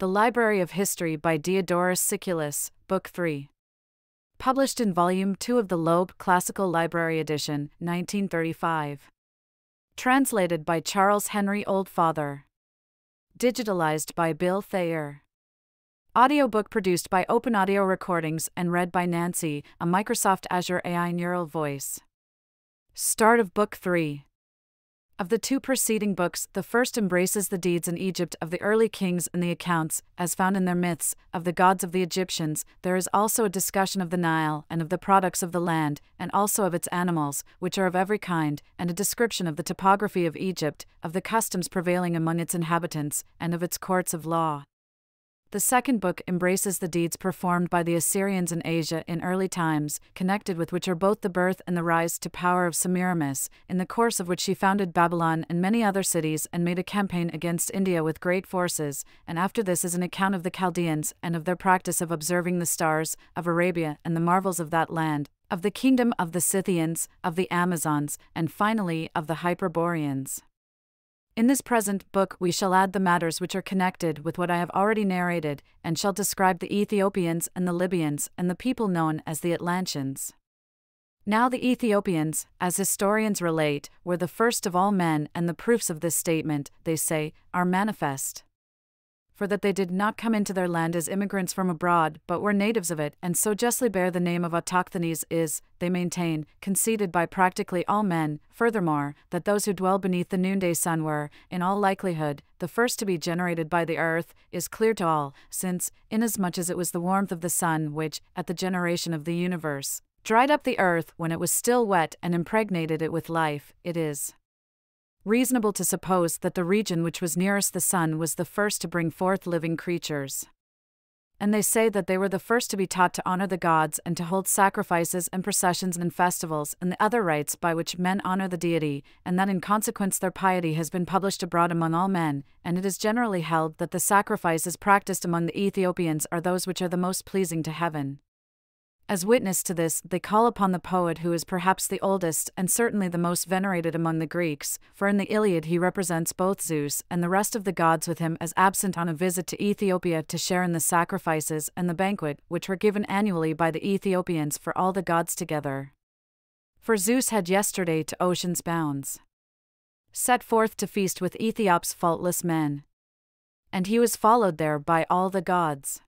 The Library of History by Diodorus Siculus, Book 3. Published in Volume 2 of the Loeb Classical Library Edition, 1935. Translated by Charles Henry Oldfather. Digitalized by Bill Thayer. Audiobook produced by Open Audio Recordings and read by Nancy, a Microsoft Azure AI Neural Voice. Start of Book 3. Of the two preceding books, the first embraces the deeds in Egypt of the early kings and the accounts, as found in their myths, of the gods of the Egyptians. There is also a discussion of the Nile and of the products of the land, and also of its animals, which are of every kind, and a description of the topography of Egypt, of the customs prevailing among its inhabitants, and of its courts of law. The second book embraces the deeds performed by the Assyrians in Asia in early times, connected with which are both the birth and the rise to power of Semiramis, in the course of which she founded Babylon and many other cities and made a campaign against India with great forces, and after this is an account of the Chaldeans and of their practice of observing the stars, of Arabia and the marvels of that land, of the kingdom of the Scythians, of the Amazons, and finally of the Hyperboreans. In this present book, we shall add the matters which are connected with what I have already narrated, and shall describe the Ethiopians and the Libyans and the people known as the Atlanteans. Now, the Ethiopians, as historians relate, were the first of all men, and the proofs of this statement, they say, are manifest for that they did not come into their land as immigrants from abroad, but were natives of it, and so justly bear the name of autochthones, is, they maintain, conceded by practically all men. Furthermore, that those who dwell beneath the noonday sun were, in all likelihood, the first to be generated by the earth, is clear to all, since, inasmuch as it was the warmth of the sun which, at the generation of the universe, dried up the earth when it was still wet and impregnated it with life, it is reasonable to suppose that the region which was nearest the sun was the first to bring forth living creatures. And they say that they were the first to be taught to honor the gods and to hold sacrifices and processions and festivals and the other rites by which men honor the deity, and that in consequence their piety has been published abroad among all men, and it is generally held that the sacrifices practiced among the Ethiopians are those which are the most pleasing to heaven. As witness to this, they call upon the poet who is perhaps the oldest and certainly the most venerated among the Greeks, for in the Iliad he represents both Zeus and the rest of the gods with him as absent on a visit to Ethiopia to share in the sacrifices and the banquet which were given annually by the Ethiopians for all the gods together. For Zeus had yesterday to ocean's bounds set forth to feast with Ethiop's faultless men. And he was followed there by all the gods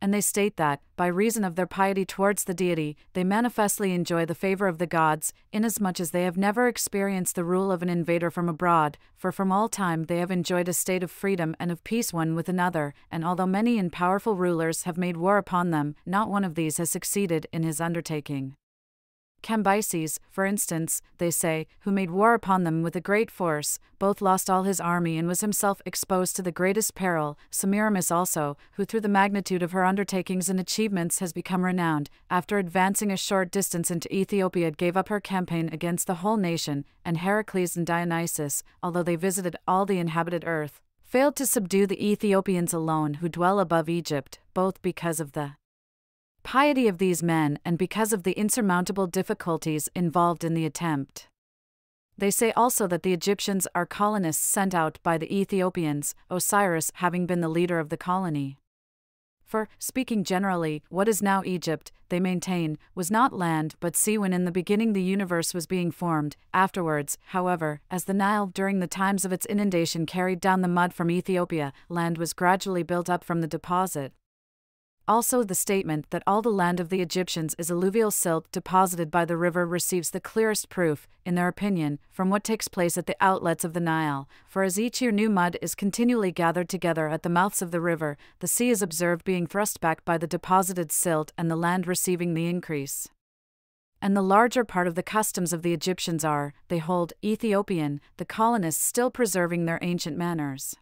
and they state that, by reason of their piety towards the deity, they manifestly enjoy the favor of the gods, inasmuch as they have never experienced the rule of an invader from abroad, for from all time they have enjoyed a state of freedom and of peace one with another, and although many and powerful rulers have made war upon them, not one of these has succeeded in his undertaking. Cambyses, for instance, they say, who made war upon them with a great force, both lost all his army and was himself exposed to the greatest peril. Semiramis also, who through the magnitude of her undertakings and achievements has become renowned, after advancing a short distance into Ethiopia, gave up her campaign against the whole nation, and Heracles and Dionysus, although they visited all the inhabited earth, failed to subdue the Ethiopians alone who dwell above Egypt, both because of the piety of these men and because of the insurmountable difficulties involved in the attempt. They say also that the Egyptians are colonists sent out by the Ethiopians, Osiris having been the leader of the colony. For, speaking generally, what is now Egypt, they maintain, was not land but sea when in the beginning the universe was being formed. Afterwards, however, as the Nile during the times of its inundation carried down the mud from Ethiopia, land was gradually built up from the deposit. Also, the statement that all the land of the Egyptians is alluvial silt deposited by the river receives the clearest proof, in their opinion, from what takes place at the outlets of the Nile. For as each year new mud is continually gathered together at the mouths of the river, the sea is observed being thrust back by the deposited silt and the land receiving the increase. And the larger part of the customs of the Egyptians are, they hold, Ethiopian, the colonists still preserving their ancient manners.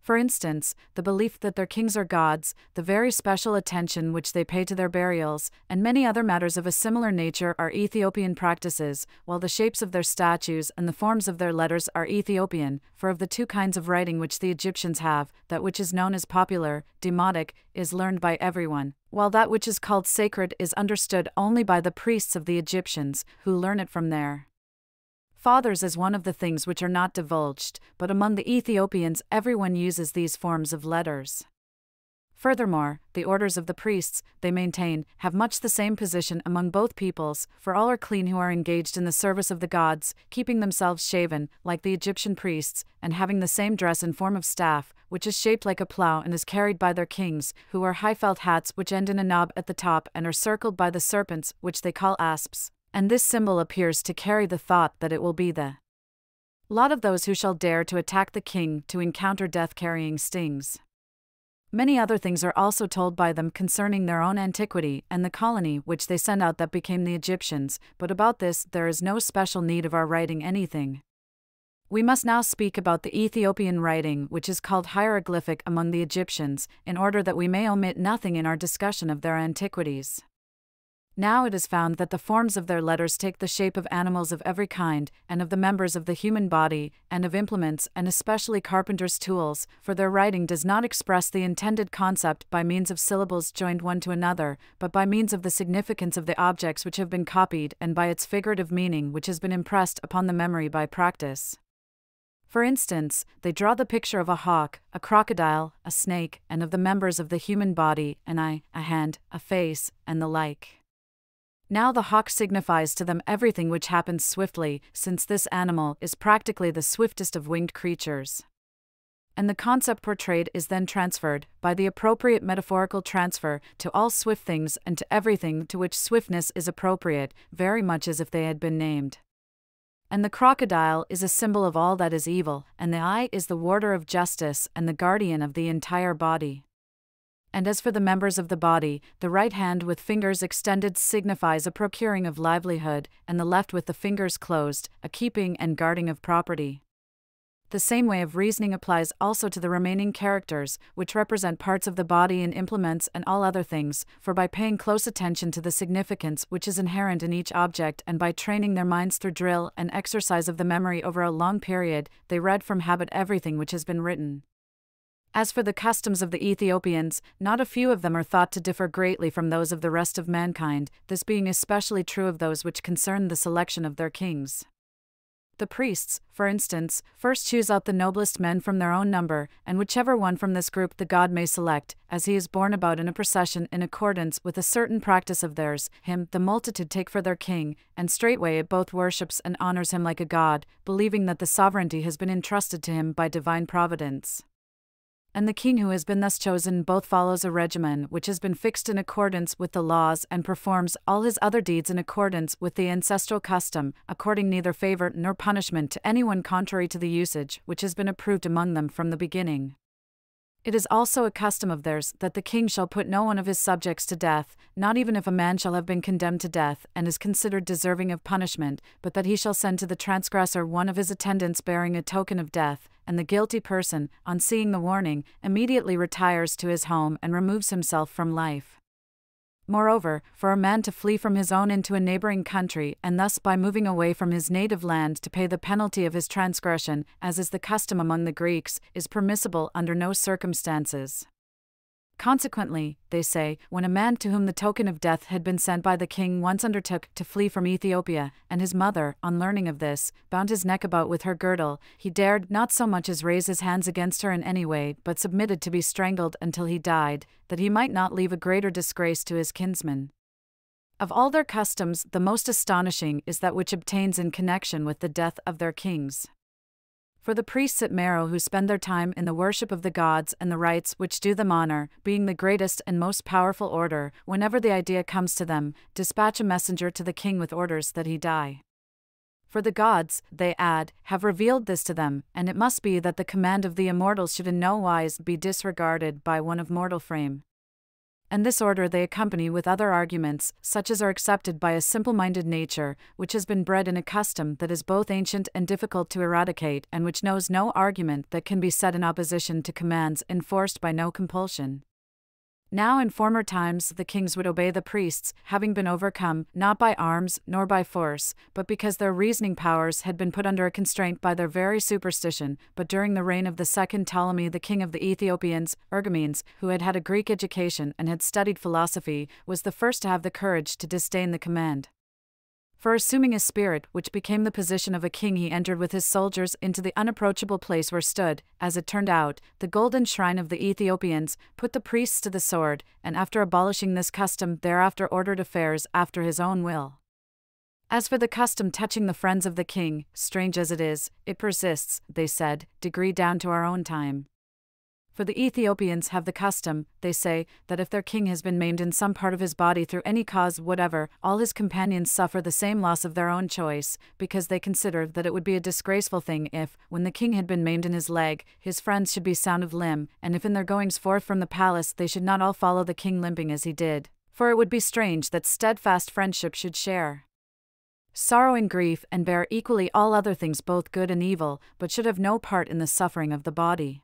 For instance, the belief that their kings are gods, the very special attention which they pay to their burials, and many other matters of a similar nature are Ethiopian practices, while the shapes of their statues and the forms of their letters are Ethiopian, for of the two kinds of writing which the Egyptians have, that which is known as popular, demotic, is learned by everyone, while that which is called sacred is understood only by the priests of the Egyptians, who learn it from their Fathers is one of the things which are not divulged, but among the Ethiopians everyone uses these forms of letters. Furthermore, the orders of the priests, they maintain, have much the same position among both peoples, for all are clean who are engaged in the service of the gods, keeping themselves shaven, like the Egyptian priests, and having the same dress and form of staff, which is shaped like a plough and is carried by their kings, who wear high felt hats which end in a knob at the top and are circled by the serpents, which they call asps. And this symbol appears to carry the thought that it will be the lot of those who shall dare to attack the king to encounter death carrying stings. Many other things are also told by them concerning their own antiquity and the colony which they sent out that became the Egyptians, but about this there is no special need of our writing anything. We must now speak about the Ethiopian writing, which is called hieroglyphic among the Egyptians, in order that we may omit nothing in our discussion of their antiquities. Now it is found that the forms of their letters take the shape of animals of every kind, and of the members of the human body, and of implements, and especially carpenters' tools, for their writing does not express the intended concept by means of syllables joined one to another, but by means of the significance of the objects which have been copied and by its figurative meaning which has been impressed upon the memory by practice. For instance, they draw the picture of a hawk, a crocodile, a snake, and of the members of the human body, an eye, a hand, a face, and the like. Now the hawk signifies to them everything which happens swiftly, since this animal is practically the swiftest of winged creatures. And the concept portrayed is then transferred, by the appropriate metaphorical transfer, to all swift things and to everything to which swiftness is appropriate, very much as if they had been named. And the crocodile is a symbol of all that is evil, and the eye is the warder of justice and the guardian of the entire body. And as for the members of the body, the right hand with fingers extended signifies a procuring of livelihood, and the left with the fingers closed, a keeping and guarding of property. The same way of reasoning applies also to the remaining characters, which represent parts of the body and implements and all other things, for by paying close attention to the significance which is inherent in each object and by training their minds through drill and exercise of the memory over a long period, they read from habit everything which has been written. As for the customs of the Ethiopians, not a few of them are thought to differ greatly from those of the rest of mankind, this being especially true of those which concern the selection of their kings. The priests, for instance, first choose out the noblest men from their own number, and whichever one from this group the god may select, as he is borne about in a procession in accordance with a certain practice of theirs, him the multitude take for their king, and straightway it both worships and honors him like a god, believing that the sovereignty has been entrusted to him by divine providence and the king who has been thus chosen both follows a regimen which has been fixed in accordance with the laws and performs all his other deeds in accordance with the ancestral custom, according neither favor nor punishment to anyone contrary to the usage which has been approved among them from the beginning. It is also a custom of theirs that the king shall put no one of his subjects to death, not even if a man shall have been condemned to death and is considered deserving of punishment, but that he shall send to the transgressor one of his attendants bearing a token of death, and the guilty person, on seeing the warning, immediately retires to his home and removes himself from life. Moreover, for a man to flee from his own into a neighboring country, and thus by moving away from his native land to pay the penalty of his transgression, as is the custom among the Greeks, is permissible under no circumstances. Consequently, they say, when a man to whom the token of death had been sent by the king once undertook to flee from Ethiopia, and his mother, on learning of this, bound his neck about with her girdle, he dared not so much as raise his hands against her in any way, but submitted to be strangled until he died, that he might not leave a greater disgrace to his kinsmen. Of all their customs, the most astonishing is that which obtains in connection with the death of their kings. For the priests at Meroe who spend their time in the worship of the gods and the rites which do them honor, being the greatest and most powerful order, whenever the idea comes to them, dispatch a messenger to the king with orders that he die. For the gods, they add, have revealed this to them, and it must be that the command of the immortals should in no wise be disregarded by one of mortal frame and this order they accompany with other arguments, such as are accepted by a simple minded nature, which has been bred in a custom that is both ancient and difficult to eradicate, and which knows no argument that can be set in opposition to commands enforced by no compulsion. Now in former times the kings would obey the priests, having been overcome, not by arms nor by force, but because their reasoning powers had been put under a constraint by their very superstition. But during the reign of the second Ptolemy, the king of the Ethiopians, Ergamenes, who had had a Greek education and had studied philosophy, was the first to have the courage to disdain the command. For assuming a spirit which became the position of a king, he entered with his soldiers into the unapproachable place where stood, as it turned out, the golden shrine of the Ethiopians, put the priests to the sword, and after abolishing this custom, thereafter ordered affairs after his own will. As for the custom touching the friends of the king, strange as it is, it persists, they said, degree down to our own time. For the Ethiopians have the custom, they say, that if their king has been maimed in some part of his body through any cause whatever, all his companions suffer the same loss of their own choice, because they consider that it would be a disgraceful thing if, when the king had been maimed in his leg, his friends should be sound of limb, and if in their goings forth from the palace they should not all follow the king limping as he did. For it would be strange that steadfast friendship should share sorrow and grief and bear equally all other things both good and evil, but should have no part in the suffering of the body.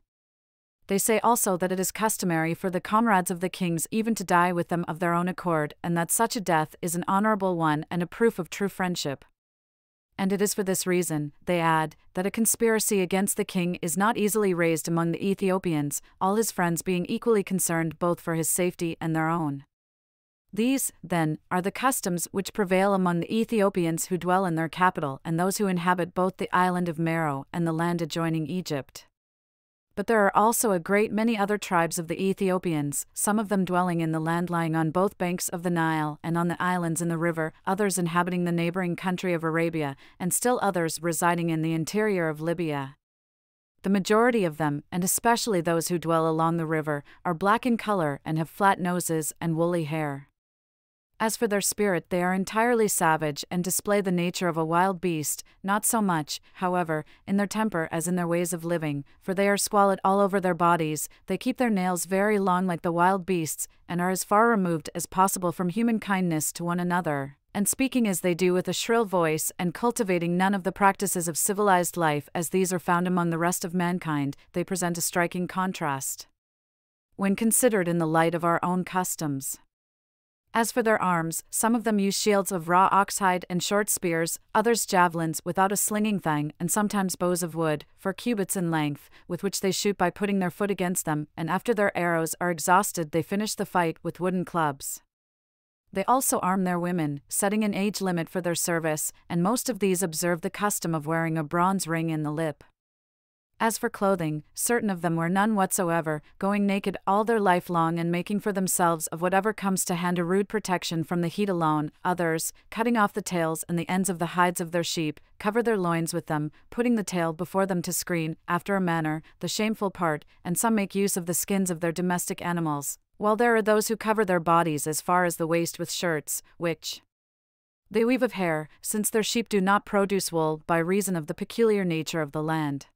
They say also that it is customary for the comrades of the kings even to die with them of their own accord, and that such a death is an honorable one and a proof of true friendship. And it is for this reason, they add, that a conspiracy against the king is not easily raised among the Ethiopians, all his friends being equally concerned both for his safety and their own. These, then, are the customs which prevail among the Ethiopians who dwell in their capital and those who inhabit both the island of Meroe and the land adjoining Egypt but there are also a great many other tribes of the Ethiopians, some of them dwelling in the land lying on both banks of the Nile and on the islands in the river, others inhabiting the neighboring country of Arabia, and still others residing in the interior of Libya. The majority of them, and especially those who dwell along the river, are black in color and have flat noses and woolly hair. As for their spirit, they are entirely savage and display the nature of a wild beast, not so much, however, in their temper as in their ways of living, for they are squalid all over their bodies, they keep their nails very long like the wild beasts, and are as far removed as possible from human kindness to one another. And speaking as they do with a shrill voice, and cultivating none of the practices of civilized life as these are found among the rest of mankind, they present a striking contrast. When considered in the light of our own customs. As for their arms, some of them use shields of raw oxhide and short spears, others javelins without a slinging thing, and sometimes bows of wood, four cubits in length, with which they shoot by putting their foot against them, and after their arrows are exhausted, they finish the fight with wooden clubs. They also arm their women, setting an age limit for their service, and most of these observe the custom of wearing a bronze ring in the lip. As for clothing, certain of them wear none whatsoever, going naked all their life long and making for themselves of whatever comes to hand a rude protection from the heat alone. Others, cutting off the tails and the ends of the hides of their sheep, cover their loins with them, putting the tail before them to screen, after a manner, the shameful part, and some make use of the skins of their domestic animals, while there are those who cover their bodies as far as the waist with shirts, which, they weave of hair, since their sheep do not produce wool by reason of the peculiar nature of the land.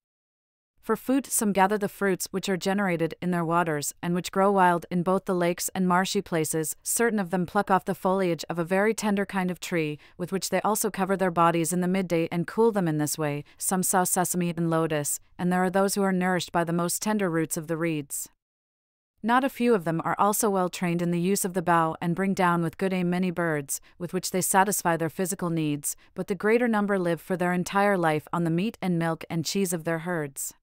For food, some gather the fruits which are generated in their waters, and which grow wild in both the lakes and marshy places. Certain of them pluck off the foliage of a very tender kind of tree, with which they also cover their bodies in the midday and cool them in this way. Some sow sesame and lotus, and there are those who are nourished by the most tender roots of the reeds. Not a few of them are also well trained in the use of the bow and bring down with good aim many birds, with which they satisfy their physical needs, but the greater number live for their entire life on the meat and milk and cheese of their herds.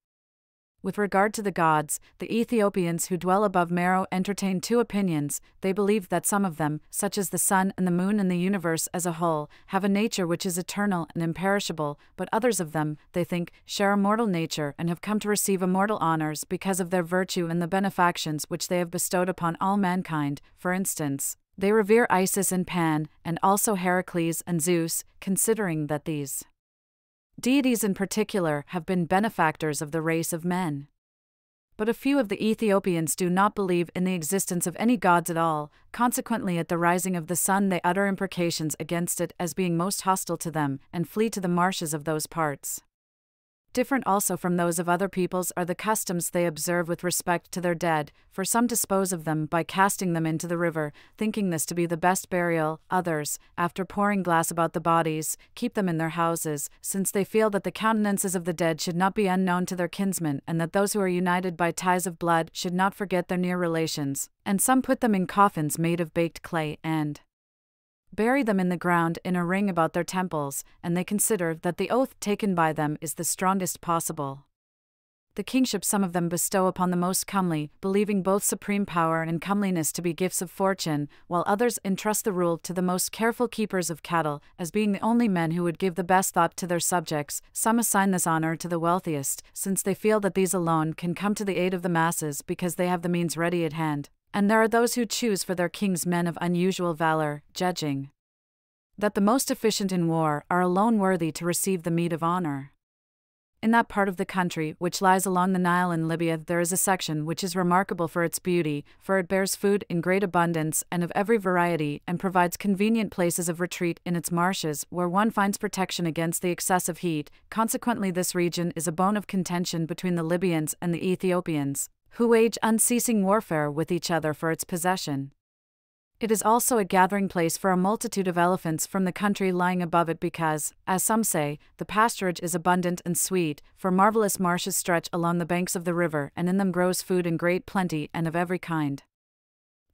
With regard to the gods, the Ethiopians who dwell above Meroe entertain two opinions. They believe that some of them, such as the sun and the moon and the universe as a whole, have a nature which is eternal and imperishable, but others of them, they think, share a mortal nature and have come to receive immortal honors because of their virtue and the benefactions which they have bestowed upon all mankind. For instance, they revere Isis and Pan, and also Heracles and Zeus, considering that these Deities in particular have been benefactors of the race of men. But a few of the Ethiopians do not believe in the existence of any gods at all, consequently, at the rising of the sun, they utter imprecations against it as being most hostile to them, and flee to the marshes of those parts. Different also from those of other peoples are the customs they observe with respect to their dead, for some dispose of them by casting them into the river, thinking this to be the best burial, others, after pouring glass about the bodies, keep them in their houses, since they feel that the countenances of the dead should not be unknown to their kinsmen, and that those who are united by ties of blood should not forget their near relations, and some put them in coffins made of baked clay, and bury them in the ground in a ring about their temples, and they consider that the oath taken by them is the strongest possible. the kingship some of them bestow upon the most comely, believing both supreme power and comeliness to be gifts of fortune, while others entrust the rule to the most careful keepers of cattle, as being the only men who would give the best thought to their subjects. Some assign this honor to the wealthiest, since they feel that these alone can come to the aid of the masses because they have the means ready at hand. And there are those who choose for their kings men of unusual valor, judging that the most efficient in war are alone worthy to receive the meed of honor. In that part of the country which lies along the Nile in Libya, there is a section which is remarkable for its beauty, for it bears food in great abundance and of every variety, and provides convenient places of retreat in its marshes where one finds protection against the excessive heat. Consequently, this region is a bone of contention between the Libyans and the Ethiopians, who wage unceasing warfare with each other for its possession. It is also a gathering place for a multitude of elephants from the country lying above it because, as some say, the pasturage is abundant and sweet, for marvelous marshes stretch along the banks of the river and in them grows food in great plenty and of every kind.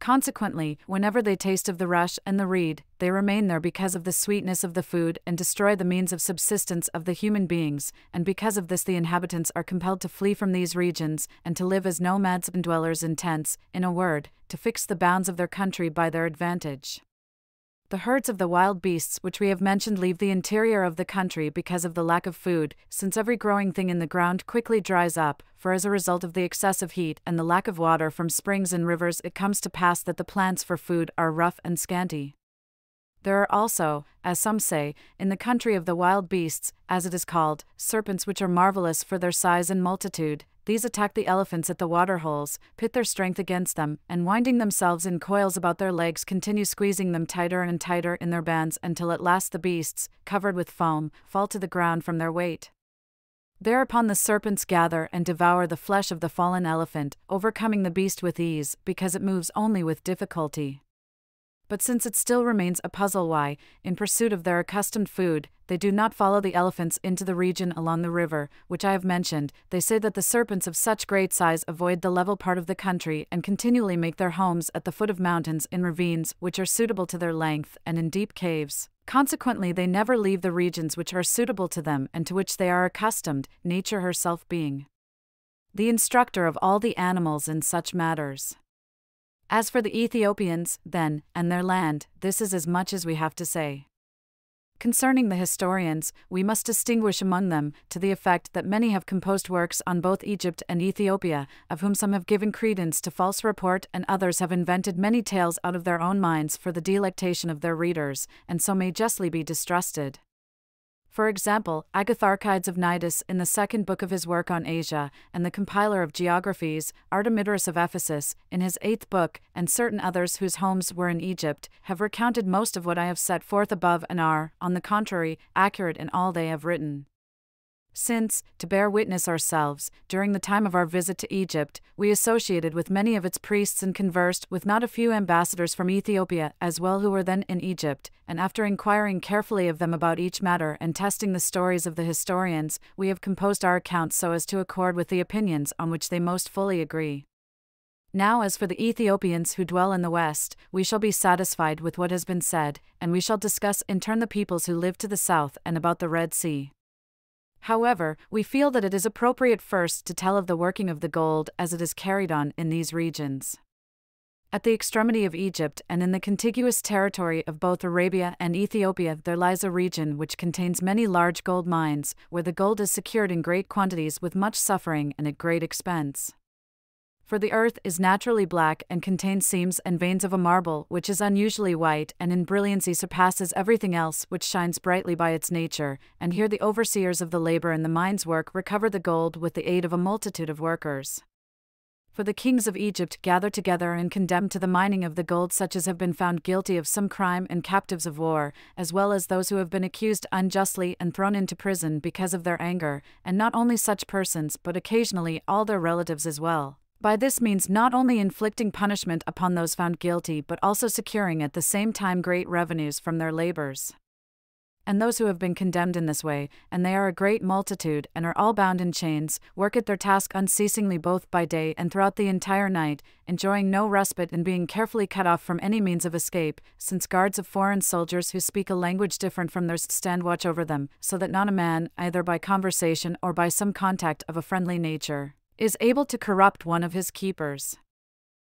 Consequently, whenever they taste of the rush and the reed, they remain there because of the sweetness of the food and destroy the means of subsistence of the human beings, and because of this the inhabitants are compelled to flee from these regions, and to live as nomads and dwellers in tents, in a word, to fix the bounds of their country by their advantage. The herds of the wild beasts which we have mentioned leave the interior of the country because of the lack of food, since every growing thing in the ground quickly dries up, for as a result of the excessive heat and the lack of water from springs and rivers, it comes to pass that the plants for food are rough and scanty. There are also, as some say, in the country of the wild beasts, as it is called, serpents which are marvelous for their size and multitude, these attack the elephants at the waterholes, pit their strength against them, and winding themselves in coils about their legs, continue squeezing them tighter and tighter in their bands until at last the beasts, covered with foam, fall to the ground from their weight. Thereupon the serpents gather and devour the flesh of the fallen elephant, overcoming the beast with ease, because it moves only with difficulty but since it still remains a puzzle why, in pursuit of their accustomed food, they do not follow the elephants into the region along the river, which I have mentioned, they say that the serpents of such great size avoid the level part of the country and continually make their homes at the foot of mountains in ravines which are suitable to their length and in deep caves. Consequently, they never leave the regions which are suitable to them and to which they are accustomed, nature herself being the instructor of all the animals in such matters. As for the Ethiopians, then, and their land, this is as much as we have to say. Concerning the historians, we must distinguish among them, to the effect that many have composed works on both Egypt and Ethiopia, of whom some have given credence to false report and others have invented many tales out of their own minds for the delectation of their readers, and so may justly be distrusted. For example, Agatharchides of Cnidus in the second book of his work on Asia, and the compiler of geographies, Artemidorus of Ephesus, in his eighth book, and certain others whose homes were in Egypt, have recounted most of what I have set forth above and are, on the contrary, accurate in all they have written. Since, to bear witness ourselves, during the time of our visit to Egypt, we associated with many of its priests and conversed with not a few ambassadors from Ethiopia as well who were then in Egypt, and after inquiring carefully of them about each matter and testing the stories of the historians, we have composed our accounts so as to accord with the opinions on which they most fully agree. Now, as for the Ethiopians who dwell in the West, we shall be satisfied with what has been said, and we shall discuss in turn the peoples who live to the south and about the Red Sea. However, we feel that it is appropriate first to tell of the working of the gold as it is carried on in these regions. At the extremity of Egypt and in the contiguous territory of both Arabia and Ethiopia, there lies a region which contains many large gold mines, where the gold is secured in great quantities with much suffering and at great expense for the earth is naturally black and contains seams and veins of a marble which is unusually white and in brilliancy surpasses everything else which shines brightly by its nature, and here the overseers of the labor in the mine's work recover the gold with the aid of a multitude of workers. For the kings of Egypt gather together and condemn to the mining of the gold such as have been found guilty of some crime and captives of war, as well as those who have been accused unjustly and thrown into prison because of their anger, and not only such persons but occasionally all their relatives as well by this means not only inflicting punishment upon those found guilty but also securing at the same time great revenues from their labors. And those who have been condemned in this way, and they are a great multitude, and are all bound in chains, work at their task unceasingly both by day and throughout the entire night, enjoying no respite and being carefully cut off from any means of escape, since guards of foreign soldiers who speak a language different from theirs stand watch over them, so that not a man, either by conversation or by some contact of a friendly nature, is able to corrupt one of his keepers.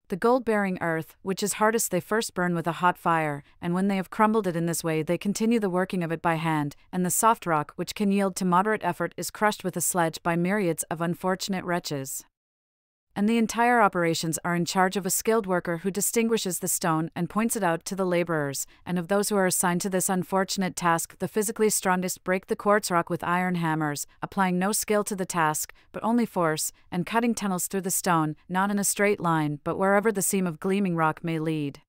The gold bearing earth, which is hardest, they first burn with a hot fire, and when they have crumbled it in this way, they continue the working of it by hand, and the soft rock, which can yield to moderate effort, is crushed with a sledge by myriads of unfortunate wretches and the entire operations are in charge of a skilled worker who distinguishes the stone and points it out to the laborers, and of those who are assigned to this unfortunate task, the physically strongest break the quartz rock with iron hammers, applying no skill to the task, but only force, and cutting tunnels through the stone, not in a straight line, but wherever the seam of gleaming rock may lead.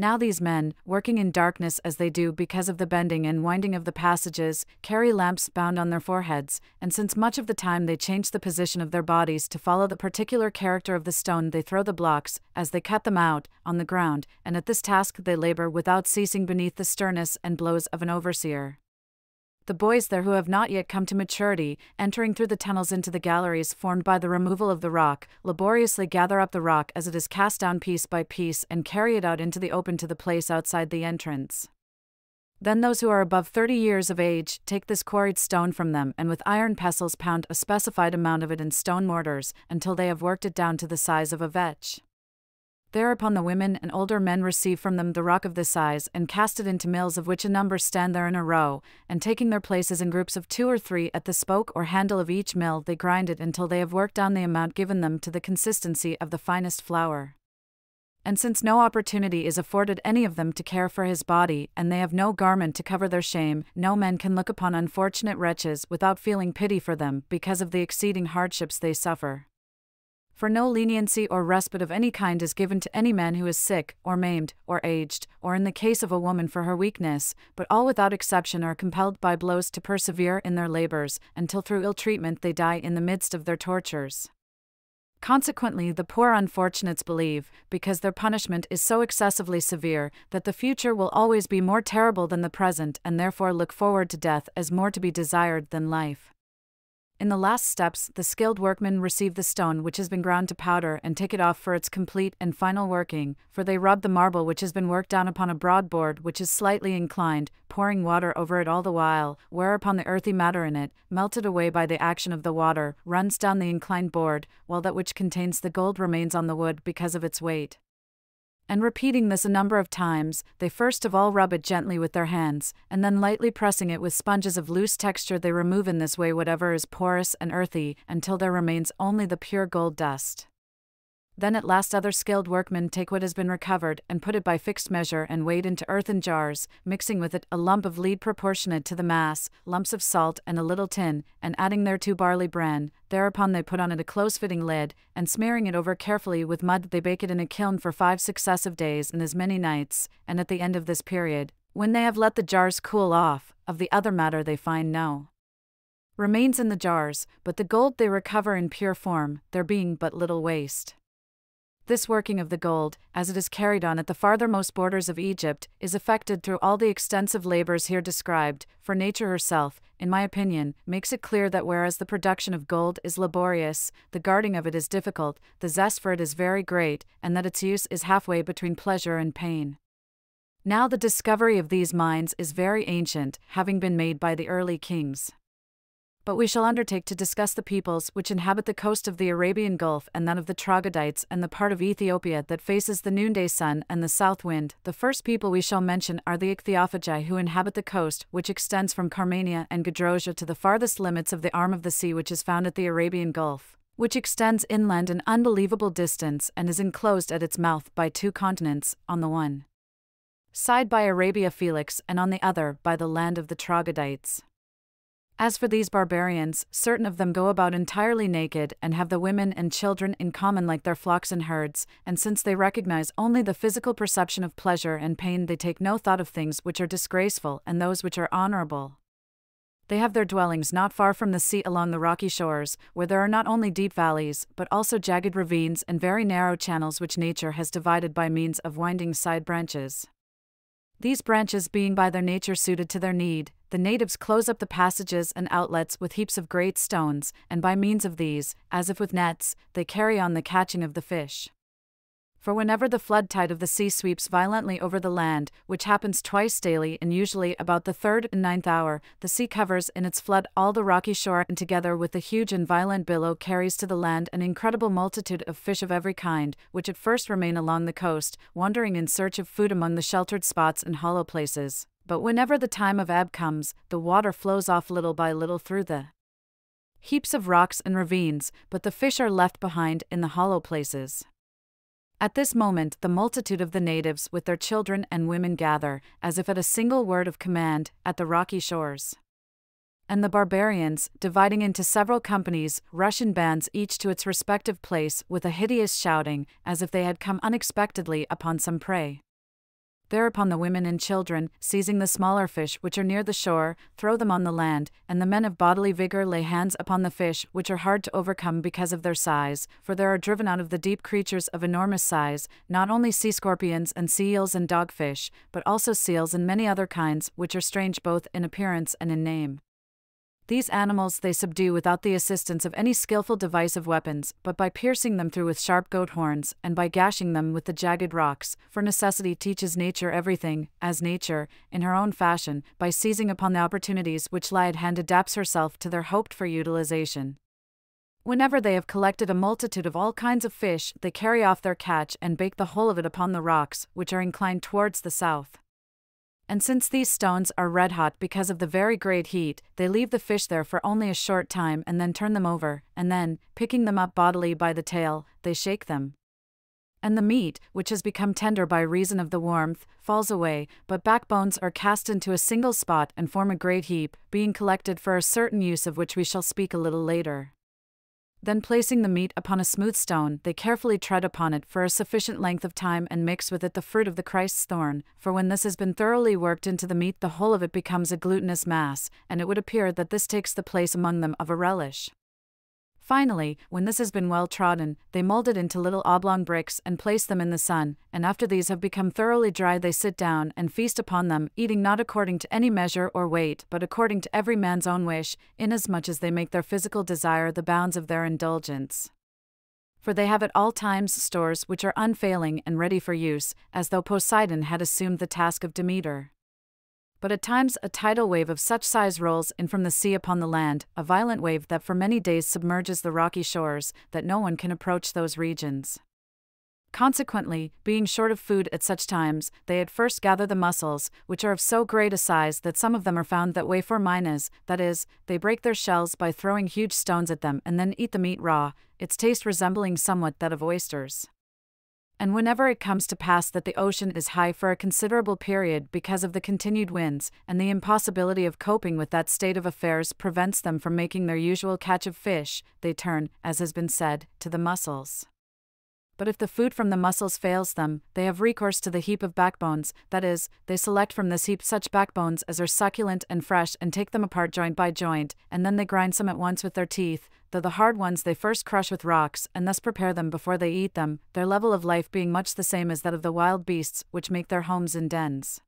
Now these men, working in darkness as they do because of the bending and winding of the passages, carry lamps bound on their foreheads, and since much of the time they change the position of their bodies to follow the particular character of the stone, they throw the blocks, as they cut them out, on the ground, and at this task they labor without ceasing beneath the sternness and blows of an overseer the boys there who have not yet come to maturity, entering through the tunnels into the galleries formed by the removal of the rock, laboriously gather up the rock as it is cast down piece by piece and carry it out into the open to the place outside the entrance. Then those who are above 30 years of age take this quarried stone from them and with iron pestles pound a specified amount of it in stone mortars until they have worked it down to the size of a vetch. Thereupon the women and older men receive from them the rock of this size and cast it into mills of which a number stand there in a row, and taking their places in groups of two or three at the spoke or handle of each mill, they grind it until they have worked down the amount given them to the consistency of the finest flour. And since no opportunity is afforded any of them to care for his body, and they have no garment to cover their shame, no man can look upon unfortunate wretches without feeling pity for them because of the exceeding hardships they suffer for no leniency or respite of any kind is given to any man who is sick, or maimed, or aged, or in the case of a woman for her weakness, but all without exception are compelled by blows to persevere in their labors, until through ill treatment they die in the midst of their tortures. Consequently, the poor unfortunates believe, because their punishment is so excessively severe, that the future will always be more terrible than the present, and therefore look forward to death as more to be desired than life. In the last steps, the skilled workmen receive the stone which has been ground to powder and take it off for its complete and final working, for they rub the marble which has been worked down upon a broad board which is slightly inclined, pouring water over it all the while, whereupon the earthy matter in it, melted away by the action of the water, runs down the inclined board, while that which contains the gold remains on the wood because of its weight and repeating this a number of times, they first of all rub it gently with their hands, and then lightly pressing it with sponges of loose texture, they remove in this way whatever is porous and earthy, until there remains only the pure gold dust. Then at last other skilled workmen take what has been recovered and put it by fixed measure and weighed into earthen jars, mixing with it a lump of lead proportionate to the mass, lumps of salt and a little tin, and adding thereto barley bran. Thereupon they put on it a close-fitting lid, and smearing it over carefully with mud, they bake it in a kiln for five successive days and as many nights. And at the end of this period, when they have let the jars cool off, of the other matter they find no remains in the jars, but the gold they recover in pure form, there being but little waste. This working of the gold, as it is carried on at the farthermost borders of Egypt, is effected through all the extensive labors here described, for nature herself, in my opinion, makes it clear that whereas the production of gold is laborious, the guarding of it is difficult, the zest for it is very great, and that its use is halfway between pleasure and pain. Now, the discovery of these mines is very ancient, having been made by the early kings but we shall undertake to discuss the peoples which inhabit the coast of the Arabian Gulf and that of the Troglodytes and the part of Ethiopia that faces the noonday sun and the south wind. The first people we shall mention are the Ichthyophagi who inhabit the coast, which extends from Carmania and Gedrosia to the farthest limits of the arm of the sea which is found at the Arabian Gulf, which extends inland an unbelievable distance and is enclosed at its mouth by two continents, on the one side by Arabia Felix and on the other by the land of the Troglodytes. As for these barbarians, certain of them go about entirely naked and have the women and children in common like their flocks and herds, and since they recognize only the physical perception of pleasure and pain, they take no thought of things which are disgraceful and those which are honorable. They have their dwellings not far from the sea along the rocky shores, where there are not only deep valleys, but also jagged ravines and very narrow channels which nature has divided by means of winding side branches. These branches being by their nature suited to their need, the natives close up the passages and outlets with heaps of great stones, and by means of these, as if with nets, they carry on the catching of the fish. For whenever the flood tide of the sea sweeps violently over the land, which happens twice daily and usually about the third and ninth hour, the sea covers in its flood all the rocky shore and together with the huge and violent billow carries to the land an incredible multitude of fish of every kind, which at first remain along the coast, wandering in search of food among the sheltered spots and hollow places. But whenever the time of ebb comes, the water flows off little by little through the heaps of rocks and ravines, but the fish are left behind in the hollow places. At this moment, the multitude of the natives with their children and women gather, as if at a single word of command, at the rocky shores. And the barbarians, dividing into several companies, rush in bands each to its respective place with a hideous shouting, as if they had come unexpectedly upon some prey. Thereupon the women and children, seizing the smaller fish which are near the shore, throw them on the land, and the men of bodily vigor lay hands upon the fish which are hard to overcome because of their size, for there are driven out of the deep creatures of enormous size, not only sea scorpions and sea eels and dogfish, but also seals and many other kinds, which are strange both in appearance and in name. These animals they subdue without the assistance of any skilful device of weapons, but by piercing them through with sharp goat horns, and by gashing them with the jagged rocks, for necessity teaches nature everything, as nature, in her own fashion, by seizing upon the opportunities which lie at hand adapts herself to their hoped for utilization. Whenever they have collected a multitude of all kinds of fish, they carry off their catch and bake the whole of it upon the rocks, which are inclined towards the south and since these stones are red hot because of the very great heat, they leave the fish there for only a short time and then turn them over, and then, picking them up bodily by the tail, they shake them. And the meat, which has become tender by reason of the warmth, falls away, but backbones are cast into a single spot and form a great heap, being collected for a certain use of which we shall speak a little later. Then, placing the meat upon a smooth stone, they carefully tread upon it for a sufficient length of time and mix with it the fruit of the Christ's thorn, for when this has been thoroughly worked into the meat, the whole of it becomes a glutinous mass, and it would appear that this takes the place among them of a relish. Finally, when this has been well trodden, they mold it into little oblong bricks and place them in the sun, and after these have become thoroughly dry, they sit down and feast upon them, eating not according to any measure or weight, but according to every man's own wish, inasmuch as they make their physical desire the bounds of their indulgence. For they have at all times stores which are unfailing and ready for use, as though Poseidon had assumed the task of Demeter but at times a tidal wave of such size rolls in from the sea upon the land, a violent wave that for many days submerges the rocky shores, that no one can approach those regions. Consequently, being short of food at such times, they at first gather the mussels, which are of so great a size that some of them are found that weigh four minas, that is, they break their shells by throwing huge stones at them and then eat the meat raw, its taste resembling somewhat that of oysters and whenever it comes to pass that the ocean is high for a considerable period because of the continued winds, and the impossibility of coping with that state of affairs prevents them from making their usual catch of fish, they turn, as has been said, to the mussels. But if the food from the mussels fails them, they have recourse to the heap of backbones, that is, they select from this heap such backbones as are succulent and fresh and take them apart joint by joint, and then they grind some at once with their teeth, though the hard ones they first crush with rocks and thus prepare them before they eat them, their level of life being much the same as that of the wild beasts which make their homes in dens.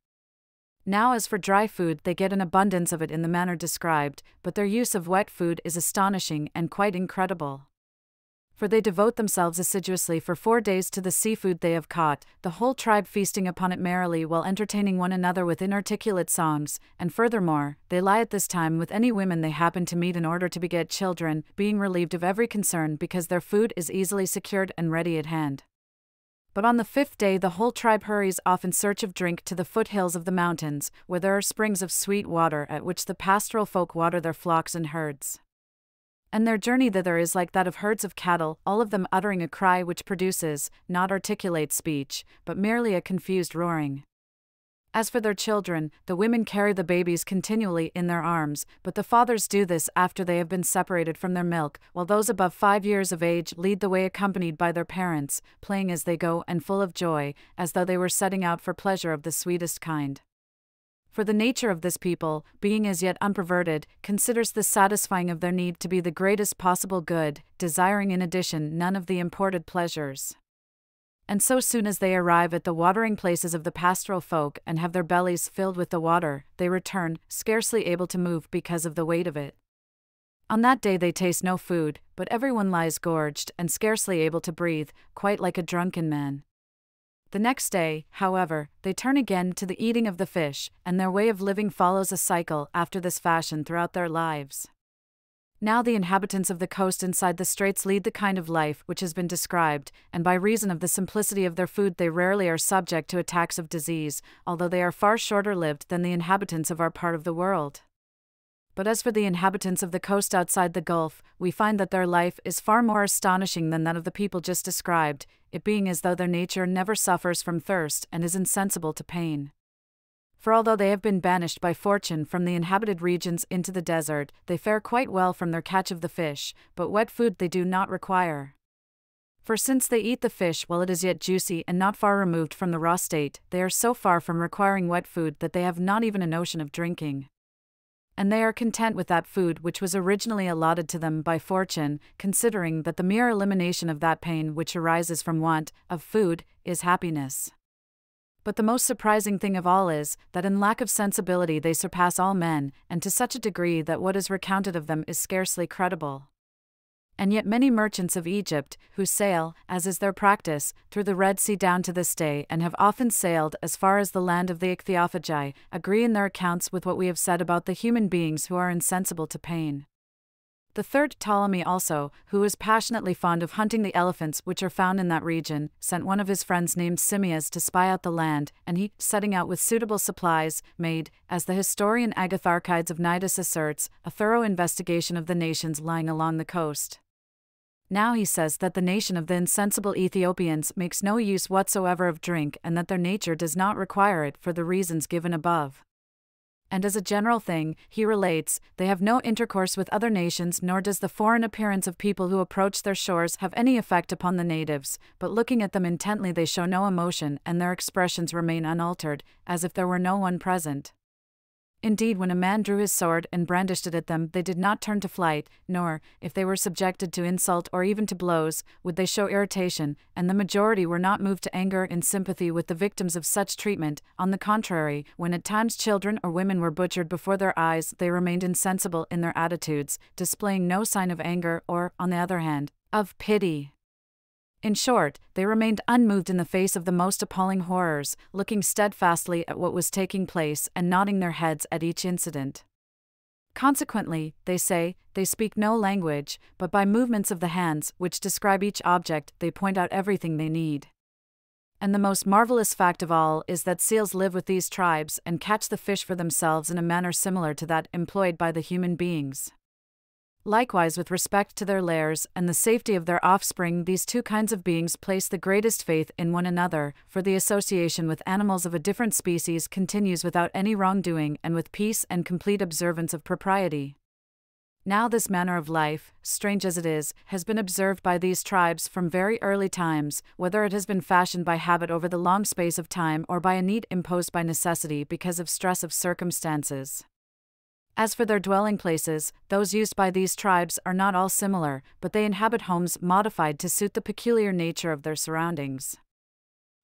Now, as for dry food, they get an abundance of it in the manner described, but their use of wet food is astonishing and quite incredible for they devote themselves assiduously for four days to the seafood they have caught, the whole tribe feasting upon it merrily while entertaining one another with inarticulate songs, and furthermore, they lie at this time with any women they happen to meet in order to beget children, being relieved of every concern because their food is easily secured and ready at hand. But on the fifth day, the whole tribe hurries off in search of drink to the foothills of the mountains, where there are springs of sweet water at which the pastoral folk water their flocks and herds and their journey thither is like that of herds of cattle, all of them uttering a cry which produces, not articulate speech, but merely a confused roaring. As for their children, the women carry the babies continually in their arms, but the fathers do this after they have been separated from their milk, while those above five years of age lead the way accompanied by their parents, playing as they go and full of joy, as though they were setting out for pleasure of the sweetest kind. For the nature of this people, being as yet unperverted, considers the satisfying of their need to be the greatest possible good, desiring in addition none of the imported pleasures. and so soon as they arrive at the watering places of the pastoral folk and have their bellies filled with the water, they return, scarcely able to move because of the weight of it. On that day they taste no food, but everyone lies gorged and scarcely able to breathe, quite like a drunken man. The next day, however, they turn again to the eating of the fish, and their way of living follows a cycle after this fashion throughout their lives. Now the inhabitants of the coast inside the straits lead the kind of life which has been described, and by reason of the simplicity of their food, they rarely are subject to attacks of disease, although they are far shorter lived than the inhabitants of our part of the world. But as for the inhabitants of the coast outside the Gulf, we find that their life is far more astonishing than that of the people just described, it being as though their nature never suffers from thirst and is insensible to pain. For although they have been banished by fortune from the inhabited regions into the desert, they fare quite well from their catch of the fish, but wet food they do not require. For since they eat the fish while it is yet juicy and not far removed from the raw state, they are so far from requiring wet food that they have not even a notion of drinking and they are content with that food which was originally allotted to them by fortune, considering that the mere elimination of that pain which arises from want of food is happiness. But the most surprising thing of all is that in lack of sensibility they surpass all men, and to such a degree that what is recounted of them is scarcely credible and yet many merchants of Egypt, who sail, as is their practice, through the Red Sea down to this day and have often sailed as far as the land of the Ichthyophagi, agree in their accounts with what we have said about the human beings who are insensible to pain. The third Ptolemy also, who was passionately fond of hunting the elephants which are found in that region, sent one of his friends named Simmias to spy out the land, and he, setting out with suitable supplies, made, as the historian Agatharchides of Cnidus asserts, a thorough investigation of the nations lying along the coast. Now he says that the nation of the insensible Ethiopians makes no use whatsoever of drink and that their nature does not require it for the reasons given above. And as a general thing, he relates, they have no intercourse with other nations, nor does the foreign appearance of people who approach their shores have any effect upon the natives, but looking at them intently, they show no emotion, and their expressions remain unaltered, as if there were no one present. Indeed, when a man drew his sword and brandished it at them, they did not turn to flight, nor, if they were subjected to insult or even to blows, would they show irritation, and the majority were not moved to anger in sympathy with the victims of such treatment. On the contrary, when at times children or women were butchered before their eyes, they remained insensible in their attitudes, displaying no sign of anger or, on the other hand, of pity. In short, they remained unmoved in the face of the most appalling horrors, looking steadfastly at what was taking place and nodding their heads at each incident. Consequently, they say, they speak no language, but by movements of the hands, which describe each object, they point out everything they need. And the most marvelous fact of all is that seals live with these tribes and catch the fish for themselves in a manner similar to that employed by the human beings. Likewise, with respect to their lairs and the safety of their offspring, these two kinds of beings place the greatest faith in one another, for the association with animals of a different species continues without any wrongdoing and with peace and complete observance of propriety. Now, this manner of life, strange as it is, has been observed by these tribes from very early times, whether it has been fashioned by habit over the long space of time or by a need imposed by necessity because of stress of circumstances. As for their dwelling places, those used by these tribes are not all similar, but they inhabit homes modified to suit the peculiar nature of their surroundings.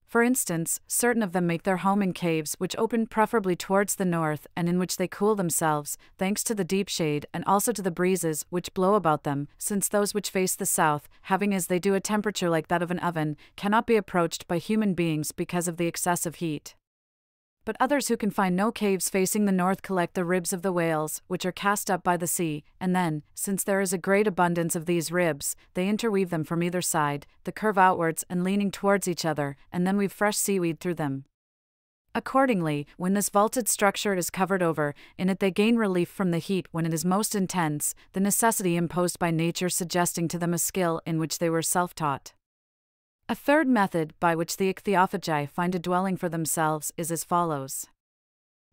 For instance, certain of them make their home in caves which open preferably towards the north and in which they cool themselves, thanks to the deep shade and also to the breezes which blow about them, since those which face the south, having as they do a temperature like that of an oven, cannot be approached by human beings because of the excessive heat but others who can find no caves facing the north collect the ribs of the whales, which are cast up by the sea, and then, since there is a great abundance of these ribs, they interweave them from either side, the curve outwards and leaning towards each other, and then weave fresh seaweed through them. Accordingly, when this vaulted structure is covered over, in it they gain relief from the heat when it is most intense, the necessity imposed by nature suggesting to them a skill in which they were self taught. A third method by which the ichthyophagi find a dwelling for themselves is as follows.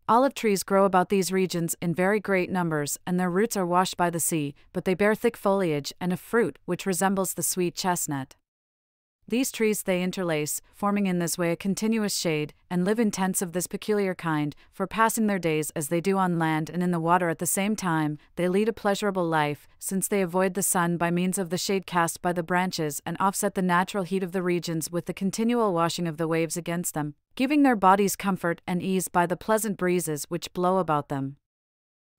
Olive trees grow about these regions in very great numbers, and their roots are washed by the sea, but they bear thick foliage and a fruit which resembles the sweet chestnut. These trees they interlace, forming in this way a continuous shade, and live in tents of this peculiar kind, for passing their days as they do on land and in the water at the same time, they lead a pleasurable life, since they avoid the sun by means of the shade cast by the branches and offset the natural heat of the regions with the continual washing of the waves against them, giving their bodies comfort and ease by the pleasant breezes which blow about them.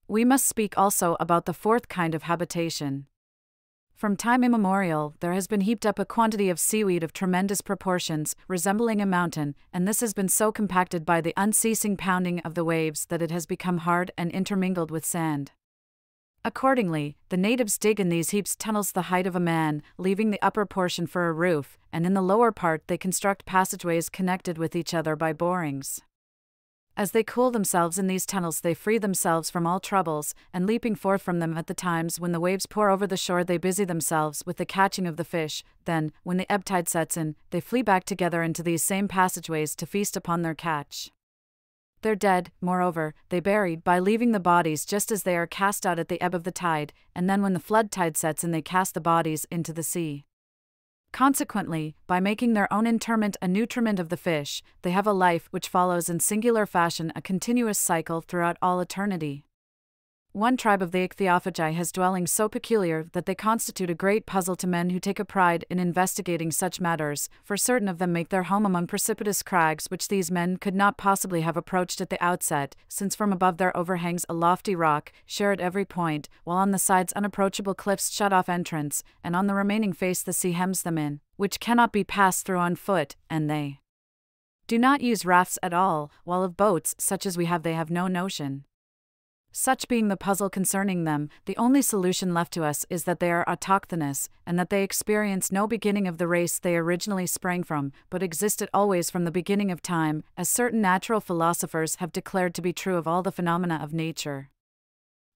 We must speak also about the fourth kind of habitation. From time immemorial, there has been heaped up a quantity of seaweed of tremendous proportions, resembling a mountain, and this has been so compacted by the unceasing pounding of the waves that it has become hard and intermingled with sand. Accordingly, the natives dig in these heaps tunnels the height of a man, leaving the upper portion for a roof, and in the lower part they construct passageways connected with each other by borings. As they cool themselves in these tunnels, they free themselves from all troubles, and leaping forth from them at the times when the waves pour over the shore, they busy themselves with the catching of the fish. Then, when the ebb tide sets in, they flee back together into these same passageways to feast upon their catch. Their dead, moreover, they bury by leaving the bodies just as they are cast out at the ebb of the tide, and then when the flood tide sets in, they cast the bodies into the sea. Consequently, by making their own interment a nutriment of the fish, they have a life which follows in singular fashion a continuous cycle throughout all eternity. One tribe of the ichthyophagi has dwellings so peculiar that they constitute a great puzzle to men who take a pride in investigating such matters, for certain of them make their home among precipitous crags which these men could not possibly have approached at the outset, since from above there overhangs a lofty rock, sheer at every point, while on the sides unapproachable cliffs shut off entrance, and on the remaining face the sea hems them in, which cannot be passed through on foot, and they do not use rafts at all, while of boats such as we have they have no notion. Such being the puzzle concerning them, the only solution left to us is that they are autochthonous, and that they experience no beginning of the race they originally sprang from, but existed always from the beginning of time, as certain natural philosophers have declared to be true of all the phenomena of nature.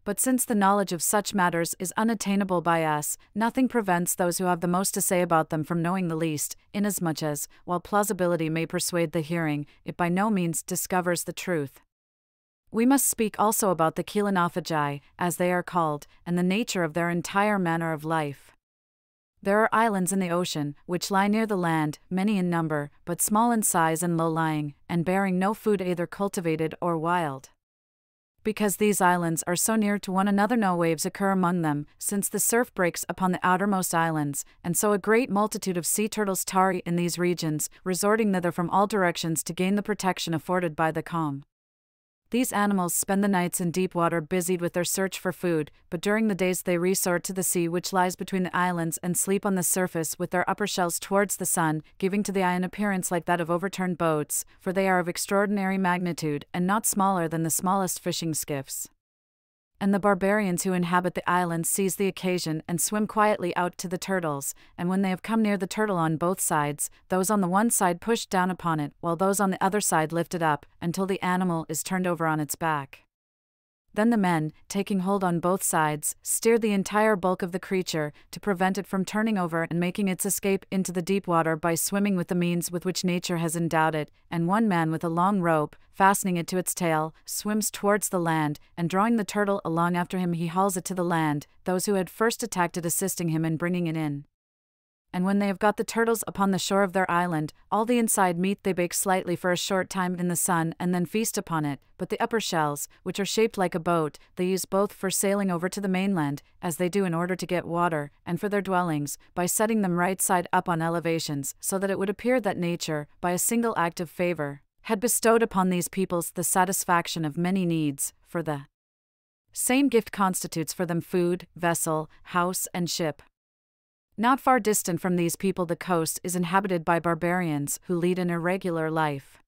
But since the knowledge of such matters is unattainable by us, nothing prevents those who have the most to say about them from knowing the least, inasmuch as, while plausibility may persuade the hearing, it by no means discovers the truth. We must speak also about the Chelonophagi, as they are called, and the nature of their entire manner of life. There are islands in the ocean, which lie near the land, many in number, but small in size and low lying, and bearing no food either cultivated or wild. Because these islands are so near to one another, no waves occur among them, since the surf breaks upon the outermost islands, and so a great multitude of sea turtles tarry in these regions, resorting thither from all directions to gain the protection afforded by the calm. These animals spend the nights in deep water busied with their search for food, but during the days they resort to the sea which lies between the islands and sleep on the surface with their upper shells towards the sun, giving to the eye an appearance like that of overturned boats, for they are of extraordinary magnitude and not smaller than the smallest fishing skiffs and the barbarians who inhabit the island seize the occasion and swim quietly out to the turtles, and when they have come near the turtle on both sides, those on the one side push down upon it, while those on the other side lift it up, until the animal is turned over on its back. Then the men, taking hold on both sides, steer the entire bulk of the creature to prevent it from turning over and making its escape into the deep water by swimming with the means with which nature has endowed it, and one man with a long rope, fastening it to its tail, swims towards the land, and drawing the turtle along after him, he hauls it to the land, those who had first attacked it assisting him in bringing it in and when they have got the turtles upon the shore of their island, all the inside meat they bake slightly for a short time in the sun and then feast upon it, but the upper shells, which are shaped like a boat, they use both for sailing over to the mainland, as they do in order to get water, and for their dwellings, by setting them right side up on elevations, so that it would appear that nature, by a single act of favor, had bestowed upon these peoples the satisfaction of many needs, for the same gift constitutes for them food, vessel, house, and ship. Not far distant from these people, the coast is inhabited by barbarians who lead an irregular life.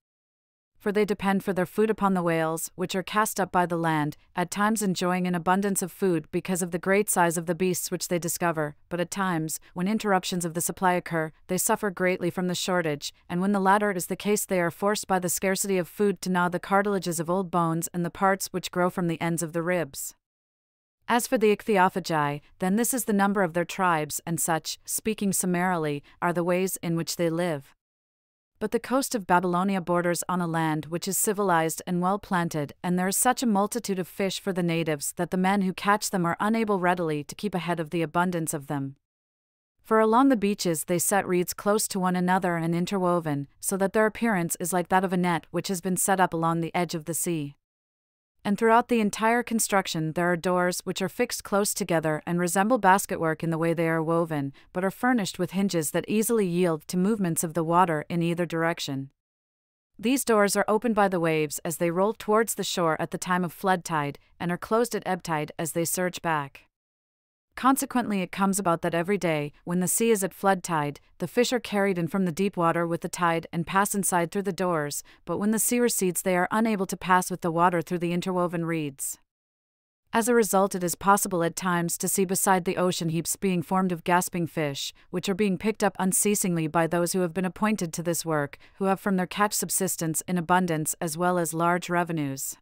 For they depend for their food upon the whales, which are cast up by the land, at times enjoying an abundance of food because of the great size of the beasts which they discover, but at times, when interruptions of the supply occur, they suffer greatly from the shortage, and when the latter is the case, they are forced by the scarcity of food to gnaw the cartilages of old bones and the parts which grow from the ends of the ribs. As for the ichthyophagi, then this is the number of their tribes, and such, speaking summarily, are the ways in which they live. But the coast of Babylonia borders on a land which is civilized and well planted, and there is such a multitude of fish for the natives that the men who catch them are unable readily to keep ahead of the abundance of them. For along the beaches they set reeds close to one another and interwoven, so that their appearance is like that of a net which has been set up along the edge of the sea. And throughout the entire construction there are doors which are fixed close together and resemble basketwork in the way they are woven, but are furnished with hinges that easily yield to movements of the water in either direction. These doors are opened by the waves as they roll towards the shore at the time of flood tide, and are closed at ebb tide as they surge back. Consequently, it comes about that every day, when the sea is at flood tide, the fish are carried in from the deep water with the tide and pass inside through the doors, but when the sea recedes, they are unable to pass with the water through the interwoven reeds. As a result, it is possible at times to see beside the ocean heaps being formed of gasping fish, which are being picked up unceasingly by those who have been appointed to this work, who have from their catch subsistence in abundance as well as large revenues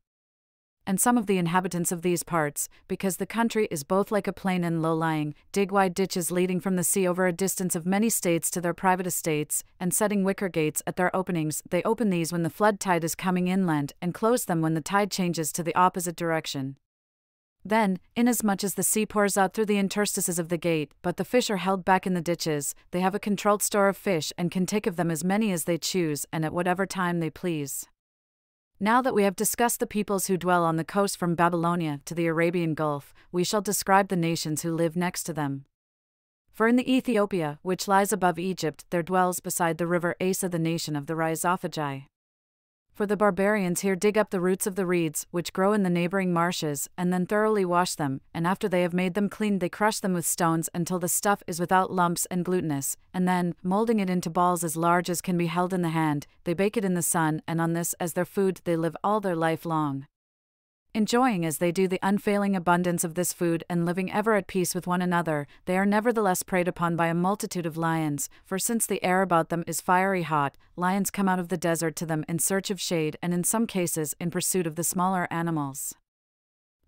and some of the inhabitants of these parts, because the country is both like a plain and low lying, dig wide ditches leading from the sea over a distance of many states to their private estates, and setting wicker gates at their openings, they open these when the flood tide is coming inland, and close them when the tide changes to the opposite direction. Then, inasmuch as the sea pours out through the interstices of the gate, but the fish are held back in the ditches, they have a controlled store of fish and can take of them as many as they choose and at whatever time they please. Now that we have discussed the peoples who dwell on the coast from Babylonia to the Arabian Gulf, we shall describe the nations who live next to them. For in the Ethiopia, which lies above Egypt, there dwells beside the river Asa the nation of the Rhizophagi. For the barbarians here dig up the roots of the reeds, which grow in the neighboring marshes, and then thoroughly wash them, and after they have made them clean, they crush them with stones until the stuff is without lumps and glutinous, and then, molding it into balls as large as can be held in the hand, they bake it in the sun, and on this as their food they live all their life long. Enjoying as they do the unfailing abundance of this food and living ever at peace with one another, they are nevertheless preyed upon by a multitude of lions, for since the air about them is fiery hot, lions come out of the desert to them in search of shade and in some cases in pursuit of the smaller animals.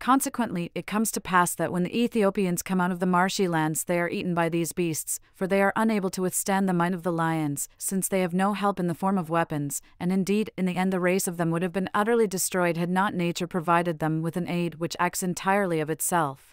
Consequently, it comes to pass that when the Ethiopians come out of the marshy lands, they are eaten by these beasts, for they are unable to withstand the might of the lions, since they have no help in the form of weapons, and indeed, in the end, the race of them would have been utterly destroyed had not nature provided them with an aid which acts entirely of itself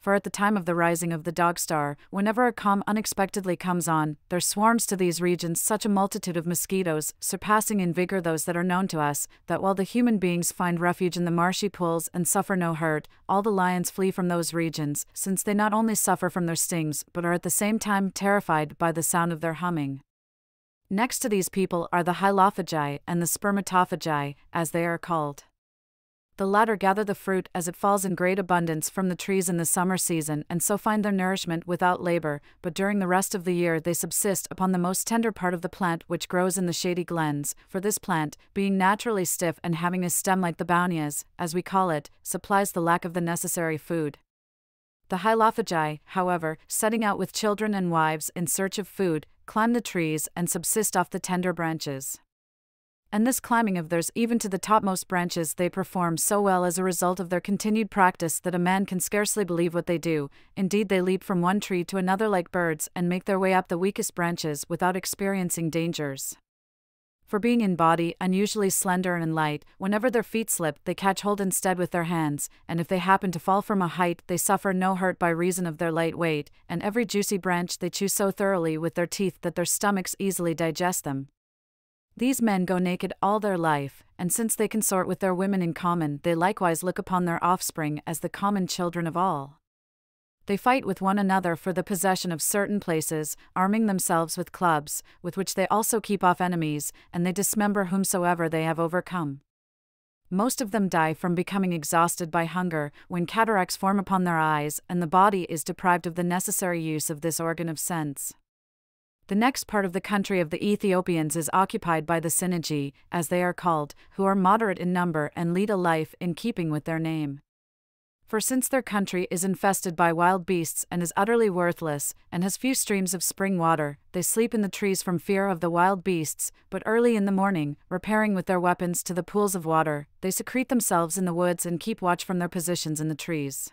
for at the time of the rising of the dog star, whenever a calm unexpectedly comes on, there swarms to these regions such a multitude of mosquitoes, surpassing in vigor those that are known to us, that while the human beings find refuge in the marshy pools and suffer no hurt, all the lions flee from those regions, since they not only suffer from their stings, but are at the same time terrified by the sound of their humming. Next to these people are the Hylophagi and the Spermatophagi, as they are called. The latter gather the fruit as it falls in great abundance from the trees in the summer season and so find their nourishment without labor, but during the rest of the year they subsist upon the most tender part of the plant which grows in the shady glens, for this plant, being naturally stiff and having a stem like the baunias, as we call it, supplies the lack of the necessary food. The Hylophagi, however, setting out with children and wives in search of food, climb the trees and subsist off the tender branches and this climbing of theirs even to the topmost branches they perform so well as a result of their continued practice that a man can scarcely believe what they do. Indeed, they leap from one tree to another like birds and make their way up the weakest branches without experiencing dangers. For being in body unusually slender and light, whenever their feet slip, they catch hold instead with their hands, and if they happen to fall from a height, they suffer no hurt by reason of their light weight, and every juicy branch they chew so thoroughly with their teeth that their stomachs easily digest them. These men go naked all their life, and since they consort with their women in common, they likewise look upon their offspring as the common children of all. They fight with one another for the possession of certain places, arming themselves with clubs, with which they also keep off enemies, and they dismember whomsoever they have overcome. Most of them die from becoming exhausted by hunger, when cataracts form upon their eyes, and the body is deprived of the necessary use of this organ of sense. The next part of the country of the Ethiopians is occupied by the Cynegi, as they are called, who are moderate in number and lead a life in keeping with their name. For since their country is infested by wild beasts and is utterly worthless, and has few streams of spring water, they sleep in the trees from fear of the wild beasts, but early in the morning, repairing with their weapons to the pools of water, they secrete themselves in the woods and keep watch from their positions in the trees.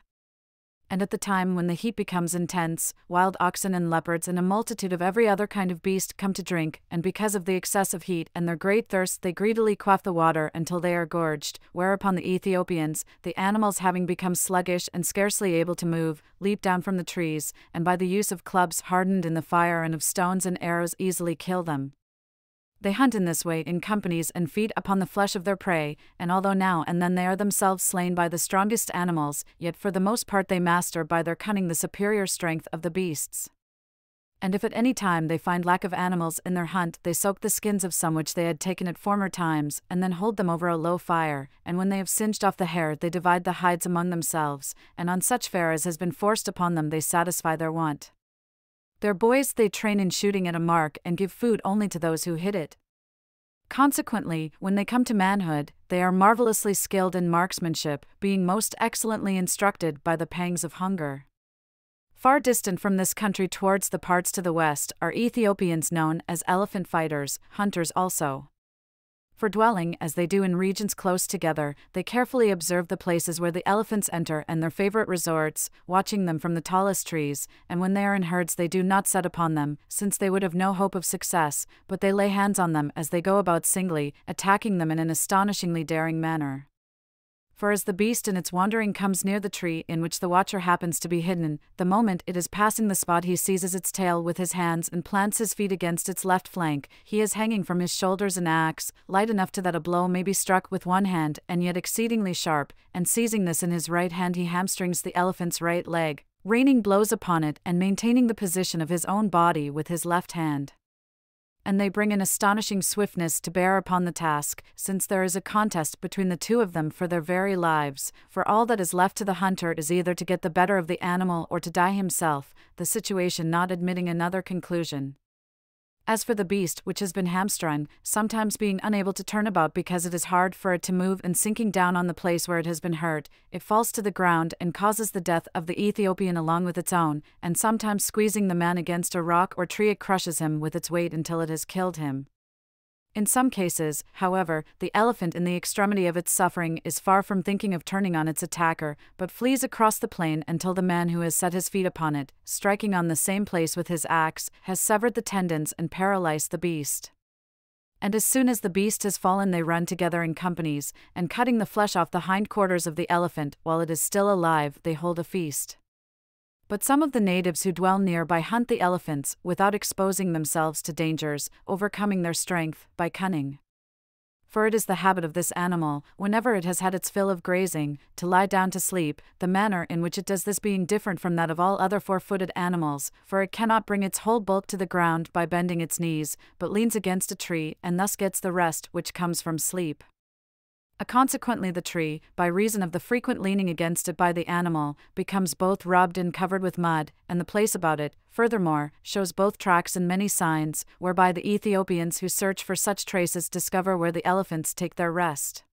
And at the time when the heat becomes intense, wild oxen and leopards and a multitude of every other kind of beast come to drink, and because of the excessive heat and their great thirst, they greedily quaff the water until they are gorged. Whereupon the Ethiopians, the animals having become sluggish and scarcely able to move, leap down from the trees, and by the use of clubs hardened in the fire and of stones and arrows easily kill them. They hunt in this way in companies and feed upon the flesh of their prey, and although now and then they are themselves slain by the strongest animals, yet for the most part they master by their cunning the superior strength of the beasts. And if at any time they find lack of animals in their hunt, they soak the skins of some which they had taken at former times, and then hold them over a low fire, and when they have singed off the hair, they divide the hides among themselves, and on such fare as has been forced upon them they satisfy their want. Their boys they train in shooting at a mark and give food only to those who hit it. Consequently, when they come to manhood, they are marvelously skilled in marksmanship, being most excellently instructed by the pangs of hunger. Far distant from this country towards the parts to the west are Ethiopians known as elephant fighters, hunters also for dwelling, as they do in regions close together, they carefully observe the places where the elephants enter and their favorite resorts, watching them from the tallest trees, and when they are in herds they do not set upon them, since they would have no hope of success, but they lay hands on them as they go about singly, attacking them in an astonishingly daring manner for as the beast in its wandering comes near the tree in which the watcher happens to be hidden, the moment it is passing the spot he seizes its tail with his hands and plants his feet against its left flank. He is hanging from his shoulders an axe, light enough to that a blow may be struck with one hand, and yet exceedingly sharp, and seizing this in his right hand he hamstrings the elephant's right leg, raining blows upon it and maintaining the position of his own body with his left hand and they bring an astonishing swiftness to bear upon the task, since there is a contest between the two of them for their very lives, for all that is left to the hunter is either to get the better of the animal or to die himself, the situation not admitting another conclusion. As for the beast, which has been hamstrung, sometimes being unable to turn about because it is hard for it to move and sinking down on the place where it has been hurt, it falls to the ground and causes the death of the Ethiopian along with its own, and sometimes squeezing the man against a rock or tree, it crushes him with its weight until it has killed him. In some cases, however, the elephant in the extremity of its suffering is far from thinking of turning on its attacker, but flees across the plain until the man who has set his feet upon it, striking on the same place with his axe, has severed the tendons and paralyzed the beast. And as soon as the beast has fallen, they run together in companies, and cutting the flesh off the hind quarters of the elephant while it is still alive, they hold a feast. But some of the natives who dwell nearby hunt the elephants without exposing themselves to dangers, overcoming their strength by cunning. For it is the habit of this animal, whenever it has had its fill of grazing, to lie down to sleep, the manner in which it does this being different from that of all other four footed animals, for it cannot bring its whole bulk to the ground by bending its knees, but leans against a tree and thus gets the rest which comes from sleep. A consequently, the tree, by reason of the frequent leaning against it by the animal, becomes both rubbed and covered with mud, and the place about it, furthermore, shows both tracks and many signs, whereby the Ethiopians who search for such traces discover where the elephants take their rest.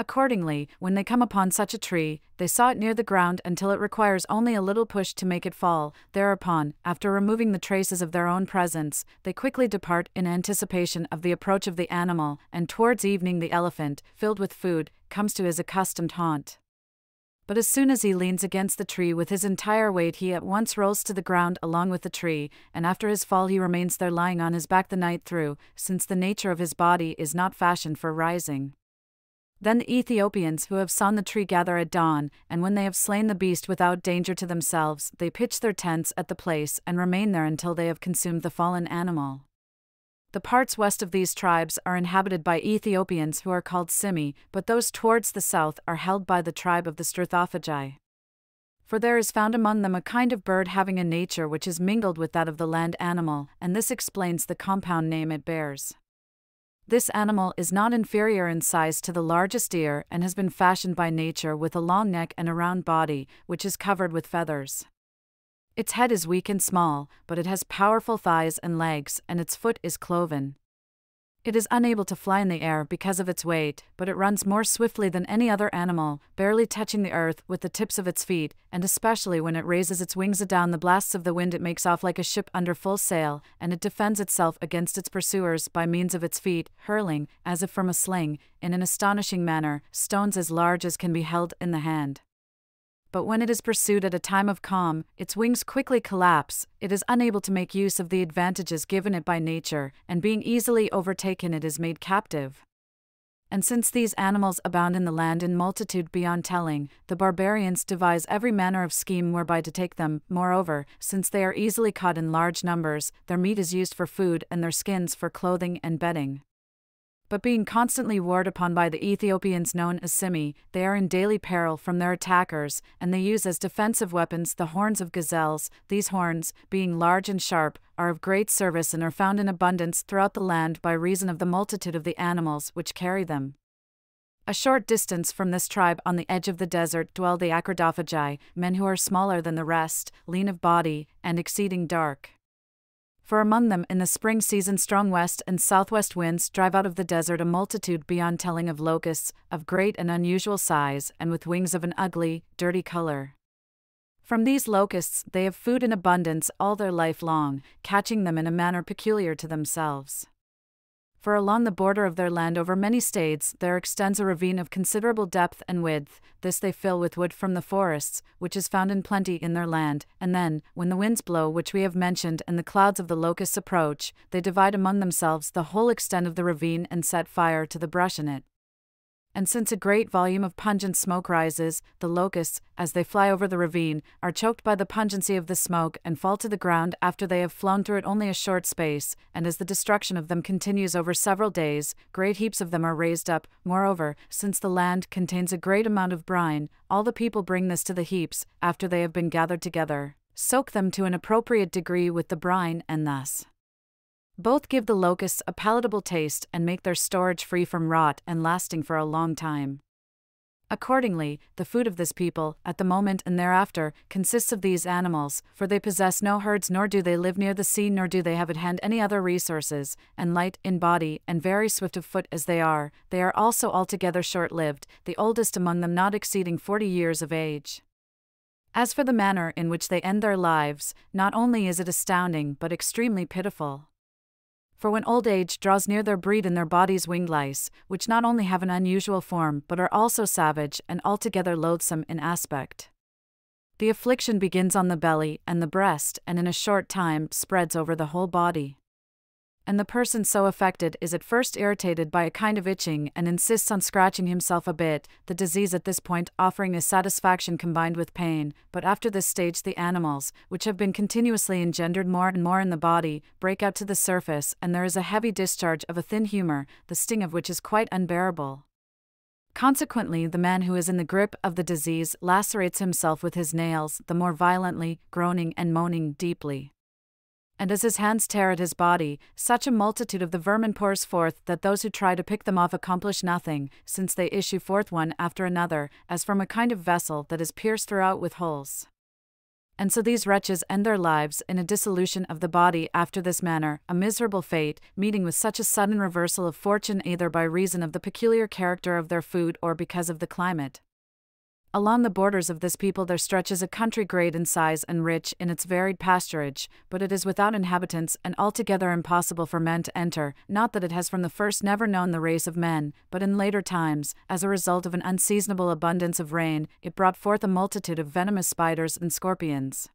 Accordingly, when they come upon such a tree, they saw it near the ground until it requires only a little push to make it fall. Thereupon, after removing the traces of their own presence, they quickly depart in anticipation of the approach of the animal, and towards evening the elephant, filled with food, comes to his accustomed haunt. But as soon as he leans against the tree with his entire weight, he at once rolls to the ground along with the tree, and after his fall, he remains there lying on his back the night through, since the nature of his body is not fashioned for rising. Then the Ethiopians who have sawn the tree gather at dawn, and when they have slain the beast without danger to themselves, they pitch their tents at the place and remain there until they have consumed the fallen animal. The parts west of these tribes are inhabited by Ethiopians who are called Simi, but those towards the south are held by the tribe of the Struthophagi. For there is found among them a kind of bird having a nature which is mingled with that of the land animal, and this explains the compound name it bears. This animal is not inferior in size to the largest deer and has been fashioned by nature with a long neck and a round body, which is covered with feathers. Its head is weak and small, but it has powerful thighs and legs, and its foot is cloven. It is unable to fly in the air because of its weight, but it runs more swiftly than any other animal, barely touching the earth with the tips of its feet, and especially when it raises its wings adown the blasts of the wind, it makes off like a ship under full sail, and it defends itself against its pursuers by means of its feet, hurling, as if from a sling, in an astonishing manner, stones as large as can be held in the hand. But when it is pursued at a time of calm, its wings quickly collapse, it is unable to make use of the advantages given it by nature, and being easily overtaken, it is made captive. And since these animals abound in the land in multitude beyond telling, the barbarians devise every manner of scheme whereby to take them. Moreover, since they are easily caught in large numbers, their meat is used for food and their skins for clothing and bedding but being constantly warred upon by the Ethiopians known as Simi, they are in daily peril from their attackers, and they use as defensive weapons the horns of gazelles. These horns, being large and sharp, are of great service and are found in abundance throughout the land by reason of the multitude of the animals which carry them. A short distance from this tribe on the edge of the desert dwell the Acridophagi, men who are smaller than the rest, lean of body, and exceeding dark for among them in the spring season strong west and southwest winds drive out of the desert a multitude beyond telling of locusts, of great and unusual size, and with wings of an ugly, dirty color. From these locusts they have food in abundance all their life long, catching them in a manner peculiar to themselves for along the border of their land over many stades there extends a ravine of considerable depth and width. This they fill with wood from the forests, which is found in plenty in their land, and then, when the winds blow, which we have mentioned, and the clouds of the locusts approach, they divide among themselves the whole extent of the ravine and set fire to the brush in it and since a great volume of pungent smoke rises, the locusts, as they fly over the ravine, are choked by the pungency of the smoke and fall to the ground after they have flown through it only a short space, and as the destruction of them continues over several days, great heaps of them are raised up. Moreover, since the land contains a great amount of brine, all the people bring this to the heaps, after they have been gathered together, soak them to an appropriate degree with the brine, and thus both give the locusts a palatable taste and make their storage free from rot and lasting for a long time. Accordingly, the food of this people, at the moment and thereafter, consists of these animals, for they possess no herds, nor do they live near the sea, nor do they have at hand any other resources, and light in body, and very swift of foot as they are, they are also altogether short lived, the oldest among them not exceeding forty years of age. As for the manner in which they end their lives, not only is it astounding but extremely pitiful for when old age draws near their breed in their bodies winged lice, which not only have an unusual form but are also savage and altogether loathsome in aspect. The affliction begins on the belly and the breast, and in a short time spreads over the whole body and the person so affected is at first irritated by a kind of itching and insists on scratching himself a bit, the disease at this point offering a satisfaction combined with pain. But after this stage, the animals, which have been continuously engendered more and more in the body, break out to the surface, and there is a heavy discharge of a thin humor, the sting of which is quite unbearable. Consequently, the man who is in the grip of the disease lacerates himself with his nails the more violently, groaning and moaning deeply and as his hands tear at his body, such a multitude of the vermin pours forth that those who try to pick them off accomplish nothing, since they issue forth one after another, as from a kind of vessel that is pierced throughout with holes. And so these wretches end their lives in a dissolution of the body after this manner, a miserable fate, meeting with such a sudden reversal of fortune either by reason of the peculiar character of their food or because of the climate. Along the borders of this people there stretches a country great in size and rich in its varied pasturage, but it is without inhabitants and altogether impossible for men to enter, not that it has from the first never known the race of men, but in later times, as a result of an unseasonable abundance of rain, it brought forth a multitude of venomous spiders and scorpions.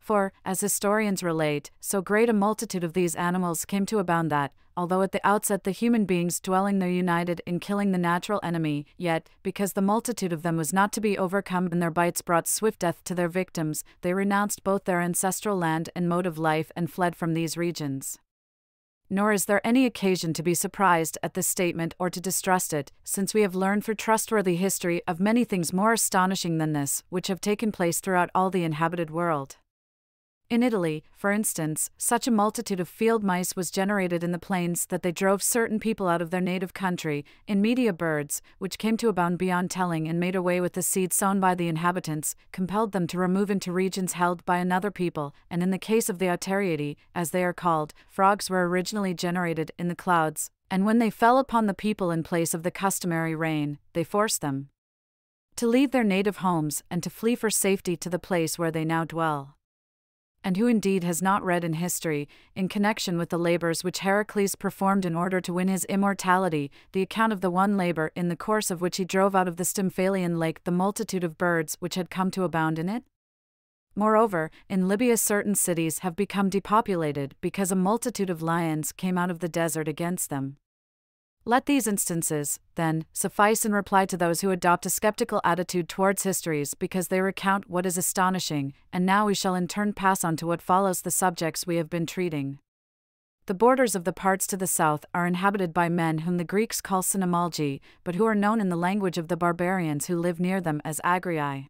For, as historians relate, so great a multitude of these animals came to abound that, although at the outset the human beings dwelling there united in killing the natural enemy, yet, because the multitude of them was not to be overcome and their bites brought swift death to their victims, they renounced both their ancestral land and mode of life and fled from these regions. Nor is there any occasion to be surprised at this statement or to distrust it, since we have learned through trustworthy history of many things more astonishing than this, which have taken place throughout all the inhabited world. In Italy, for instance, such a multitude of field mice was generated in the plains that they drove certain people out of their native country. In media, birds, which came to abound beyond telling and made away with the seed sown by the inhabitants, compelled them to remove into regions held by another people, and in the case of the Autariatae, as they are called, frogs were originally generated in the clouds, and when they fell upon the people in place of the customary rain, they forced them to leave their native homes and to flee for safety to the place where they now dwell. And who indeed has not read in history, in connection with the labors which Heracles performed in order to win his immortality, the account of the one labor in the course of which he drove out of the Stymphalian lake the multitude of birds which had come to abound in it? Moreover, in Libya certain cities have become depopulated because a multitude of lions came out of the desert against them. Let these instances, then, suffice in reply to those who adopt a skeptical attitude towards histories because they recount what is astonishing, and now we shall in turn pass on to what follows the subjects we have been treating. The borders of the parts to the south are inhabited by men whom the Greeks call Cynamolgi, but who are known in the language of the barbarians who live near them as Agrii.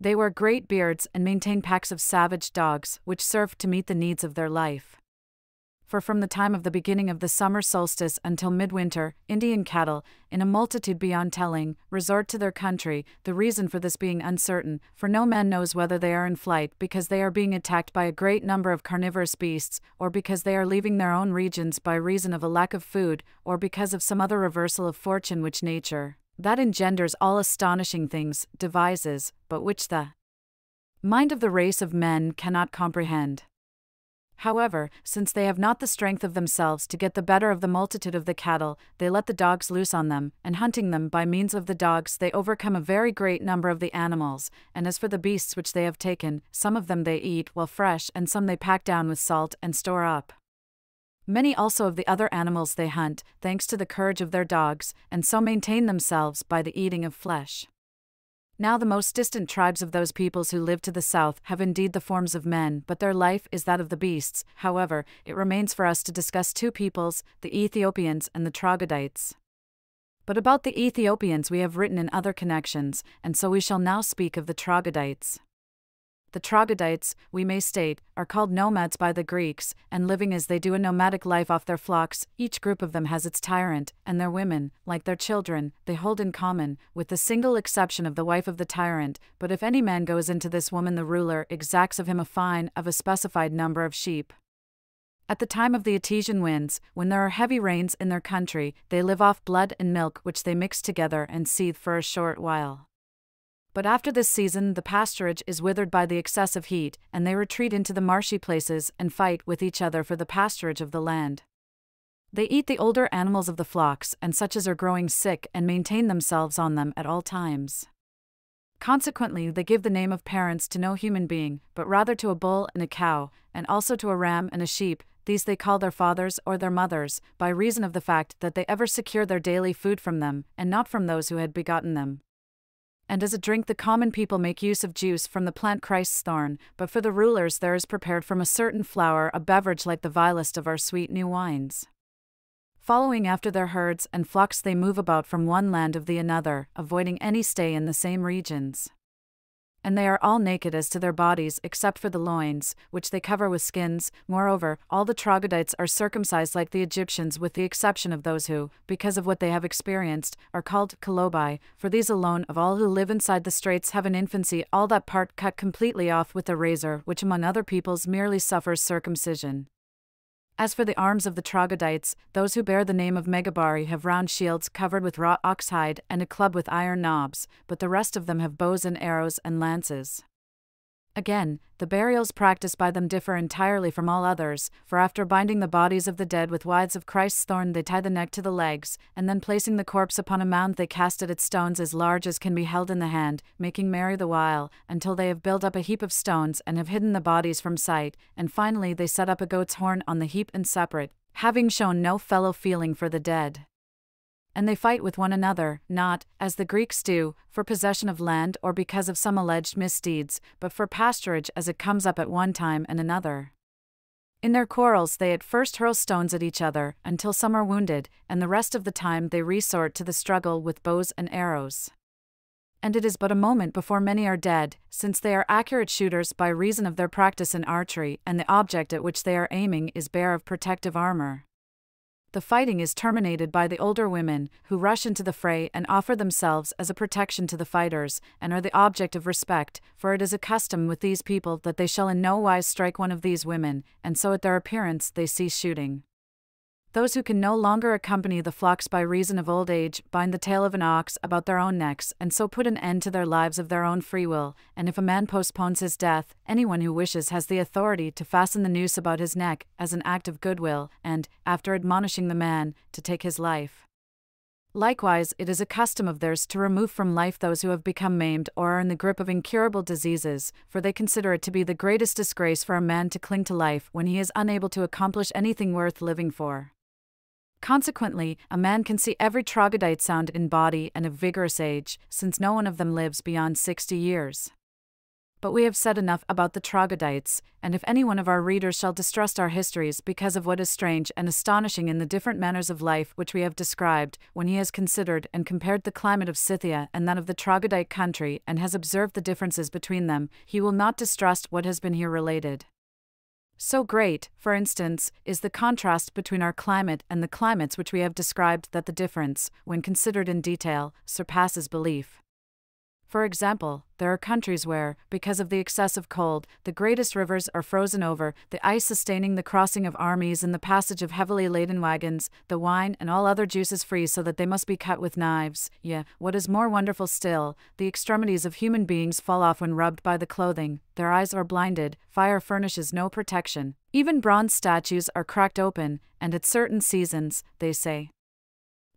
They wear great beards and maintain packs of savage dogs, which serve to meet the needs of their life for from the time of the beginning of the summer solstice until midwinter, Indian cattle, in a multitude beyond telling, resort to their country, the reason for this being uncertain, for no man knows whether they are in flight because they are being attacked by a great number of carnivorous beasts, or because they are leaving their own regions by reason of a lack of food, or because of some other reversal of fortune which nature, that engenders all astonishing things, devises, but which the mind of the race of men cannot comprehend. However, since they have not the strength of themselves to get the better of the multitude of the cattle, they let the dogs loose on them, and hunting them by means of the dogs, they overcome a very great number of the animals. And as for the beasts which they have taken, some of them they eat while fresh, and some they pack down with salt and store up. Many also of the other animals they hunt, thanks to the courage of their dogs, and so maintain themselves by the eating of flesh. Now, the most distant tribes of those peoples who live to the south have indeed the forms of men, but their life is that of the beasts. However, it remains for us to discuss two peoples, the Ethiopians and the Troglodytes. But about the Ethiopians we have written in other connections, and so we shall now speak of the Troglodytes. The troglodytes, we may state, are called nomads by the Greeks, and living as they do a nomadic life off their flocks, each group of them has its tyrant, and their women, like their children, they hold in common, with the single exception of the wife of the tyrant. But if any man goes into this woman, the ruler exacts of him a fine of a specified number of sheep. At the time of the Etesian winds, when there are heavy rains in their country, they live off blood and milk which they mix together and seethe for a short while. But after this season, the pasturage is withered by the excessive heat, and they retreat into the marshy places and fight with each other for the pasturage of the land. They eat the older animals of the flocks and such as are growing sick and maintain themselves on them at all times. Consequently, they give the name of parents to no human being, but rather to a bull and a cow, and also to a ram and a sheep. These they call their fathers or their mothers, by reason of the fact that they ever secure their daily food from them, and not from those who had begotten them and as a drink the common people make use of juice from the plant Christ's thorn, but for the rulers there is prepared from a certain flower a beverage like the vilest of our sweet new wines. Following after their herds and flocks, they move about from one land of the another, avoiding any stay in the same regions and they are all naked as to their bodies except for the loins, which they cover with skins. Moreover, all the troglodytes are circumcised like the Egyptians, with the exception of those who, because of what they have experienced, are called colobi, for these alone of all who live inside the straits have an infancy, all that part cut completely off with a razor, which among other peoples merely suffers circumcision. As for the arms of the troglodytes, those who bear the name of Megabari have round shields covered with raw ox hide and a club with iron knobs, but the rest of them have bows and arrows and lances. Again, the burials practiced by them differ entirely from all others, for after binding the bodies of the dead with withes of Christ's thorn, they tie the neck to the legs, and then placing the corpse upon a mound, they cast at it stones as large as can be held in the hand, making merry the while, until they have built up a heap of stones and have hidden the bodies from sight, and finally they set up a goat's horn on the heap and separate, having shown no fellow feeling for the dead and they fight with one another, not, as the Greeks do, for possession of land or because of some alleged misdeeds, but for pasturage as it comes up at one time and another. In their quarrels, they at first hurl stones at each other until some are wounded, and the rest of the time they resort to the struggle with bows and arrows. And it is but a moment before many are dead, since they are accurate shooters by reason of their practice in archery, and the object at which they are aiming is bare of protective armor the fighting is terminated by the older women, who rush into the fray and offer themselves as a protection to the fighters, and are the object of respect, for it is a custom with these people that they shall in no wise strike one of these women, and so at their appearance they cease shooting. Those who can no longer accompany the flocks by reason of old age bind the tail of an ox about their own necks, and so put an end to their lives of their own free will. And if a man postpones his death, anyone who wishes has the authority to fasten the noose about his neck as an act of goodwill, and, after admonishing the man, to take his life. Likewise, it is a custom of theirs to remove from life those who have become maimed or are in the grip of incurable diseases, for they consider it to be the greatest disgrace for a man to cling to life when he is unable to accomplish anything worth living for. Consequently, a man can see every troglodyte sound in body and of vigorous age, since no one of them lives beyond sixty years. But we have said enough about the troglodytes, and if any one of our readers shall distrust our histories because of what is strange and astonishing in the different manners of life which we have described, when he has considered and compared the climate of Scythia and that of the troglodyte country and has observed the differences between them, he will not distrust what has been here related. So great, for instance, is the contrast between our climate and the climates which we have described that the difference, when considered in detail, surpasses belief. For example, there are countries where, because of the excessive cold, the greatest rivers are frozen over, the ice sustaining the crossing of armies and the passage of heavily laden wagons, the wine and all other juices freeze so that they must be cut with knives. Yea, what is more wonderful still, the extremities of human beings fall off when rubbed by the clothing, their eyes are blinded, fire furnishes no protection. Even bronze statues are cracked open, and at certain seasons, they say,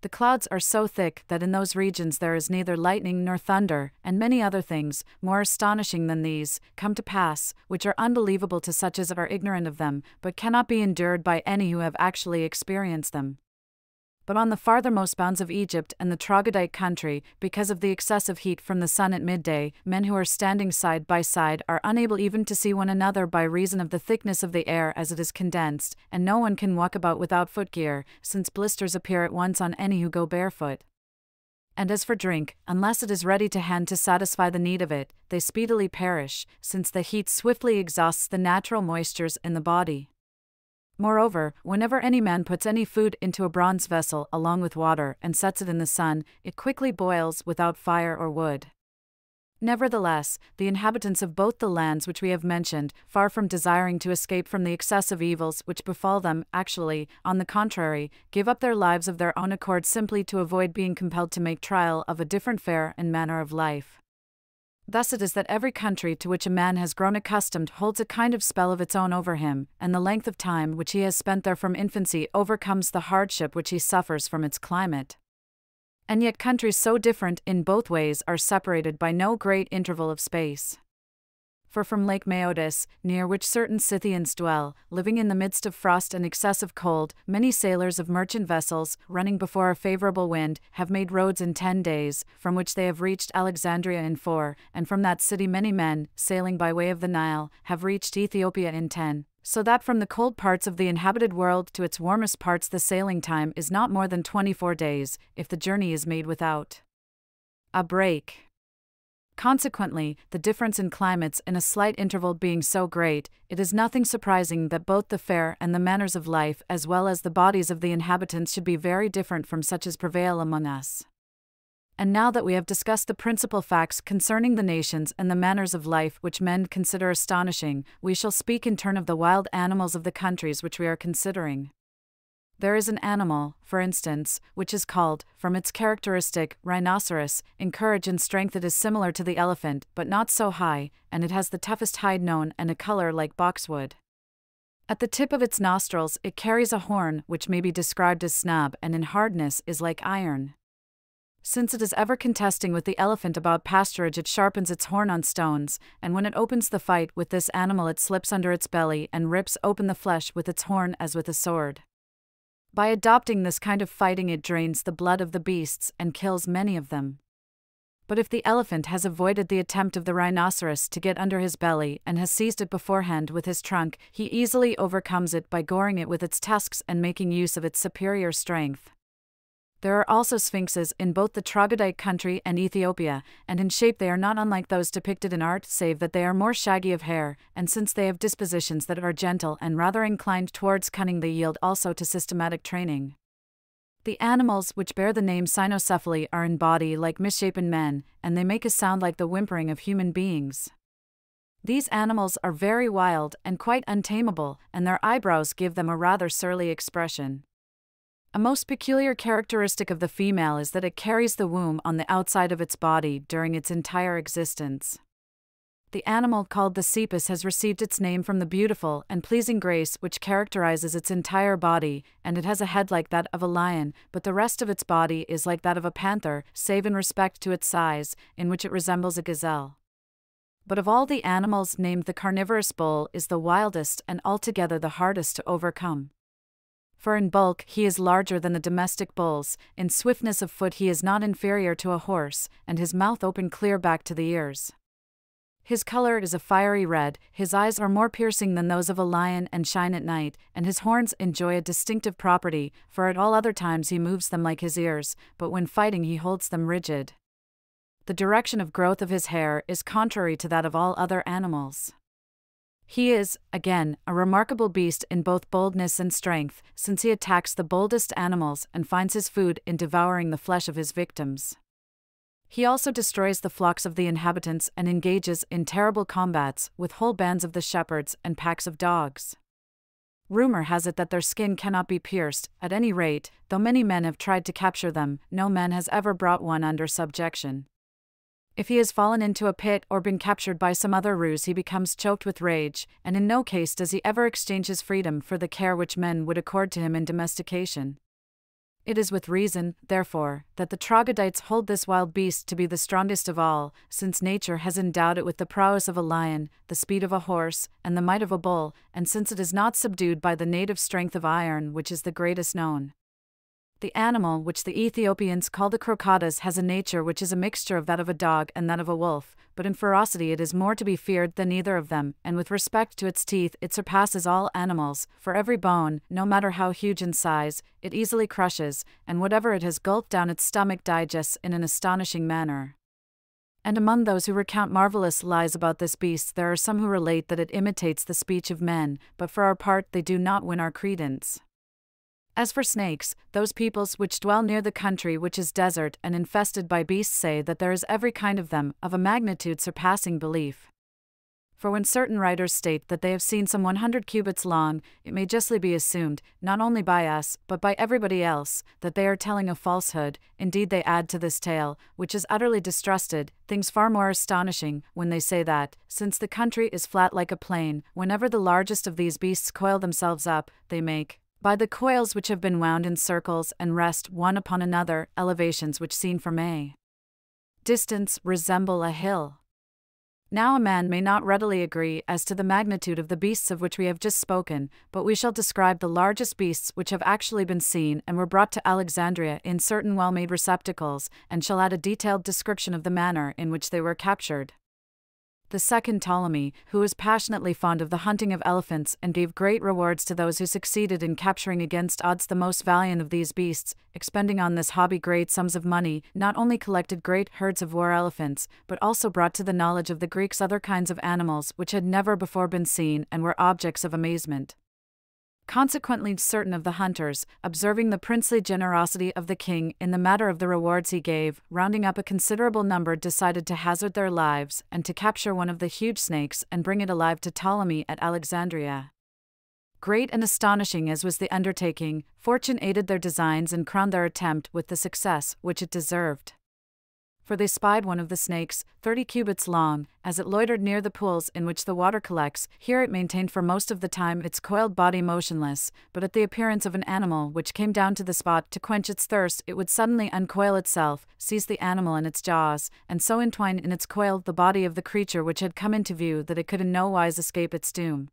the clouds are so thick that in those regions there is neither lightning nor thunder, and many other things, more astonishing than these, come to pass, which are unbelievable to such as are ignorant of them, but cannot be endured by any who have actually experienced them but on the farthermost bounds of Egypt and the Troglodyte country, because of the excessive heat from the sun at midday, men who are standing side by side are unable even to see one another by reason of the thickness of the air as it is condensed, and no one can walk about without footgear, since blisters appear at once on any who go barefoot. And as for drink, unless it is ready to hand to satisfy the need of it, they speedily perish, since the heat swiftly exhausts the natural moistures in the body. Moreover, whenever any man puts any food into a bronze vessel along with water and sets it in the sun, it quickly boils without fire or wood. Nevertheless, the inhabitants of both the lands which we have mentioned, far from desiring to escape from the excessive evils which befall them, actually, on the contrary, give up their lives of their own accord simply to avoid being compelled to make trial of a different fare and manner of life. Thus it is that every country to which a man has grown accustomed holds a kind of spell of its own over him, and the length of time which he has spent there from infancy overcomes the hardship which he suffers from its climate. And yet, countries so different in both ways are separated by no great interval of space for from Lake Maeotis, near which certain Scythians dwell, living in the midst of frost and excessive cold, many sailors of merchant vessels, running before a favorable wind, have made Rhodes in ten days, from which they have reached Alexandria in four, and from that city many men, sailing by way of the Nile, have reached Ethiopia in ten. So that from the cold parts of the inhabited world to its warmest parts the sailing time is not more than twenty four days, if the journey is made without a break. Consequently, the difference in climates in a slight interval being so great, it is nothing surprising that both the fare and the manners of life, as well as the bodies of the inhabitants, should be very different from such as prevail among us. And now that we have discussed the principal facts concerning the nations and the manners of life which men consider astonishing, we shall speak in turn of the wild animals of the countries which we are considering. There is an animal, for instance, which is called, from its characteristic, rhinoceros. In courage and strength, it is similar to the elephant, but not so high, and it has the toughest hide known and a color like boxwood. At the tip of its nostrils, it carries a horn which may be described as snub and in hardness is like iron. Since it is ever contesting with the elephant about pasturage, it sharpens its horn on stones, and when it opens the fight with this animal, it slips under its belly and rips open the flesh with its horn as with a sword. By adopting this kind of fighting, it drains the blood of the beasts and kills many of them. But if the elephant has avoided the attempt of the rhinoceros to get under his belly and has seized it beforehand with his trunk, he easily overcomes it by goring it with its tusks and making use of its superior strength. There are also sphinxes in both the Troglodyte country and Ethiopia, and in shape they are not unlike those depicted in art, save that they are more shaggy of hair, and since they have dispositions that are gentle and rather inclined towards cunning, they yield also to systematic training. The animals which bear the name cynocephali are in body like misshapen men, and they make a sound like the whimpering of human beings. These animals are very wild and quite untamable, and their eyebrows give them a rather surly expression. A most peculiar characteristic of the female is that it carries the womb on the outside of its body during its entire existence. The animal called the cepus has received its name from the beautiful and pleasing grace which characterizes its entire body, and it has a head like that of a lion, but the rest of its body is like that of a panther, save in respect to its size, in which it resembles a gazelle. But of all the animals named the carnivorous bull is the wildest and altogether the hardest to overcome. For in bulk he is larger than the domestic bulls, in swiftness of foot he is not inferior to a horse, and his mouth open clear back to the ears. His color is a fiery red, his eyes are more piercing than those of a lion and shine at night, and his horns enjoy a distinctive property, for at all other times he moves them like his ears, but when fighting he holds them rigid. The direction of growth of his hair is contrary to that of all other animals. He is, again, a remarkable beast in both boldness and strength, since he attacks the boldest animals and finds his food in devouring the flesh of his victims. He also destroys the flocks of the inhabitants and engages in terrible combats with whole bands of the shepherds and packs of dogs. Rumor has it that their skin cannot be pierced, at any rate, though many men have tried to capture them, no man has ever brought one under subjection. If he has fallen into a pit or been captured by some other ruse, he becomes choked with rage, and in no case does he ever exchange his freedom for the care which men would accord to him in domestication. It is with reason, therefore, that the troglodytes hold this wild beast to be the strongest of all, since nature has endowed it with the prowess of a lion, the speed of a horse, and the might of a bull, and since it is not subdued by the native strength of iron, which is the greatest known. The animal which the Ethiopians call the crocottas has a nature which is a mixture of that of a dog and that of a wolf, but in ferocity it is more to be feared than either of them, and with respect to its teeth it surpasses all animals, for every bone, no matter how huge in size, it easily crushes, and whatever it has gulped down its stomach digests in an astonishing manner. And among those who recount marvelous lies about this beast, there are some who relate that it imitates the speech of men, but for our part they do not win our credence. As for snakes, those peoples which dwell near the country which is desert and infested by beasts say that there is every kind of them, of a magnitude surpassing belief. For when certain writers state that they have seen some 100 cubits long, it may justly be assumed, not only by us, but by everybody else, that they are telling a falsehood. Indeed, they add to this tale, which is utterly distrusted, things far more astonishing, when they say that, since the country is flat like a plain, whenever the largest of these beasts coil themselves up, they make, by the coils which have been wound in circles and rest one upon another, elevations which seen from a distance resemble a hill. Now a man may not readily agree as to the magnitude of the beasts of which we have just spoken, but we shall describe the largest beasts which have actually been seen and were brought to Alexandria in certain well made receptacles, and shall add a detailed description of the manner in which they were captured the second Ptolemy, who was passionately fond of the hunting of elephants and gave great rewards to those who succeeded in capturing against odds the most valiant of these beasts, expending on this hobby great sums of money, not only collected great herds of war elephants, but also brought to the knowledge of the Greeks other kinds of animals which had never before been seen and were objects of amazement. Consequently, certain of the hunters, observing the princely generosity of the king in the matter of the rewards he gave, rounding up a considerable number, decided to hazard their lives and to capture one of the huge snakes and bring it alive to Ptolemy at Alexandria. Great and astonishing as was the undertaking, fortune aided their designs and crowned their attempt with the success which it deserved for they spied one of the snakes, thirty cubits long, as it loitered near the pools in which the water collects. Here it maintained for most of the time its coiled body motionless, but at the appearance of an animal which came down to the spot to quench its thirst, it would suddenly uncoil itself, seize the animal in its jaws, and so entwine in its coil the body of the creature which had come into view that it could in no wise escape its doom.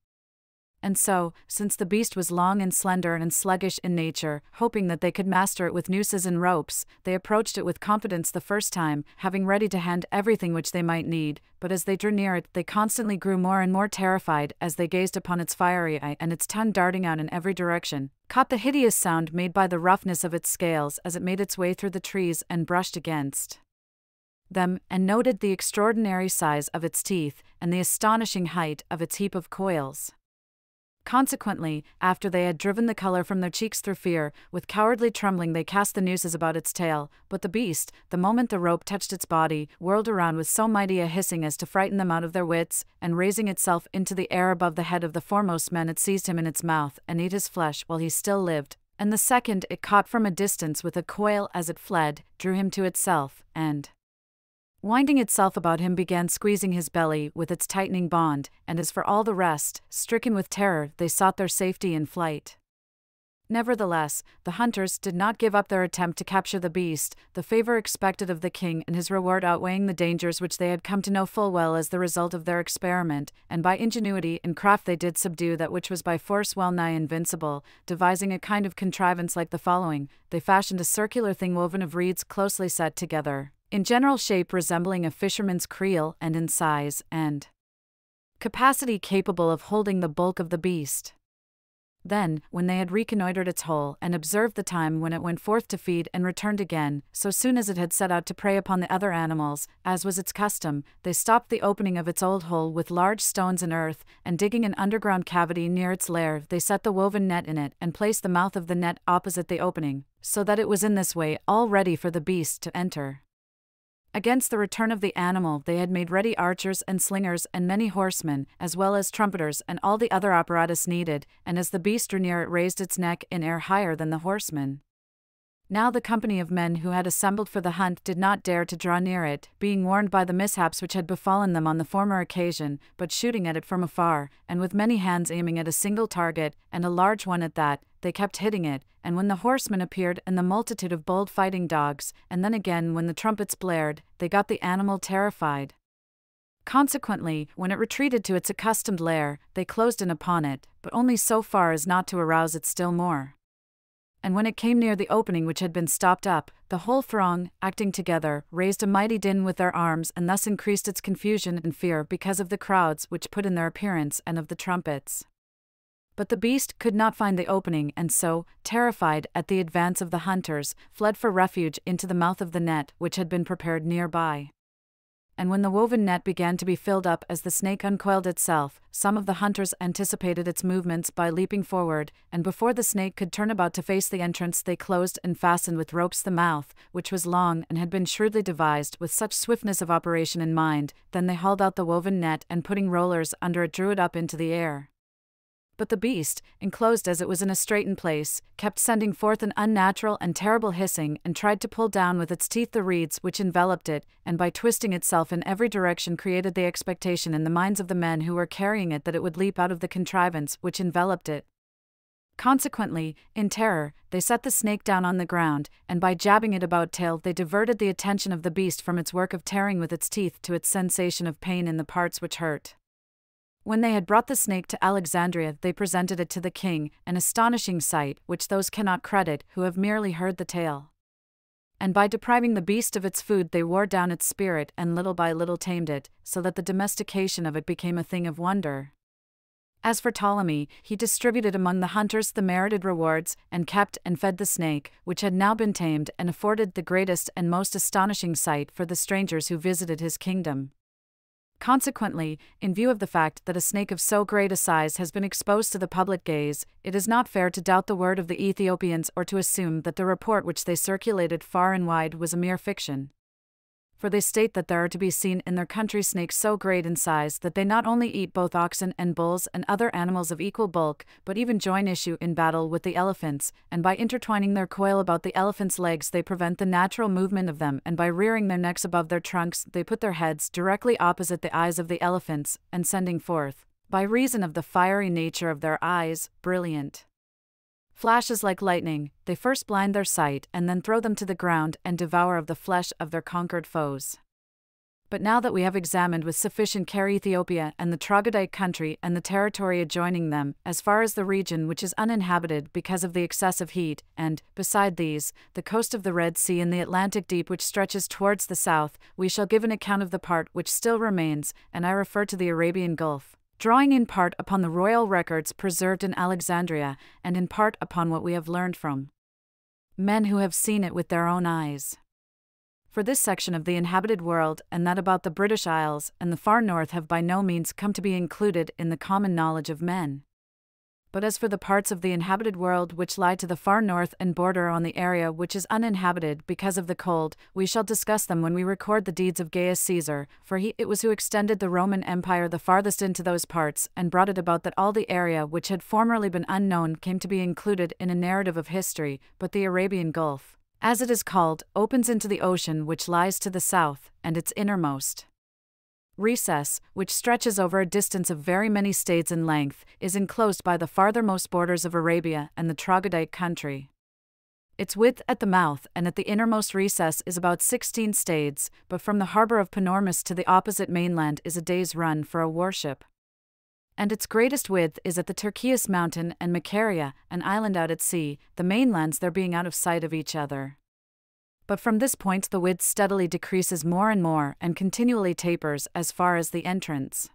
And so, since the beast was long and slender and sluggish in nature, hoping that they could master it with nooses and ropes, they approached it with confidence the first time, having ready to hand everything which they might need. But as they drew near it, they constantly grew more and more terrified as they gazed upon its fiery eye and its tongue darting out in every direction, caught the hideous sound made by the roughness of its scales as it made its way through the trees and brushed against them, and noted the extraordinary size of its teeth and the astonishing height of its heap of coils. Consequently, after they had driven the color from their cheeks through fear, with cowardly trembling they cast the nooses about its tail. But the beast, the moment the rope touched its body, whirled around with so mighty a hissing as to frighten them out of their wits, and raising itself into the air above the head of the foremost man, it seized him in its mouth and ate his flesh while he still lived. And the second it caught from a distance with a coil as it fled, drew him to itself, and, winding itself about him, began squeezing his belly with its tightening bond, and as for all the rest, stricken with terror, they sought their safety in flight. Nevertheless, the hunters did not give up their attempt to capture the beast, the favor expected of the king and his reward outweighing the dangers which they had come to know full well as the result of their experiment, and by ingenuity and craft they did subdue that which was by force well nigh invincible, devising a kind of contrivance like the following they fashioned a circular thing woven of reeds closely set together, in general shape resembling a fisherman's creel and in size and capacity capable of holding the bulk of the beast. Then, when they had reconnoitred its hole and observed the time when it went forth to feed and returned again, so soon as it had set out to prey upon the other animals, as was its custom, they stopped the opening of its old hole with large stones and earth, and digging an underground cavity near its lair, they set the woven net in it and placed the mouth of the net opposite the opening, so that it was in this way all ready for the beast to enter. Against the return of the animal, they had made ready archers and slingers and many horsemen, as well as trumpeters and all the other apparatus needed, and as the beast drew near, it raised its neck in air higher than the horsemen. Now the company of men who had assembled for the hunt did not dare to draw near it, being warned by the mishaps which had befallen them on the former occasion, but shooting at it from afar, and with many hands aiming at a single target, and a large one at that, they kept hitting it, and when the horsemen appeared and the multitude of bold fighting dogs, and then again when the trumpets blared, they got the animal terrified. Consequently, when it retreated to its accustomed lair, they closed in upon it, but only so far as not to arouse it still more and when it came near the opening which had been stopped up, the whole throng, acting together, raised a mighty din with their arms and thus increased its confusion and fear because of the crowds which put in their appearance and of the trumpets. But the beast could not find the opening, and so, terrified at the advance of the hunters, fled for refuge into the mouth of the net which had been prepared near by and when the woven net began to be filled up as the snake uncoiled itself, some of the hunters anticipated its movements by leaping forward, and before the snake could turn about to face the entrance, they closed and fastened with ropes the mouth, which was long and had been shrewdly devised with such swiftness of operation in mind. Then they hauled out the woven net and putting rollers under it drew it up into the air. But the beast, enclosed as it was in a straitened place, kept sending forth an unnatural and terrible hissing and tried to pull down with its teeth the reeds which enveloped it, and by twisting itself in every direction created the expectation in the minds of the men who were carrying it that it would leap out of the contrivance which enveloped it. Consequently, in terror, they set the snake down on the ground, and by jabbing it about tail, they diverted the attention of the beast from its work of tearing with its teeth to its sensation of pain in the parts which hurt. When they had brought the snake to Alexandria, they presented it to the king, an astonishing sight, which those cannot credit who have merely heard the tale. And by depriving the beast of its food, they wore down its spirit and little by little tamed it, so that the domestication of it became a thing of wonder. As for Ptolemy, he distributed among the hunters the merited rewards, and kept and fed the snake, which had now been tamed and afforded the greatest and most astonishing sight for the strangers who visited his kingdom. Consequently, in view of the fact that a snake of so great a size has been exposed to the public gaze, it is not fair to doubt the word of the Ethiopians or to assume that the report which they circulated far and wide was a mere fiction for they state that there are to be seen in their country snakes so great in size that they not only eat both oxen and bulls and other animals of equal bulk, but even join issue in battle with the elephants, and by intertwining their coil about the elephants' legs, they prevent the natural movement of them, and by rearing their necks above their trunks, they put their heads directly opposite the eyes of the elephants, and sending forth, by reason of the fiery nature of their eyes, brilliant Flashes like lightning, they first blind their sight and then throw them to the ground and devour of the flesh of their conquered foes. But now that we have examined with sufficient care Ethiopia and the Troglodyte country and the territory adjoining them, as far as the region which is uninhabited because of the excessive heat, and, beside these, the coast of the Red Sea and the Atlantic Deep which stretches towards the south, we shall give an account of the part which still remains, and I refer to the Arabian Gulf drawing in part upon the royal records preserved in Alexandria and in part upon what we have learned from men who have seen it with their own eyes. For this section of the inhabited world and that about the British Isles and the far north have by no means come to be included in the common knowledge of men. But as for the parts of the inhabited world which lie to the far north and border on the area which is uninhabited because of the cold, we shall discuss them when we record the deeds of Gaius Caesar, for he it was who extended the Roman Empire the farthest into those parts, and brought it about that all the area which had formerly been unknown came to be included in a narrative of history, but the Arabian Gulf, as it is called, opens into the ocean which lies to the south, and its innermost recess, which stretches over a distance of very many stades in length, is enclosed by the farthermost borders of Arabia and the Troglodyte country. Its width at the mouth and at the innermost recess is about 16 stades, but from the harbor of Panormus to the opposite mainland is a day's run for a warship. And its greatest width is at the Turkius mountain and Macaria, an island out at sea, the mainlands there being out of sight of each other but from this point the width steadily decreases more and more and continually tapers as far as the entrance.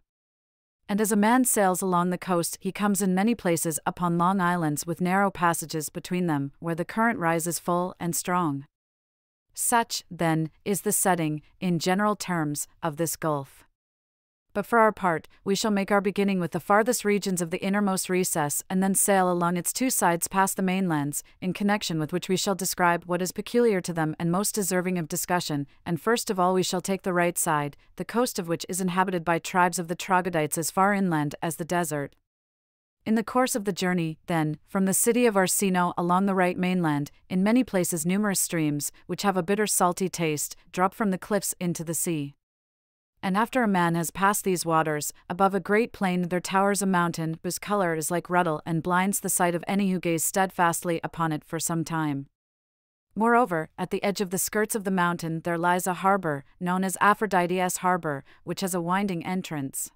And as a man sails along the coast, he comes in many places upon long islands with narrow passages between them, where the current rises full and strong. Such, then, is the setting, in general terms, of this gulf but for our part, we shall make our beginning with the farthest regions of the innermost recess and then sail along its two sides past the mainlands, in connection with which we shall describe what is peculiar to them and most deserving of discussion, and first of all we shall take the right side, the coast of which is inhabited by tribes of the troglodytes as far inland as the desert. In the course of the journey, then, from the city of Arsinoë along the right mainland, in many places numerous streams, which have a bitter salty taste, drop from the cliffs into the sea. And after a man has passed these waters, above a great plain there towers a mountain whose color is like rutile and blinds the sight of any who gaze steadfastly upon it for some time. Moreover, at the edge of the skirts of the mountain there lies a harbor, known as Aphrodite's Harbor, which has a winding entrance.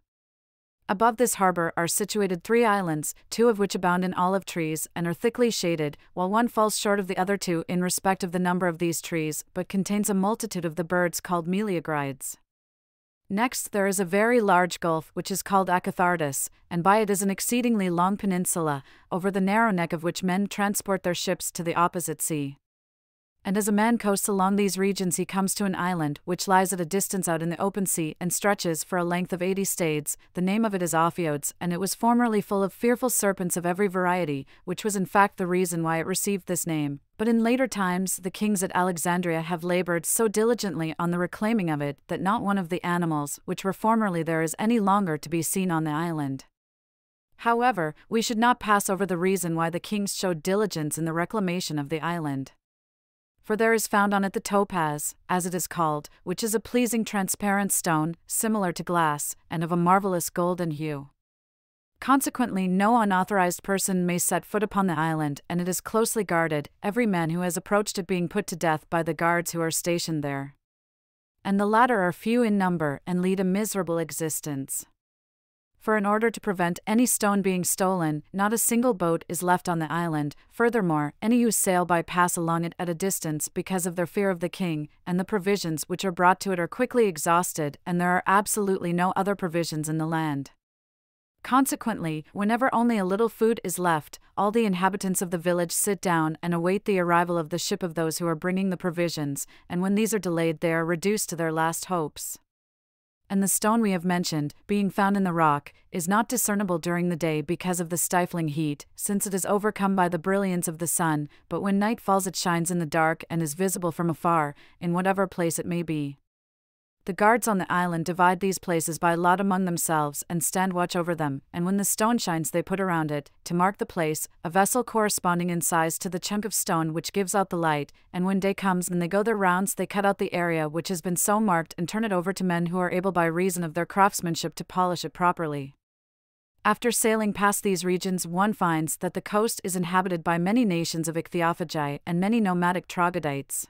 Above this harbor are situated three islands, two of which abound in olive trees and are thickly shaded, while one falls short of the other two in respect of the number of these trees, but contains a multitude of the birds called meleagrides. Next, there is a very large gulf which is called Acathartus, and by it is an exceedingly long peninsula, over the narrow neck of which men transport their ships to the opposite sea and as a man coasts along these regions, he comes to an island which lies at a distance out in the open sea and stretches for a length of eighty stades. The name of it is Ophiodes, and it was formerly full of fearful serpents of every variety, which was in fact the reason why it received this name. But in later times, the kings at Alexandria have labored so diligently on the reclaiming of it that not one of the animals which were formerly there is any longer to be seen on the island. However, we should not pass over the reason why the kings showed diligence in the reclamation of the island for there is found on it the topaz, as it is called, which is a pleasing transparent stone, similar to glass, and of a marvelous golden hue. Consequently, no unauthorized person may set foot upon the island, and it is closely guarded, every man who has approached it being put to death by the guards who are stationed there. And the latter are few in number and lead a miserable existence for in order to prevent any stone being stolen, not a single boat is left on the island. Furthermore, any who sail by pass along it at a distance because of their fear of the king, and the provisions which are brought to it are quickly exhausted, and there are absolutely no other provisions in the land. Consequently, whenever only a little food is left, all the inhabitants of the village sit down and await the arrival of the ship of those who are bringing the provisions, and when these are delayed, they are reduced to their last hopes and the stone we have mentioned, being found in the rock, is not discernible during the day because of the stifling heat, since it is overcome by the brilliance of the sun, but when night falls it shines in the dark and is visible from afar, in whatever place it may be. The guards on the island divide these places by lot among themselves and stand watch over them, and when the stone shines, they put around it, to mark the place, a vessel corresponding in size to the chunk of stone which gives out the light, and when day comes and they go their rounds, they cut out the area which has been so marked and turn it over to men who are able by reason of their craftsmanship to polish it properly. After sailing past these regions, one finds that the coast is inhabited by many nations of ichthyophagi and many nomadic troglodytes.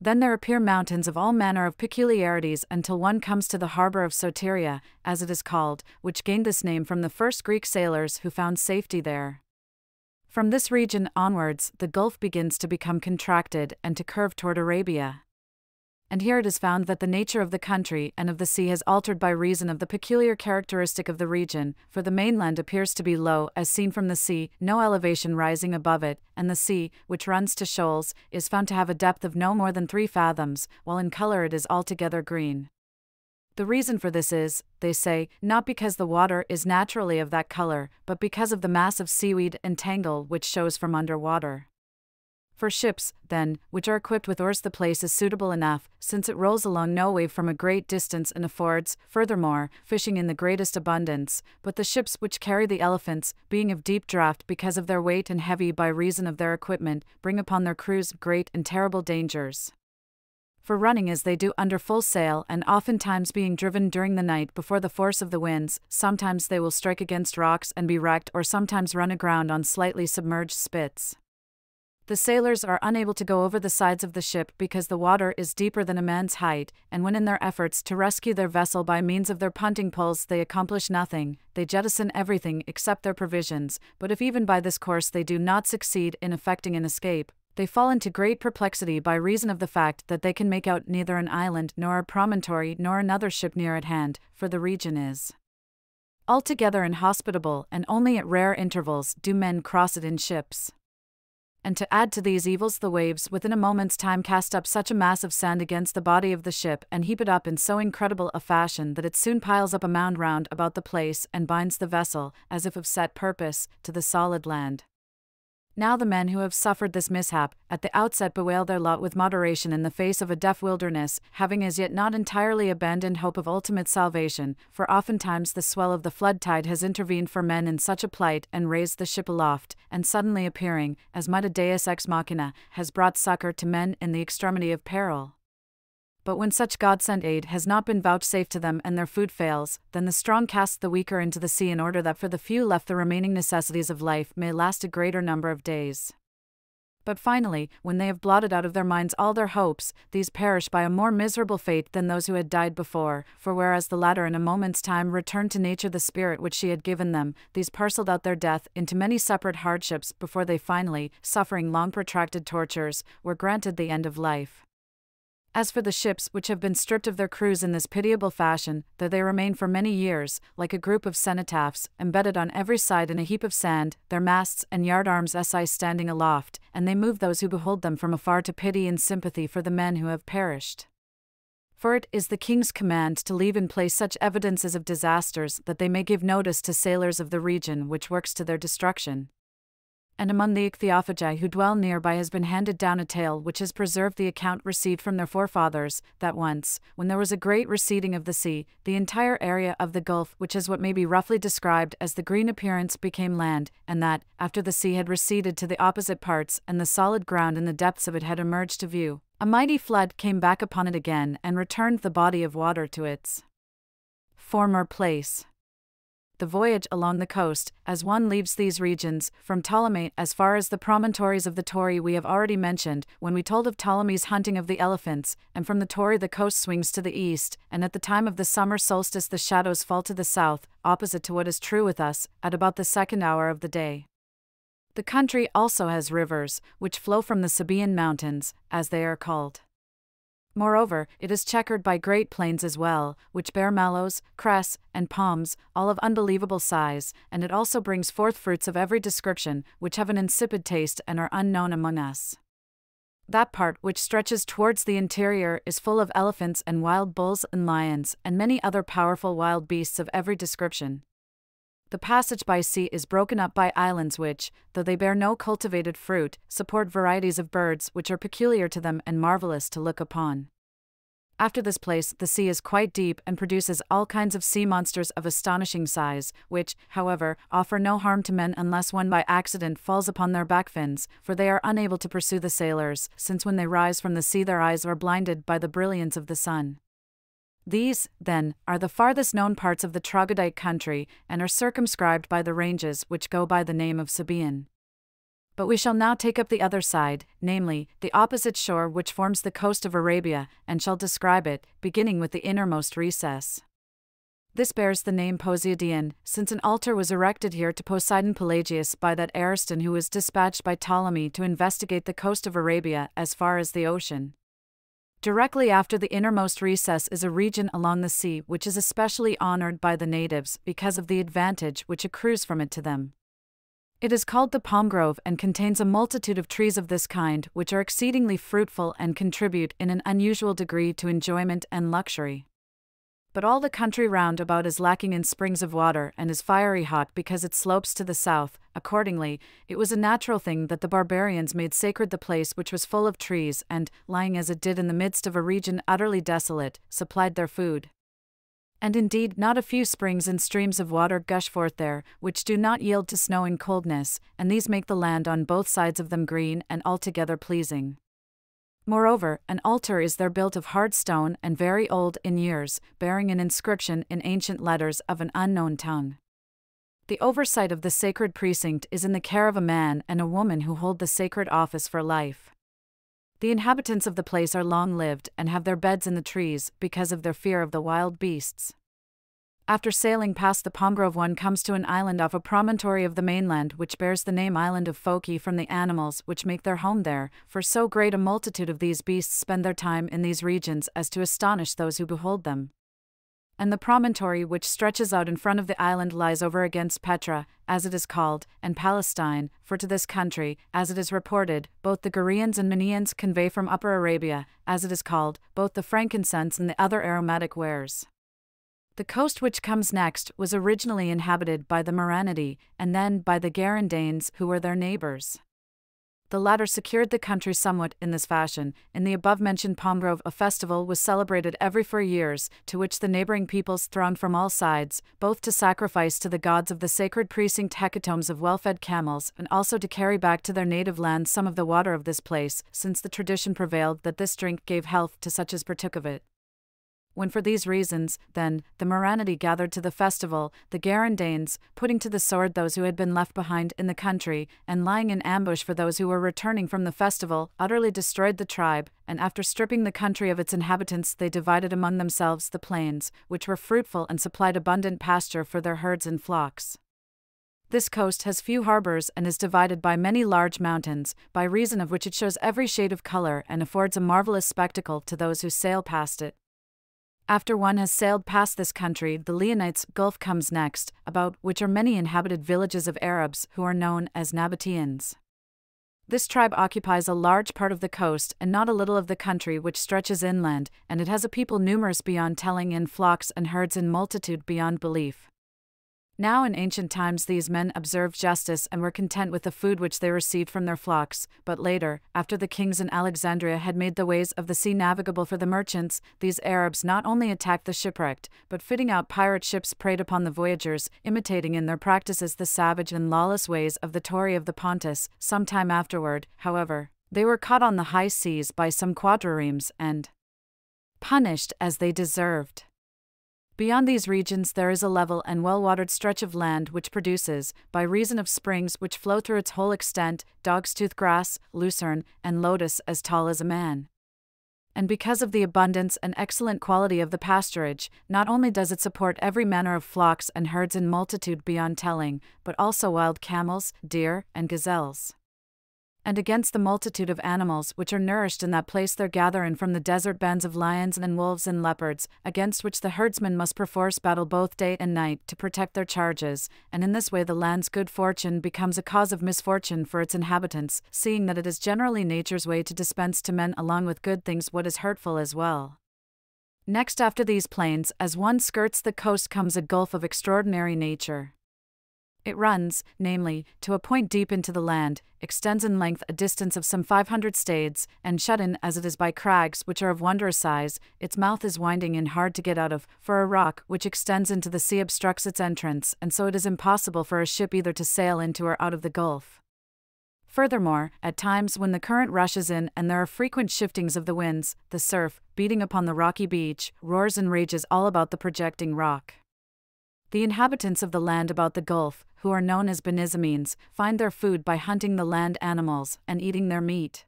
Then there appear mountains of all manner of peculiarities until one comes to the harbor of Soteria, as it is called, which gained this name from the first Greek sailors who found safety there. From this region onwards, the gulf begins to become contracted and to curve toward Arabia and here it is found that the nature of the country and of the sea has altered by reason of the peculiar characteristic of the region, for the mainland appears to be low as seen from the sea, no elevation rising above it, and the sea, which runs to shoals, is found to have a depth of no more than three fathoms, while in color it is altogether green. The reason for this is, they say, not because the water is naturally of that color, but because of the mass of seaweed and tangle which shows from underwater. For ships, then, which are equipped with oars, the place is suitable enough, since it rolls along no wave from a great distance and affords, furthermore, fishing in the greatest abundance. But the ships which carry the elephants, being of deep draught because of their weight and heavy by reason of their equipment, bring upon their crews great and terrible dangers. For running as they do under full sail, and oftentimes being driven during the night before the force of the winds, sometimes they will strike against rocks and be wrecked, or sometimes run aground on slightly submerged spits. The sailors are unable to go over the sides of the ship because the water is deeper than a man's height, and when in their efforts to rescue their vessel by means of their punting poles they accomplish nothing, they jettison everything except their provisions, but if even by this course they do not succeed in effecting an escape, they fall into great perplexity by reason of the fact that they can make out neither an island nor a promontory nor another ship near at hand, for the region is altogether inhospitable, and only at rare intervals do men cross it in ships and to add to these evils, the waves within a moment's time cast up such a mass of sand against the body of the ship and heap it up in so incredible a fashion that it soon piles up a mound round about the place and binds the vessel, as if of set purpose, to the solid land. Now the men who have suffered this mishap, at the outset bewail their lot with moderation in the face of a deaf wilderness, having as yet not entirely abandoned hope of ultimate salvation, for oftentimes the swell of the flood tide has intervened for men in such a plight and raised the ship aloft, and suddenly appearing, as might a deus ex machina, has brought succor to men in the extremity of peril but when such God sent aid has not been vouchsafed to them and their food fails, then the strong cast the weaker into the sea in order that for the few left the remaining necessities of life may last a greater number of days. But finally, when they have blotted out of their minds all their hopes, these perish by a more miserable fate than those who had died before, for whereas the latter in a moment's time returned to nature the spirit which she had given them, these parcelled out their death into many separate hardships before they finally, suffering long protracted tortures, were granted the end of life. As for the ships which have been stripped of their crews in this pitiable fashion, though they remain for many years, like a group of cenotaphs, embedded on every side in a heap of sand, their masts and yardarms SI standing aloft, and they move those who behold them from afar to pity and sympathy for the men who have perished. For it is the king's command to leave in place such evidences of disasters that they may give notice to sailors of the region which works to their destruction and among the ichthyophagi who dwell nearby has been handed down a tale which has preserved the account received from their forefathers that once, when there was a great receding of the sea, the entire area of the gulf, which is what may be roughly described as the green appearance, became land, and that, after the sea had receded to the opposite parts and the solid ground in the depths of it had emerged to view, a mighty flood came back upon it again and returned the body of water to its former place the voyage along the coast, as one leaves these regions, from Ptolemais as far as the promontories of the Tauri we have already mentioned, when we told of Ptolemy's hunting of the elephants, and from the Tauri the coast swings to the east, and at the time of the summer solstice the shadows fall to the south, opposite to what is true with us, at about the second hour of the day. The country also has rivers, which flow from the Sabaean mountains, as they are called. Moreover, it is checkered by great plains as well, which bear mallows, cress, and palms, all of unbelievable size, and it also brings forth fruits of every description, which have an insipid taste and are unknown among us. That part which stretches towards the interior is full of elephants and wild bulls and lions, and many other powerful wild beasts of every description. The passage by sea is broken up by islands which, though they bear no cultivated fruit, support varieties of birds which are peculiar to them and marvelous to look upon. After this place, the sea is quite deep and produces all kinds of sea monsters of astonishing size, which, however, offer no harm to men unless one by accident falls upon their back fins, for they are unable to pursue the sailors, since when they rise from the sea their eyes are blinded by the brilliance of the sun. These, then, are the farthest known parts of the Troglodyte country, and are circumscribed by the ranges which go by the name of Sabaean. But we shall now take up the other side, namely, the opposite shore which forms the coast of Arabia, and shall describe it, beginning with the innermost recess. This bears the name Poseidium, since an altar was erected here to Poseidon Pelagius by that Ariston who was dispatched by Ptolemy to investigate the coast of Arabia as far as the ocean. Directly after the innermost recess is a region along the sea which is especially honored by the natives because of the advantage which accrues from it to them. It is called the palm grove and contains a multitude of trees of this kind which are exceedingly fruitful and contribute in an unusual degree to enjoyment and luxury. But all the country round about is lacking in springs of water and is fiery hot because it slopes to the south. Accordingly, it was a natural thing that the barbarians made sacred the place which was full of trees and, lying as it did in the midst of a region utterly desolate, supplied their food. And indeed, not a few springs and streams of water gush forth there, which do not yield to snow and coldness, and these make the land on both sides of them green and altogether pleasing. Moreover, an altar is there built of hard stone and very old in years, bearing an inscription in ancient letters of an unknown tongue. The oversight of the sacred precinct is in the care of a man and a woman who hold the sacred office for life. The inhabitants of the place are long lived and have their beds in the trees because of their fear of the wild beasts. After sailing past the palm grove, one comes to an island off a promontory of the mainland which bears the name Island of Phocae from the animals which make their home there, for so great a multitude of these beasts spend their time in these regions as to astonish those who behold them. And the promontory which stretches out in front of the island lies over against Petra, as it is called, and Palestine, for to this country, as it is reported, both the Garians and Minaeans convey from Upper Arabia, as it is called, both the frankincense and the other aromatic wares. The coast which comes next was originally inhabited by the Maranidae and then by the Garandanes, who were their neighbors. The latter secured the country somewhat in this fashion. In the above mentioned palm grove, a festival was celebrated every four years, to which the neighboring peoples thronged from all sides, both to sacrifice to the gods of the sacred precinct hecatombs of well fed camels, and also to carry back to their native land some of the water of this place, since the tradition prevailed that this drink gave health to such as partook of it when for these reasons, then, the Maranidae gathered to the festival, the Garandanes, putting to the sword those who had been left behind in the country, and lying in ambush for those who were returning from the festival, utterly destroyed the tribe, and after stripping the country of its inhabitants, they divided among themselves the plains, which were fruitful and supplied abundant pasture for their herds and flocks. This coast has few harbors and is divided by many large mountains, by reason of which it shows every shade of color and affords a marvelous spectacle to those who sail past it. After one has sailed past this country, the Leonites Gulf comes next, about which are many inhabited villages of Arabs who are known as Nabateans. This tribe occupies a large part of the coast and not a little of the country which stretches inland, and it has a people numerous beyond telling in flocks and herds in multitude beyond belief. Now in ancient times these men observed justice and were content with the food which they received from their flocks, but later, after the kings in Alexandria had made the ways of the sea navigable for the merchants, these Arabs not only attacked the shipwrecked, but fitting out pirate ships preyed upon the voyagers, imitating in their practices the savage and lawless ways of the Tauri of the Pontus. Some time afterward, however, they were caught on the high seas by some quadriremes and punished as they deserved. Beyond these regions, there is a level and well watered stretch of land which produces, by reason of springs which flow through its whole extent, dog's tooth grass, lucerne, and lotus as tall as a man. And because of the abundance and excellent quality of the pasturage, not only does it support every manner of flocks and herds in multitude beyond telling, but also wild camels, deer, and gazelles and against the multitude of animals which are nourished in that place there gather in from the desert bands of lions and wolves and leopards, against which the herdsmen must perforce battle both day and night to protect their charges, and in this way the land's good fortune becomes a cause of misfortune for its inhabitants, seeing that it is generally nature's way to dispense to men along with good things what is hurtful as well. Next after these plains, as one skirts the coast comes a gulf of extraordinary nature. It runs, namely, to a point deep into the land, extends in length a distance of some 500 stades, and shut in as it is by crags which are of wondrous size, its mouth is winding and hard to get out of, for a rock which extends into the sea obstructs its entrance, and so it is impossible for a ship either to sail into or out of the gulf. Furthermore, at times when the current rushes in and there are frequent shiftings of the winds, the surf, beating upon the rocky beach, roars and rages all about the projecting rock. The inhabitants of the land about the Gulf, who are known as Banizomenes, find their food by hunting the land animals and eating their meat.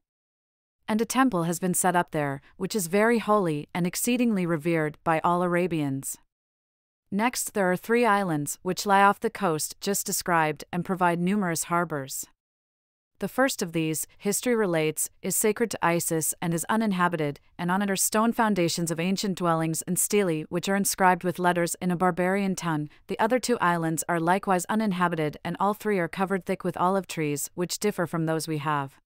And a temple has been set up there, which is very holy and exceedingly revered by all Arabians. Next, there are three islands, which lie off the coast just described and provide numerous harbors. The first of these, history relates, is sacred to Isis and is uninhabited, and on it are stone foundations of ancient dwellings and stelae which are inscribed with letters in a barbarian tongue. The other two islands are likewise uninhabited, and all three are covered thick with olive trees, which differ from those we have.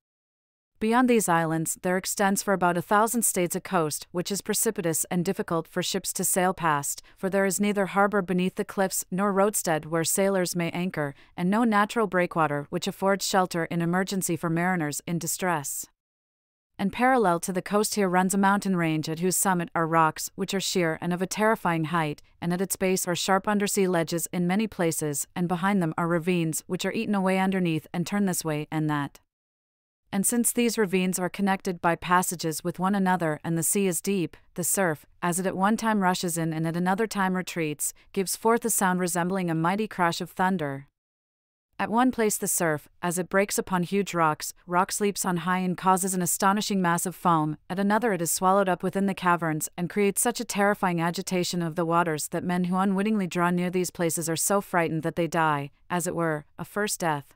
Beyond these islands, there extends for about a thousand stades a coast, which is precipitous and difficult for ships to sail past, for there is neither harbor beneath the cliffs nor roadstead where sailors may anchor, and no natural breakwater which affords shelter in emergency for mariners in distress. And parallel to the coast here runs a mountain range at whose summit are rocks, which are sheer and of a terrifying height, and at its base are sharp undersea ledges in many places, and behind them are ravines which are eaten away underneath and turn this way and that and since these ravines are connected by passages with one another and the sea is deep, the surf, as it at one time rushes in and at another time retreats, gives forth a sound resembling a mighty crash of thunder. At one place, the surf, as it breaks upon huge rocks, rocks leaps on high and causes an astonishing mass of foam, at another, it is swallowed up within the caverns and creates such a terrifying agitation of the waters that men who unwittingly draw near these places are so frightened that they die, as it were, a first death.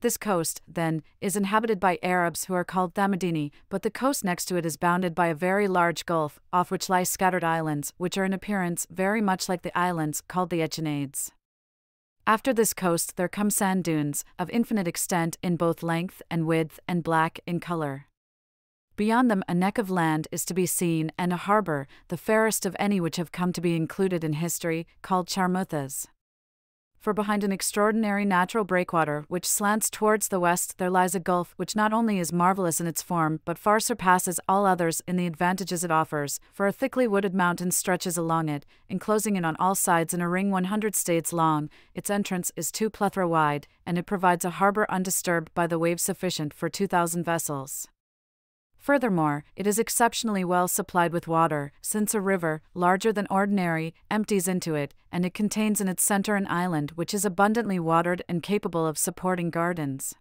This coast, then, is inhabited by Arabs who are called Thamudeni, but the coast next to it is bounded by a very large gulf, off which lie scattered islands, which are in appearance very much like the islands called the Echinades. After this coast there come sand dunes, of infinite extent in both length and width and black in color. Beyond them, a neck of land is to be seen, and a harbor, the fairest of any which have come to be included in history, called Charmuthas for behind an extraordinary natural breakwater which slants towards the west there lies a gulf which not only is marvelous in its form but far surpasses all others in the advantages it offers, for a thickly wooded mountain stretches along it, enclosing it on all sides in a ring 100 stades long, its entrance is two plethra wide, and it provides a harbour undisturbed by the waves sufficient for 2,000 vessels. Furthermore, it is exceptionally well supplied with water, since a river, larger than ordinary, empties into it, and it contains in its center an island which is abundantly watered and capable of supporting gardens.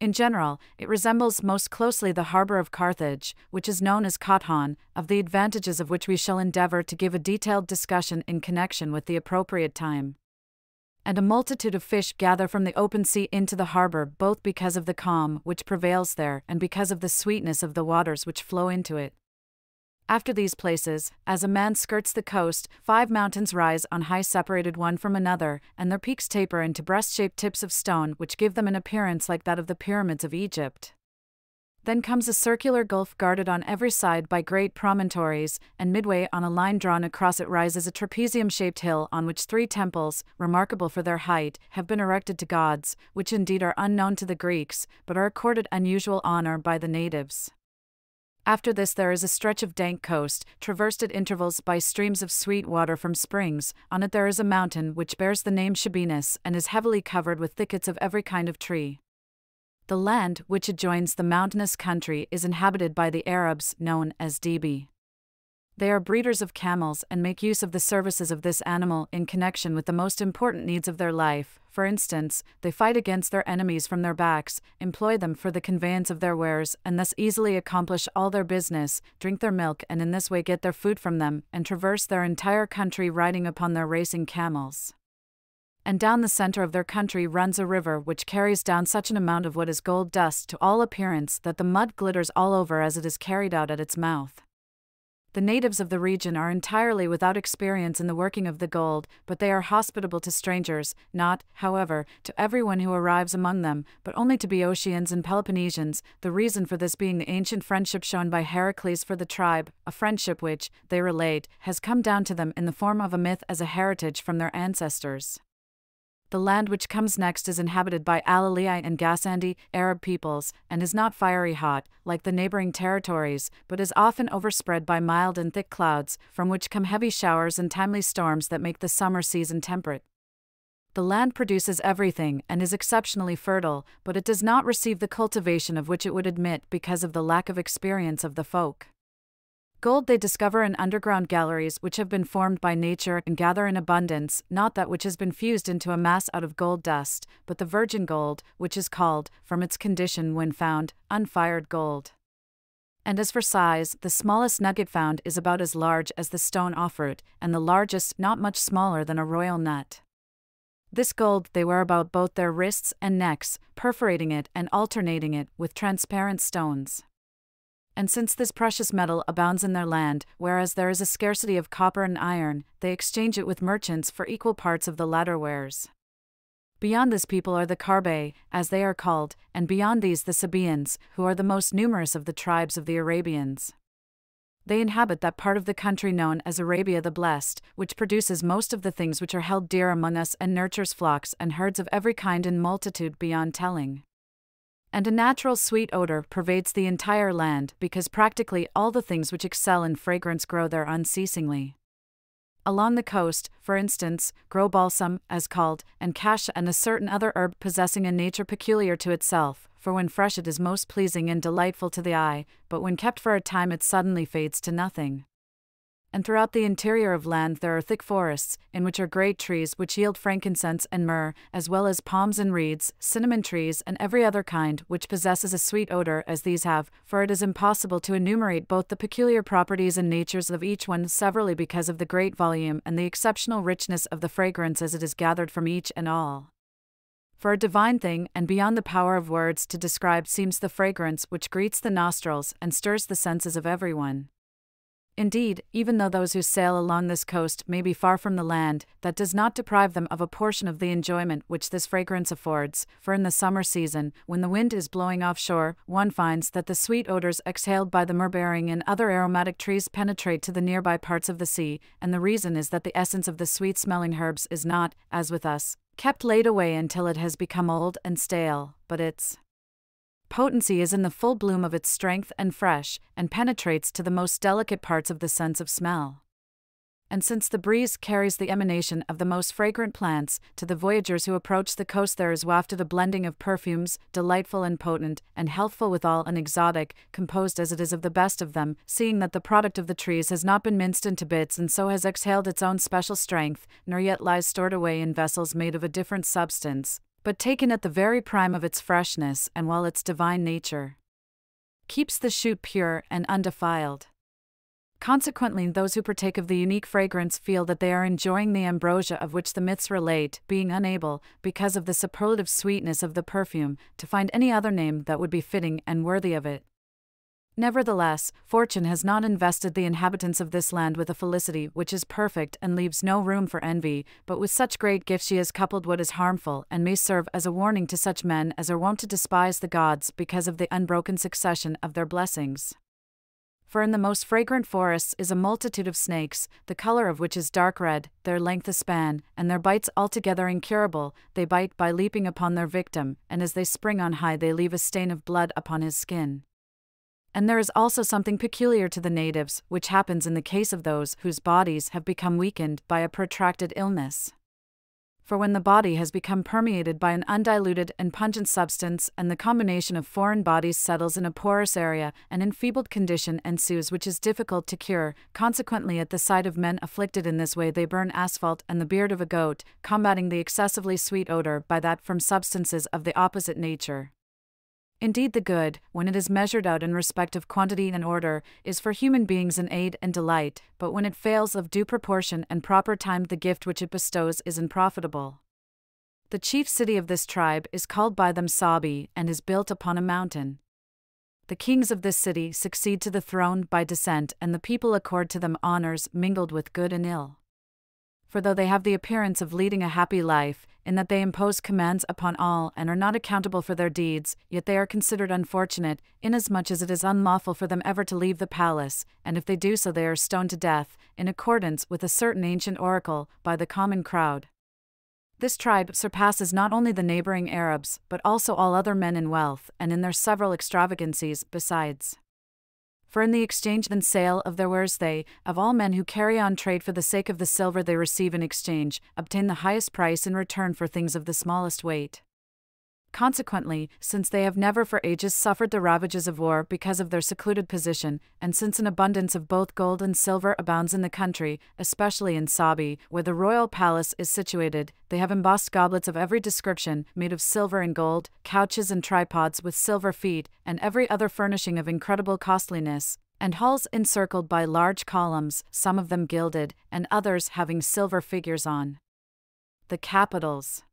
In general, it resembles most closely the harbor of Carthage, which is known as Cothon, of the advantages of which we shall endeavor to give a detailed discussion in connection with the appropriate time and a multitude of fish gather from the open sea into the harbor, both because of the calm which prevails there and because of the sweetness of the waters which flow into it. After these places, as a man skirts the coast, five mountains rise on high separated one from another, and their peaks taper into breast shaped tips of stone which give them an appearance like that of the pyramids of Egypt. Then comes a circular gulf guarded on every side by great promontories, and midway on a line drawn across it rises a trapezium shaped hill on which three temples, remarkable for their height, have been erected to gods, which indeed are unknown to the Greeks, but are accorded unusual honor by the natives. After this, there is a stretch of dank coast, traversed at intervals by streams of sweet water from springs. On it, there is a mountain which bears the name Chabinus and is heavily covered with thickets of every kind of tree. The land which adjoins the mountainous country is inhabited by the Arabs known as Debae. They are breeders of camels and make use of the services of this animal in connection with the most important needs of their life. For instance, they fight against their enemies from their backs, employ them for the conveyance of their wares, and thus easily accomplish all their business, drink their milk, and in this way get their food from them, and traverse their entire country riding upon their racing camels and down the center of their country runs a river which carries down such an amount of what is gold dust to all appearance that the mud glitters all over as it is carried out at its mouth. The natives of the region are entirely without experience in the working of the gold, but they are hospitable to strangers, not, however, to everyone who arrives among them, but only to Boeotians and Peloponnesians, the reason for this being the ancient friendship shown by Heracles for the tribe, a friendship which, they relate, has come down to them in the form of a myth as a heritage from their ancestors. The land which comes next is inhabited by Alilaei and Gasandi, Arab peoples, and is not fiery hot, like the neighboring territories, but is often overspread by mild and thick clouds, from which come heavy showers and timely storms that make the summer season temperate. The land produces everything and is exceptionally fertile, but it does not receive the cultivation of which it would admit because of the lack of experience of the folk. Gold they discover in underground galleries which have been formed by nature and gather in abundance, not that which has been fused into a mass out of gold dust, but the virgin gold, which is called, from its condition when found, unfired gold. And as for size, the smallest nugget found is about as large as the stone offered, and the largest not much smaller than a royal nut. This gold they wear about both their wrists and necks, perforating it and alternating it with transparent stones and since this precious metal abounds in their land, whereas there is a scarcity of copper and iron, they exchange it with merchants for equal parts of the latter wares. Beyond this people are the Carbae, as they are called, and beyond these the Sabaeans, who are the most numerous of the tribes of the Arabians. They inhabit that part of the country known as Arabia the Blessed, which produces most of the things which are held dear among us and nurtures flocks and herds of every kind in multitude beyond telling. And a natural sweet odor pervades the entire land because practically all the things which excel in fragrance grow there unceasingly. Along the coast, for instance, grow balsam, as called, and cassia and a certain other herb possessing a nature peculiar to itself, for when fresh it is most pleasing and delightful to the eye, but when kept for a time it suddenly fades to nothing and throughout the interior of land there are thick forests, in which are great trees which yield frankincense and myrrh, as well as palms and reeds, cinnamon trees, and every other kind which possesses a sweet odor as these have, for it is impossible to enumerate both the peculiar properties and natures of each one severally because of the great volume and the exceptional richness of the fragrance as it is gathered from each and all. For a divine thing, and beyond the power of words to describe, seems the fragrance which greets the nostrils and stirs the senses of everyone. Indeed, even though those who sail along this coast may be far from the land, that does not deprive them of a portion of the enjoyment which this fragrance affords, for in the summer season, when the wind is blowing offshore, one finds that the sweet odors exhaled by the myrrh bearing and other aromatic trees penetrate to the nearby parts of the sea, and the reason is that the essence of the sweet smelling herbs is not, as with us, kept laid away until it has become old and stale, but its Potency is in the full bloom of its strength and fresh, and penetrates to the most delicate parts of the sense of smell. And since the breeze carries the emanation of the most fragrant plants, to the voyagers who approach the coast there is wafted a blending of perfumes, delightful and potent, and healthful withal and exotic, composed as it is of the best of them, seeing that the product of the trees has not been minced into bits and so has exhaled its own special strength, nor yet lies stored away in vessels made of a different substance, but taken at the very prime of its freshness and while its divine nature keeps the shoot pure and undefiled. Consequently, those who partake of the unique fragrance feel that they are enjoying the ambrosia of which the myths relate, being unable, because of the superlative sweetness of the perfume, to find any other name that would be fitting and worthy of it. Nevertheless, fortune has not invested the inhabitants of this land with a felicity which is perfect and leaves no room for envy, but with such great gifts she has coupled what is harmful and may serve as a warning to such men as are wont to despise the gods because of the unbroken succession of their blessings. For in the most fragrant forests is a multitude of snakes, the color of which is dark red, their length a span, and their bites altogether incurable. They bite by leaping upon their victim, and as they spring on high, they leave a stain of blood upon his skin. And there is also something peculiar to the natives, which happens in the case of those whose bodies have become weakened by a protracted illness. For when the body has become permeated by an undiluted and pungent substance, and the combination of foreign bodies settles in a porous area, an enfeebled condition ensues which is difficult to cure. Consequently, at the sight of men afflicted in this way, they burn asphalt and the beard of a goat, combating the excessively sweet odor by that from substances of the opposite nature. Indeed, the good, when it is measured out in respect of quantity and order, is for human beings an aid and delight, but when it fails of due proportion and proper time, the gift which it bestows is unprofitable. The chief city of this tribe is called by them Sabae and is built upon a mountain. The kings of this city succeed to the throne by descent, and the people accord to them honors mingled with good and ill for though they have the appearance of leading a happy life, in that they impose commands upon all and are not accountable for their deeds, yet they are considered unfortunate, inasmuch as it is unlawful for them ever to leave the palace, and if they do so they are stoned to death, in accordance with a certain ancient oracle, by the common crowd. This tribe surpasses not only the neighboring Arabs, but also all other men in wealth, and in their several extravagancies besides for in the exchange and sale of their wares they, of all men who carry on trade for the sake of the silver they receive in exchange, obtain the highest price in return for things of the smallest weight. Consequently, since they have never for ages suffered the ravages of war because of their secluded position, and since an abundance of both gold and silver abounds in the country, especially in Sabae, where the royal palace is situated, they have embossed goblets of every description, made of silver and gold, couches and tripods with silver feet, and every other furnishing of incredible costliness, and halls encircled by large columns, some of them gilded, and others having silver figures on. The capitals.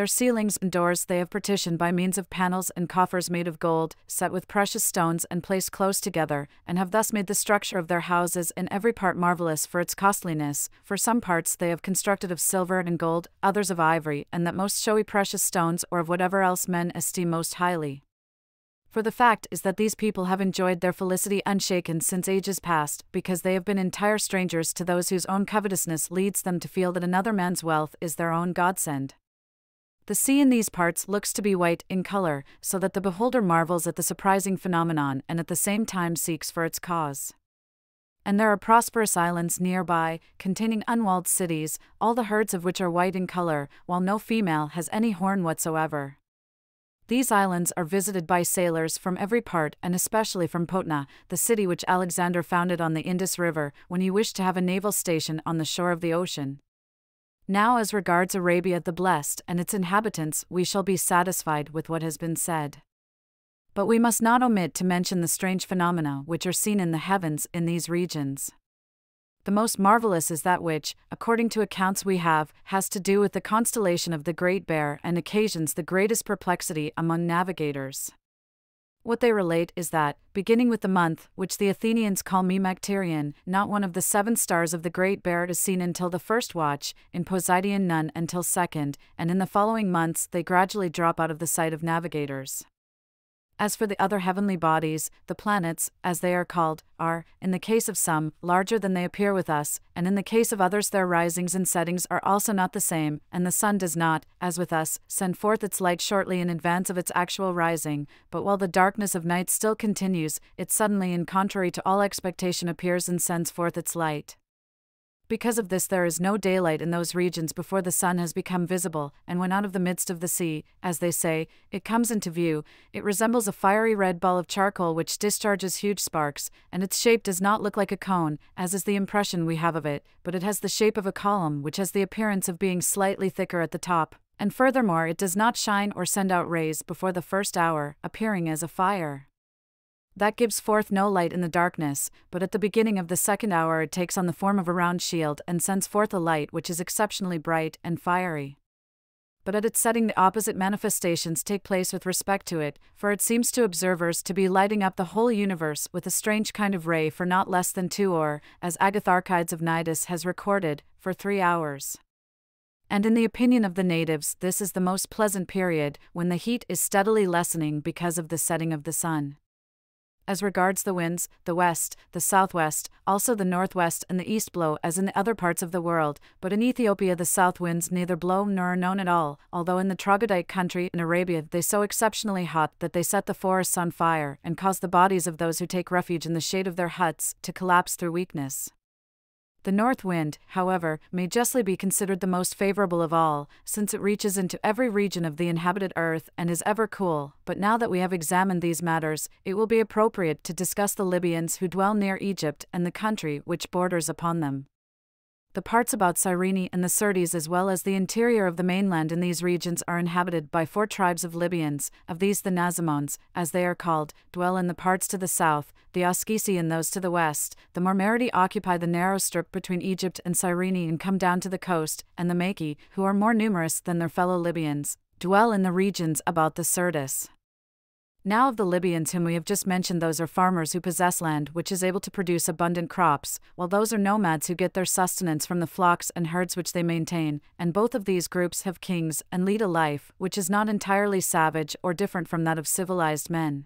Their ceilings and doors they have partitioned by means of panels and coffers made of gold, set with precious stones and placed close together, and have thus made the structure of their houses in every part marvelous for its costliness. For some parts they have constructed of silver and gold, others of ivory, and that most showy precious stones or of whatever else men esteem most highly. For the fact is that these people have enjoyed their felicity unshaken since ages past, because they have been entire strangers to those whose own covetousness leads them to feel that another man's wealth is their own godsend. The sea in these parts looks to be white in color, so that the beholder marvels at the surprising phenomenon and at the same time seeks for its cause. And there are prosperous islands nearby, containing unwalled cities, all the herds of which are white in color, while no female has any horn whatsoever. These islands are visited by sailors from every part and especially from Potana, the city which Alexander founded on the Indus River, when he wished to have a naval station on the shore of the ocean. Now, as regards Arabia the Blessed and its inhabitants, we shall be satisfied with what has been said. But we must not omit to mention the strange phenomena which are seen in the heavens in these regions. The most marvelous is that which, according to accounts we have, has to do with the constellation of the Great Bear and occasions the greatest perplexity among navigators. What they relate is that, beginning with the month, which the Athenians call Maimacterion, not one of the seven stars of the Great Bear is seen until the first watch, in Poseidion none until second, and in the following months they gradually drop out of the sight of navigators. As for the other heavenly bodies, the planets, as they are called, are, in the case of some, larger than they appear with us, and in the case of others their risings and settings are also not the same, and the sun does not, as with us, send forth its light shortly in advance of its actual rising, but while the darkness of night still continues, it suddenly and contrary to all expectation appears and sends forth its light. Because of this, there is no daylight in those regions before the sun has become visible, and when out of the midst of the sea, as they say, it comes into view, it resembles a fiery red ball of charcoal which discharges huge sparks, and its shape does not look like a cone, as is the impression we have of it, but it has the shape of a column which has the appearance of being slightly thicker at the top, and furthermore, it does not shine or send out rays before the first hour, appearing as a fire that gives forth no light in the darkness, but at the beginning of the second hour it takes on the form of a round shield and sends forth a light which is exceptionally bright and fiery. But at its setting, the opposite manifestations take place with respect to it, for it seems to observers to be lighting up the whole universe with a strange kind of ray for not less than two or, as Agatharchides of Cnidus has recorded, for three hours. And in the opinion of the natives, this is the most pleasant period, when the heat is steadily lessening because of the setting of the sun. As regards the winds, the west, the southwest, also the northwest and the east blow as in the other parts of the world, but in Ethiopia the south winds neither blow nor are known at all, although in the Troglodyte country in Arabia they so exceptionally hot that they set the forests on fire and cause the bodies of those who take refuge in the shade of their huts to collapse through weakness. The north wind, however, may justly be considered the most favorable of all, since it reaches into every region of the inhabited earth and is ever cool. But now that we have examined these matters, it will be appropriate to discuss the Libyans who dwell near Egypt and the country which borders upon them the parts about Cyrene and the Syrtes as well as the interior of the mainland in these regions are inhabited by four tribes of Libyans, of these the Nasamones, as they are called, dwell in the parts to the south, the Auschisae in those to the west, the Marmaridae occupy the narrow strip between Egypt and Cyrene and come down to the coast, and the Macae, who are more numerous than their fellow Libyans, dwell in the regions about the Syrtis. Now, of the Libyans whom we have just mentioned, those are farmers who possess land which is able to produce abundant crops, while those are nomads who get their sustenance from the flocks and herds which they maintain, and both of these groups have kings and lead a life which is not entirely savage or different from that of civilized men.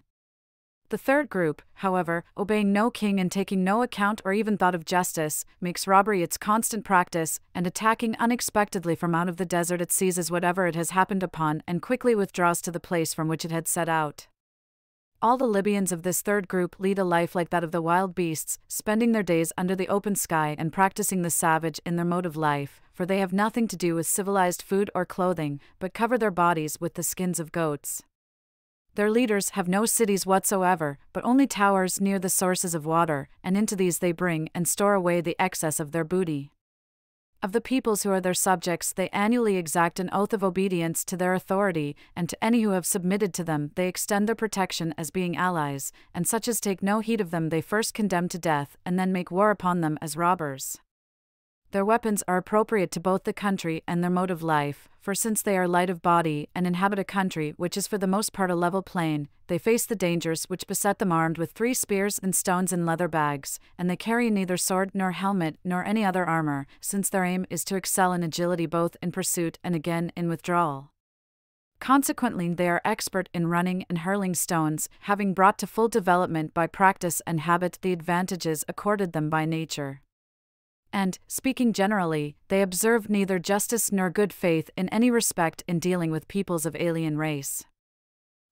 The third group, however, obeying no king and taking no account or even thought of justice, makes robbery its constant practice, and attacking unexpectedly from out of the desert it seizes whatever it has happened upon and quickly withdraws to the place from which it had set out. All the Libyans of this third group lead a life like that of the wild beasts, spending their days under the open sky and practicing the savage in their mode of life, for they have nothing to do with civilized food or clothing, but cover their bodies with the skins of goats. Their leaders have no cities whatsoever, but only towers near the sources of water, and into these they bring and store away the excess of their booty. Of the peoples who are their subjects, they annually exact an oath of obedience to their authority, and to any who have submitted to them, they extend their protection as being allies, and such as take no heed of them they first condemn to death, and then make war upon them as robbers. Their weapons are appropriate to both the country and their mode of life, for since they are light of body and inhabit a country which is for the most part a level plain, they face the dangers which beset them armed with three spears and stones in leather bags, and they carry neither sword nor helmet nor any other armor, since their aim is to excel in agility both in pursuit and again in withdrawal. Consequently, they are expert in running and hurling stones, having brought to full development by practice and habit the advantages accorded them by nature. And, speaking generally, they observe neither justice nor good faith in any respect in dealing with peoples of alien race.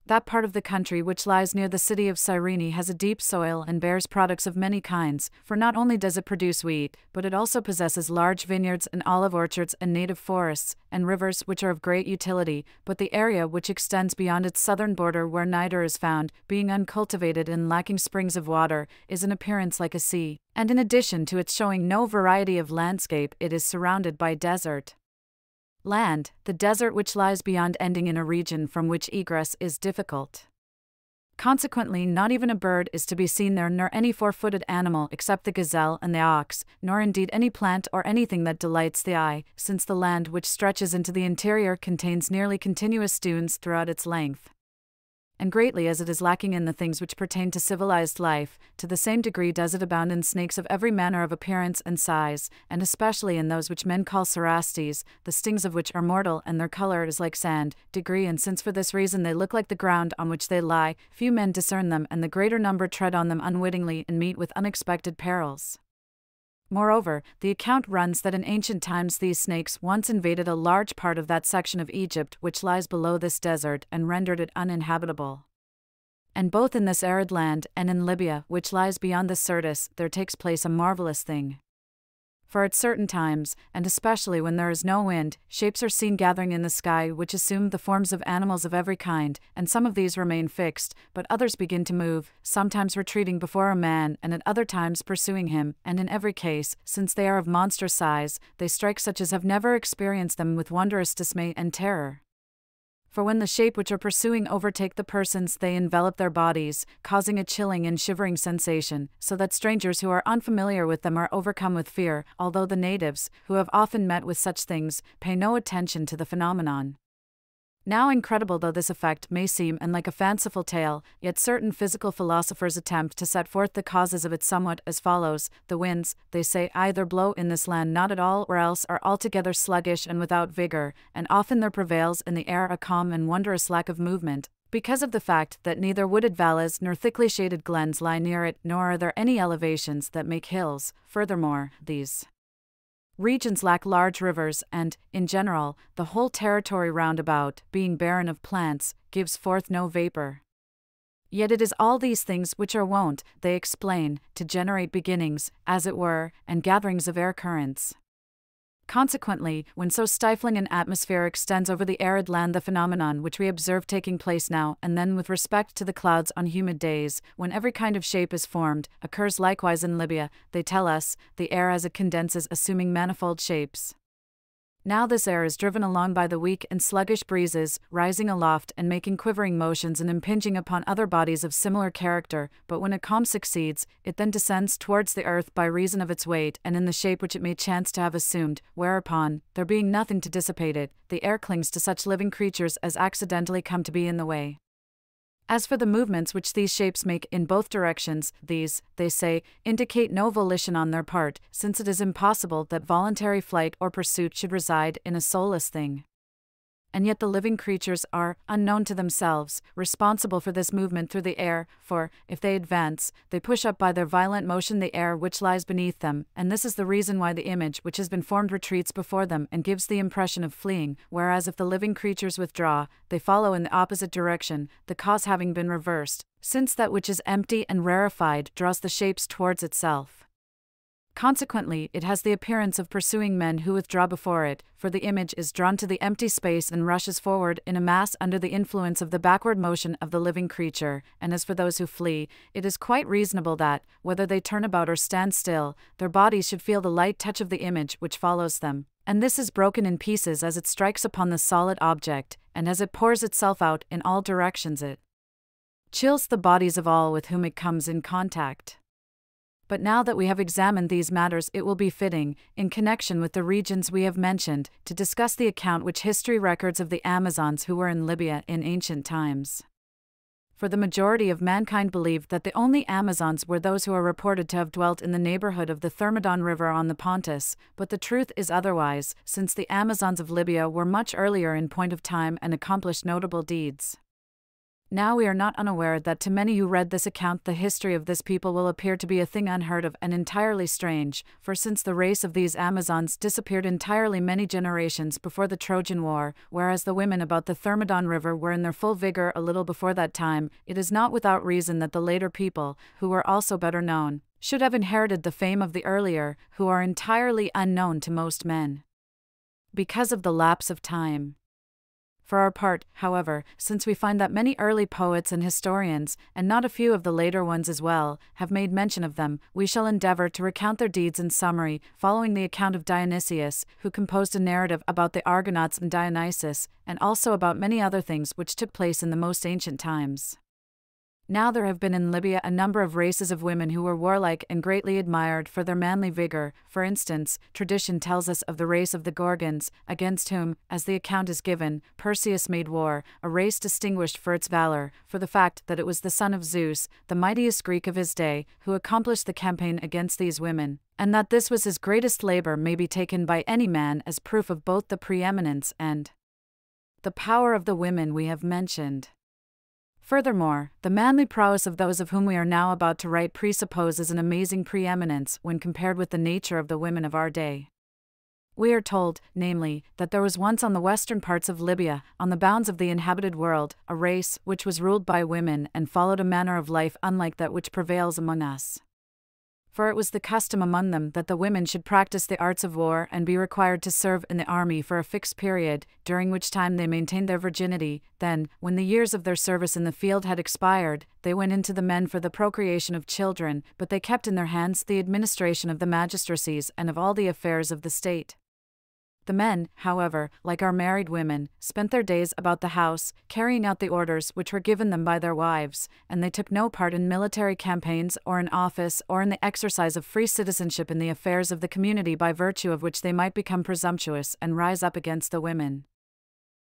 That part of the country which lies near the city of Cyrene has a deep soil and bears products of many kinds, for not only does it produce wheat, but it also possesses large vineyards and olive orchards and native forests, and rivers which are of great utility, but the area which extends beyond its southern border where neither is found, being uncultivated and lacking springs of water, is in appearance like a sea, and in addition to its showing no variety of landscape, it is surrounded by desert land, the desert which lies beyond ending in a region from which egress is difficult. Consequently, not even a bird is to be seen there, nor any four footed animal except the gazelle and the ox, nor indeed any plant or anything that delights the eye, since the land which stretches into the interior contains nearly continuous dunes throughout its length and greatly as it is lacking in the things which pertain to civilized life, to the same degree does it abound in snakes of every manner of appearance and size, and especially in those which men call cerastes, the stings of which are mortal and their color is like sand, degree and since for this reason they look like the ground on which they lie, few men discern them and the greater number tread on them unwittingly and meet with unexpected perils. Moreover, the account runs that in ancient times these snakes once invaded a large part of that section of Egypt which lies below this desert and rendered it uninhabitable. And both in this arid land and in Libya, which lies beyond the Syrtis, there takes place a marvelous thing for at certain times, and especially when there is no wind, shapes are seen gathering in the sky which assume the forms of animals of every kind, and some of these remain fixed, but others begin to move, sometimes retreating before a man and at other times pursuing him, and in every case, since they are of monster size, they strike such as have never experienced them with wondrous dismay and terror for when the shape which are pursuing overtake the persons, they envelop their bodies, causing a chilling and shivering sensation, so that strangers who are unfamiliar with them are overcome with fear, although the natives, who have often met with such things, pay no attention to the phenomenon. Now, incredible though this effect may seem and like a fanciful tale, yet certain physical philosophers attempt to set forth the causes of it somewhat as follows The winds, they say, either blow in this land not at all or else are altogether sluggish and without vigor, and often there prevails in the air a calm and wondrous lack of movement, because of the fact that neither wooded valleys nor thickly shaded glens lie near it, nor are there any elevations that make hills. Furthermore, these Regions lack large rivers, and, in general, the whole territory round about, being barren of plants, gives forth no vapor. Yet it is all these things which are wont, they explain, to generate beginnings, as it were, and gatherings of air currents. Consequently, when so stifling an atmosphere extends over the arid land, the phenomenon which we observe taking place now and then with respect to the clouds on humid days, when every kind of shape is formed, occurs likewise in Libya, they tell us, the air as it condenses assuming manifold shapes. Now this air is driven along by the weak and sluggish breezes, rising aloft and making quivering motions and impinging upon other bodies of similar character, but when a calm succeeds, it then descends towards the earth by reason of its weight and in the shape which it may chance to have assumed, whereupon, there being nothing to dissipate it, the air clings to such living creatures as accidentally come to be in the way. As for the movements which these shapes make in both directions, these, they say, indicate no volition on their part, since it is impossible that voluntary flight or pursuit should reside in a soulless thing and yet the living creatures are, unknown to themselves, responsible for this movement through the air, for, if they advance, they push up by their violent motion the air which lies beneath them, and this is the reason why the image which has been formed retreats before them and gives the impression of fleeing, whereas if the living creatures withdraw, they follow in the opposite direction, the cause having been reversed, since that which is empty and rarefied draws the shapes towards itself. Consequently, it has the appearance of pursuing men who withdraw before it, for the image is drawn to the empty space and rushes forward in a mass under the influence of the backward motion of the living creature. And as for those who flee, it is quite reasonable that, whether they turn about or stand still, their bodies should feel the light touch of the image which follows them. And this is broken in pieces as it strikes upon the solid object, and as it pours itself out in all directions, it chills the bodies of all with whom it comes in contact. But now that we have examined these matters, it will be fitting, in connection with the regions we have mentioned, to discuss the account which history records of the Amazons who were in Libya in ancient times for the majority of mankind believed that the only Amazons were those who are reported to have dwelt in the neighborhood of the Thermodon River on the Pontus, but the truth is otherwise, since the Amazons of Libya were much earlier in point of time and accomplished notable deeds. Now we are not unaware that to many who read this account the history of this people will appear to be a thing unheard of and entirely strange, for since the race of these Amazons disappeared entirely many generations before the Trojan War, whereas the women about the Thermodon River were in their full vigor a little before that time, it is not without reason that the later people, who were also better known, should have inherited the fame of the earlier, who are entirely unknown to most men. Because of the lapse of time. For our part, however, since we find that many early poets and historians, and not a few of the later ones as well, have made mention of them, we shall endeavor to recount their deeds in summary, following the account of Dionysius, who composed a narrative about the Argonauts and Dionysus, and also about many other things which took place in the most ancient times. Now there have been in Libya a number of races of women who were warlike and greatly admired for their manly vigor. For instance, tradition tells us of the race of the Gorgons, against whom, as the account is given, Perseus made war, a race distinguished for its valor, for the fact that it was the son of Zeus, the mightiest Greek of his day, who accomplished the campaign against these women, and that this was his greatest labor may be taken by any man as proof of both the preeminence and the power of the women we have mentioned. Furthermore, the manly prowess of those of whom we are now about to write presupposes an amazing preeminence when compared with the nature of the women of our day. We are told, namely, that there was once on the western parts of Libya, on the bounds of the inhabited world, a race which was ruled by women and followed a manner of life unlike that which prevails among us for it was the custom among them that the women should practice the arts of war and be required to serve in the army for a fixed period, during which time they maintained their virginity. Then, when the years of their service in the field had expired, they went into the men for the procreation of children, but they kept in their hands the administration of the magistracies and of all the affairs of the state. The men, however, like our married women, spent their days about the house, carrying out the orders which were given them by their wives, and they took no part in military campaigns or in office or in the exercise of free citizenship in the affairs of the community by virtue of which they might become presumptuous and rise up against the women.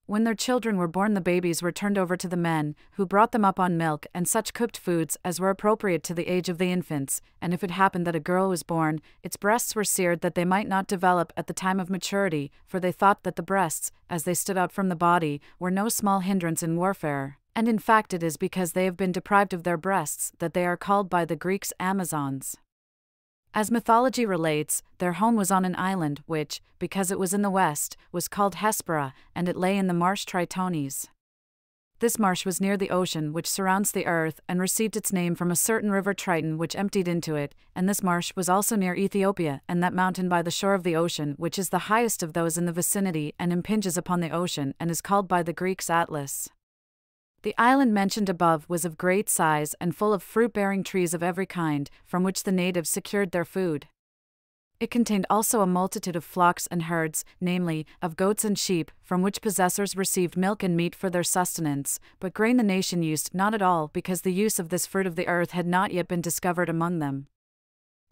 When their children were born, the babies were turned over to the men, who brought them up on milk and such cooked foods as were appropriate to the age of the infants, and if it happened that a girl was born, its breasts were seared that they might not develop at the time of maturity, for they thought that the breasts, as they stood out from the body, were no small hindrance in warfare. And in fact, it is because they have been deprived of their breasts that they are called by the Greeks Amazons. As mythology relates, their home was on an island which, because it was in the west, was called Hespera, and it lay in the marsh Tritonis. This marsh was near the ocean which surrounds the earth and received its name from a certain river Triton which emptied into it, and this marsh was also near Ethiopia and that mountain by the shore of the ocean which is the highest of those in the vicinity and impinges upon the ocean and is called by the Greeks Atlas. The island mentioned above was of great size and full of fruit bearing trees of every kind, from which the natives secured their food. It contained also a multitude of flocks and herds, namely, of goats and sheep, from which possessors received milk and meat for their sustenance, but grain the nation used not at all because the use of this fruit of the earth had not yet been discovered among them.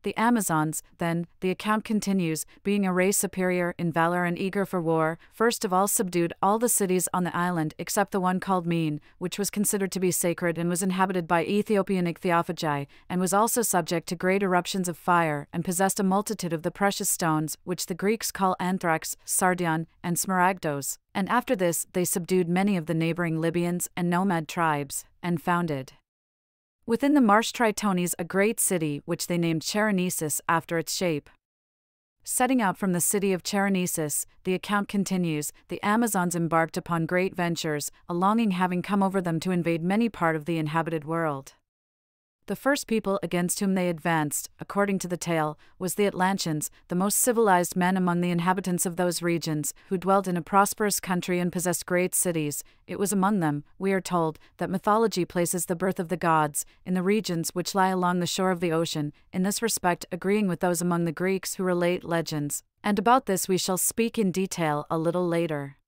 The Amazons, then, the account continues, being a race superior in valor and eager for war, first of all subdued all the cities on the island except the one called Mene, which was considered to be sacred and was inhabited by Ethiopian ichthyophagi, and was also subject to great eruptions of fire, and possessed a multitude of the precious stones, which the Greeks call anthrax, sardion, and smaragdos. And after this, they subdued many of the neighboring Libyans and nomad tribes, and founded Within the marsh Tritonis, a great city, which they named Cherronesus after its shape. Setting out from the city of Cherronesus, the account continues the Amazons embarked upon great ventures, a longing having come over them to invade many part of the inhabited world. The first people against whom they advanced, according to the tale, was the Atlanteans, the most civilized men among the inhabitants of those regions, who dwelt in a prosperous country and possessed great cities. It was among them, we are told, that mythology places the birth of the gods, in the regions which lie along the shore of the ocean, in this respect agreeing with those among the Greeks who relate legends. And about this we shall speak in detail a little later.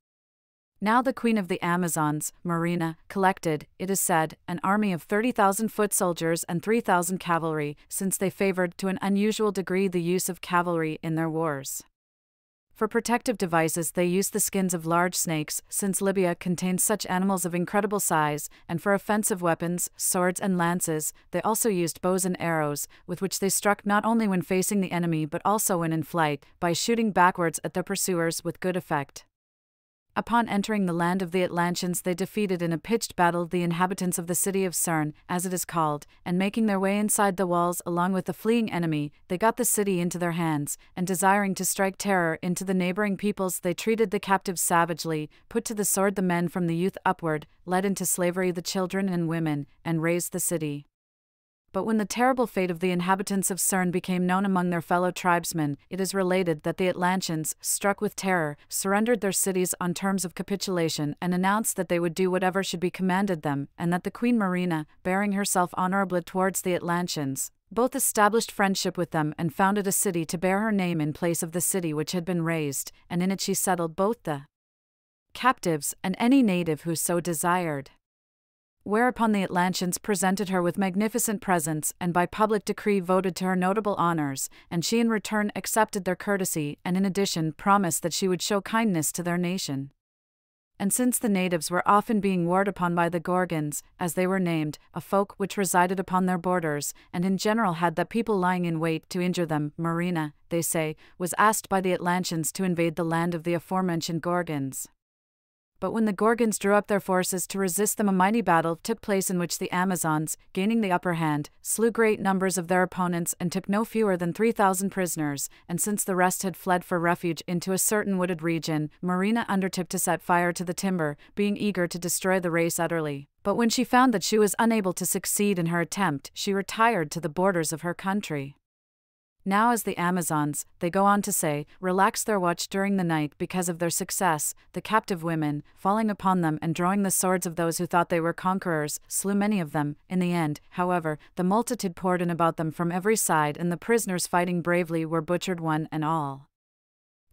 Now the queen of the Amazons, Myrina, collected, it is said, an army of 30,000 foot soldiers and 3,000 cavalry, since they favored to an unusual degree the use of cavalry in their wars. For protective devices, they used the skins of large snakes, since Libya contains such animals of incredible size, and for offensive weapons, swords and lances, they also used bows and arrows, with which they struck not only when facing the enemy but also when in flight, by shooting backwards at their pursuers with good effect. Upon entering the land of the Atlanteans, they defeated in a pitched battle the inhabitants of the city of Cerne, as it is called, and making their way inside the walls along with the fleeing enemy, they got the city into their hands, and desiring to strike terror into the neighboring peoples, they treated the captives savagely, put to the sword the men from the youth upward, led into slavery the children and women, and razed the city. But when the terrible fate of the inhabitants of Cerne became known among their fellow tribesmen, it is related that the Atlanteans, struck with terror, surrendered their cities on terms of capitulation and announced that they would do whatever should be commanded them, and that the Queen Myrina, bearing herself honorably towards the Atlanteans, both established friendship with them and founded a city to bear her name in place of the city which had been razed, and in it she settled both the captives and any native who so desired whereupon the Atlanteans presented her with magnificent presents and by public decree voted to her notable honors, and she in return accepted their courtesy and in addition promised that she would show kindness to their nation. And since the natives were often being warred upon by the Gorgons, as they were named, a folk which resided upon their borders, and in general had that people lying in wait to injure them, Myrina, they say, was asked by the Atlanteans to invade the land of the aforementioned Gorgons. But when the Gorgons drew up their forces to resist them, a mighty battle took place in which the Amazons, gaining the upper hand, slew great numbers of their opponents and took no fewer than 3,000 prisoners. And since the rest had fled for refuge into a certain wooded region, Myrina undertook to set fire to the timber, being eager to destroy the race utterly. But when she found that she was unable to succeed in her attempt, she retired to the borders of her country. Now, as the Amazons, they go on to say, relax their watch during the night because of their success, the captive women, falling upon them and drawing the swords of those who thought they were conquerors, slew many of them. In the end, however, the multitude poured in about them from every side, and the prisoners fighting bravely were butchered one and all.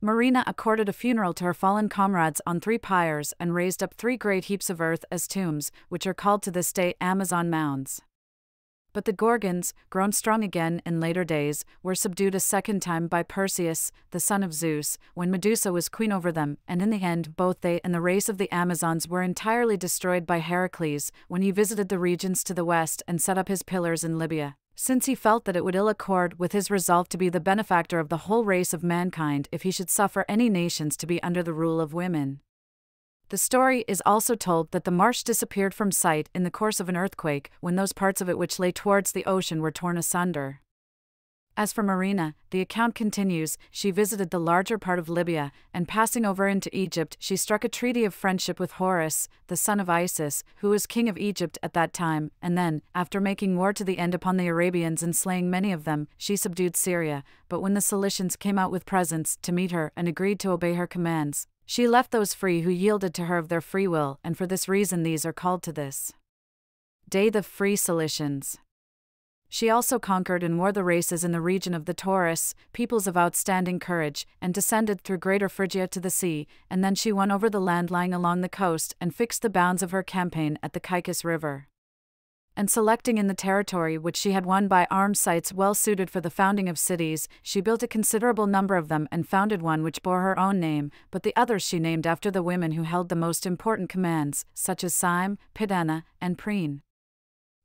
Myrina accorded a funeral to her fallen comrades on three pyres and raised up three great heaps of earth as tombs, which are called to this day Amazon mounds. But the Gorgons, grown strong again in later days, were subdued a second time by Perseus, the son of Zeus, when Medusa was queen over them, and in the end both they and the race of the Amazons were entirely destroyed by Heracles when he visited the regions to the west and set up his pillars in Libya since he felt that it would ill accord with his resolve to be the benefactor of the whole race of mankind if he should suffer any nations to be under the rule of women. The story is also told that the marsh disappeared from sight in the course of an earthquake when those parts of it which lay towards the ocean were torn asunder. As for Myrina, the account continues she visited the larger part of Libya, and passing over into Egypt, she struck a treaty of friendship with Horus, the son of Isis, who was king of Egypt at that time, and then, after making war to the end upon the Arabians and slaying many of them, she subdued Syria. But when the Cilicians came out with presents to meet her and agreed to obey her commands, she left those free who yielded to her of their free will, and for this reason these are called to this day the free Cilicians. She also conquered and wore the races in the region of the Taurus, peoples of outstanding courage, and descended through Greater Phrygia to the sea, and then she won over the land lying along the coast and fixed the bounds of her campaign at the Caicus River and selecting in the territory which she had won by armed sites well suited for the founding of cities, she built a considerable number of them and founded one which bore her own name, but the others she named after the women who held the most important commands, such as Cyme, Pitana, and Priene.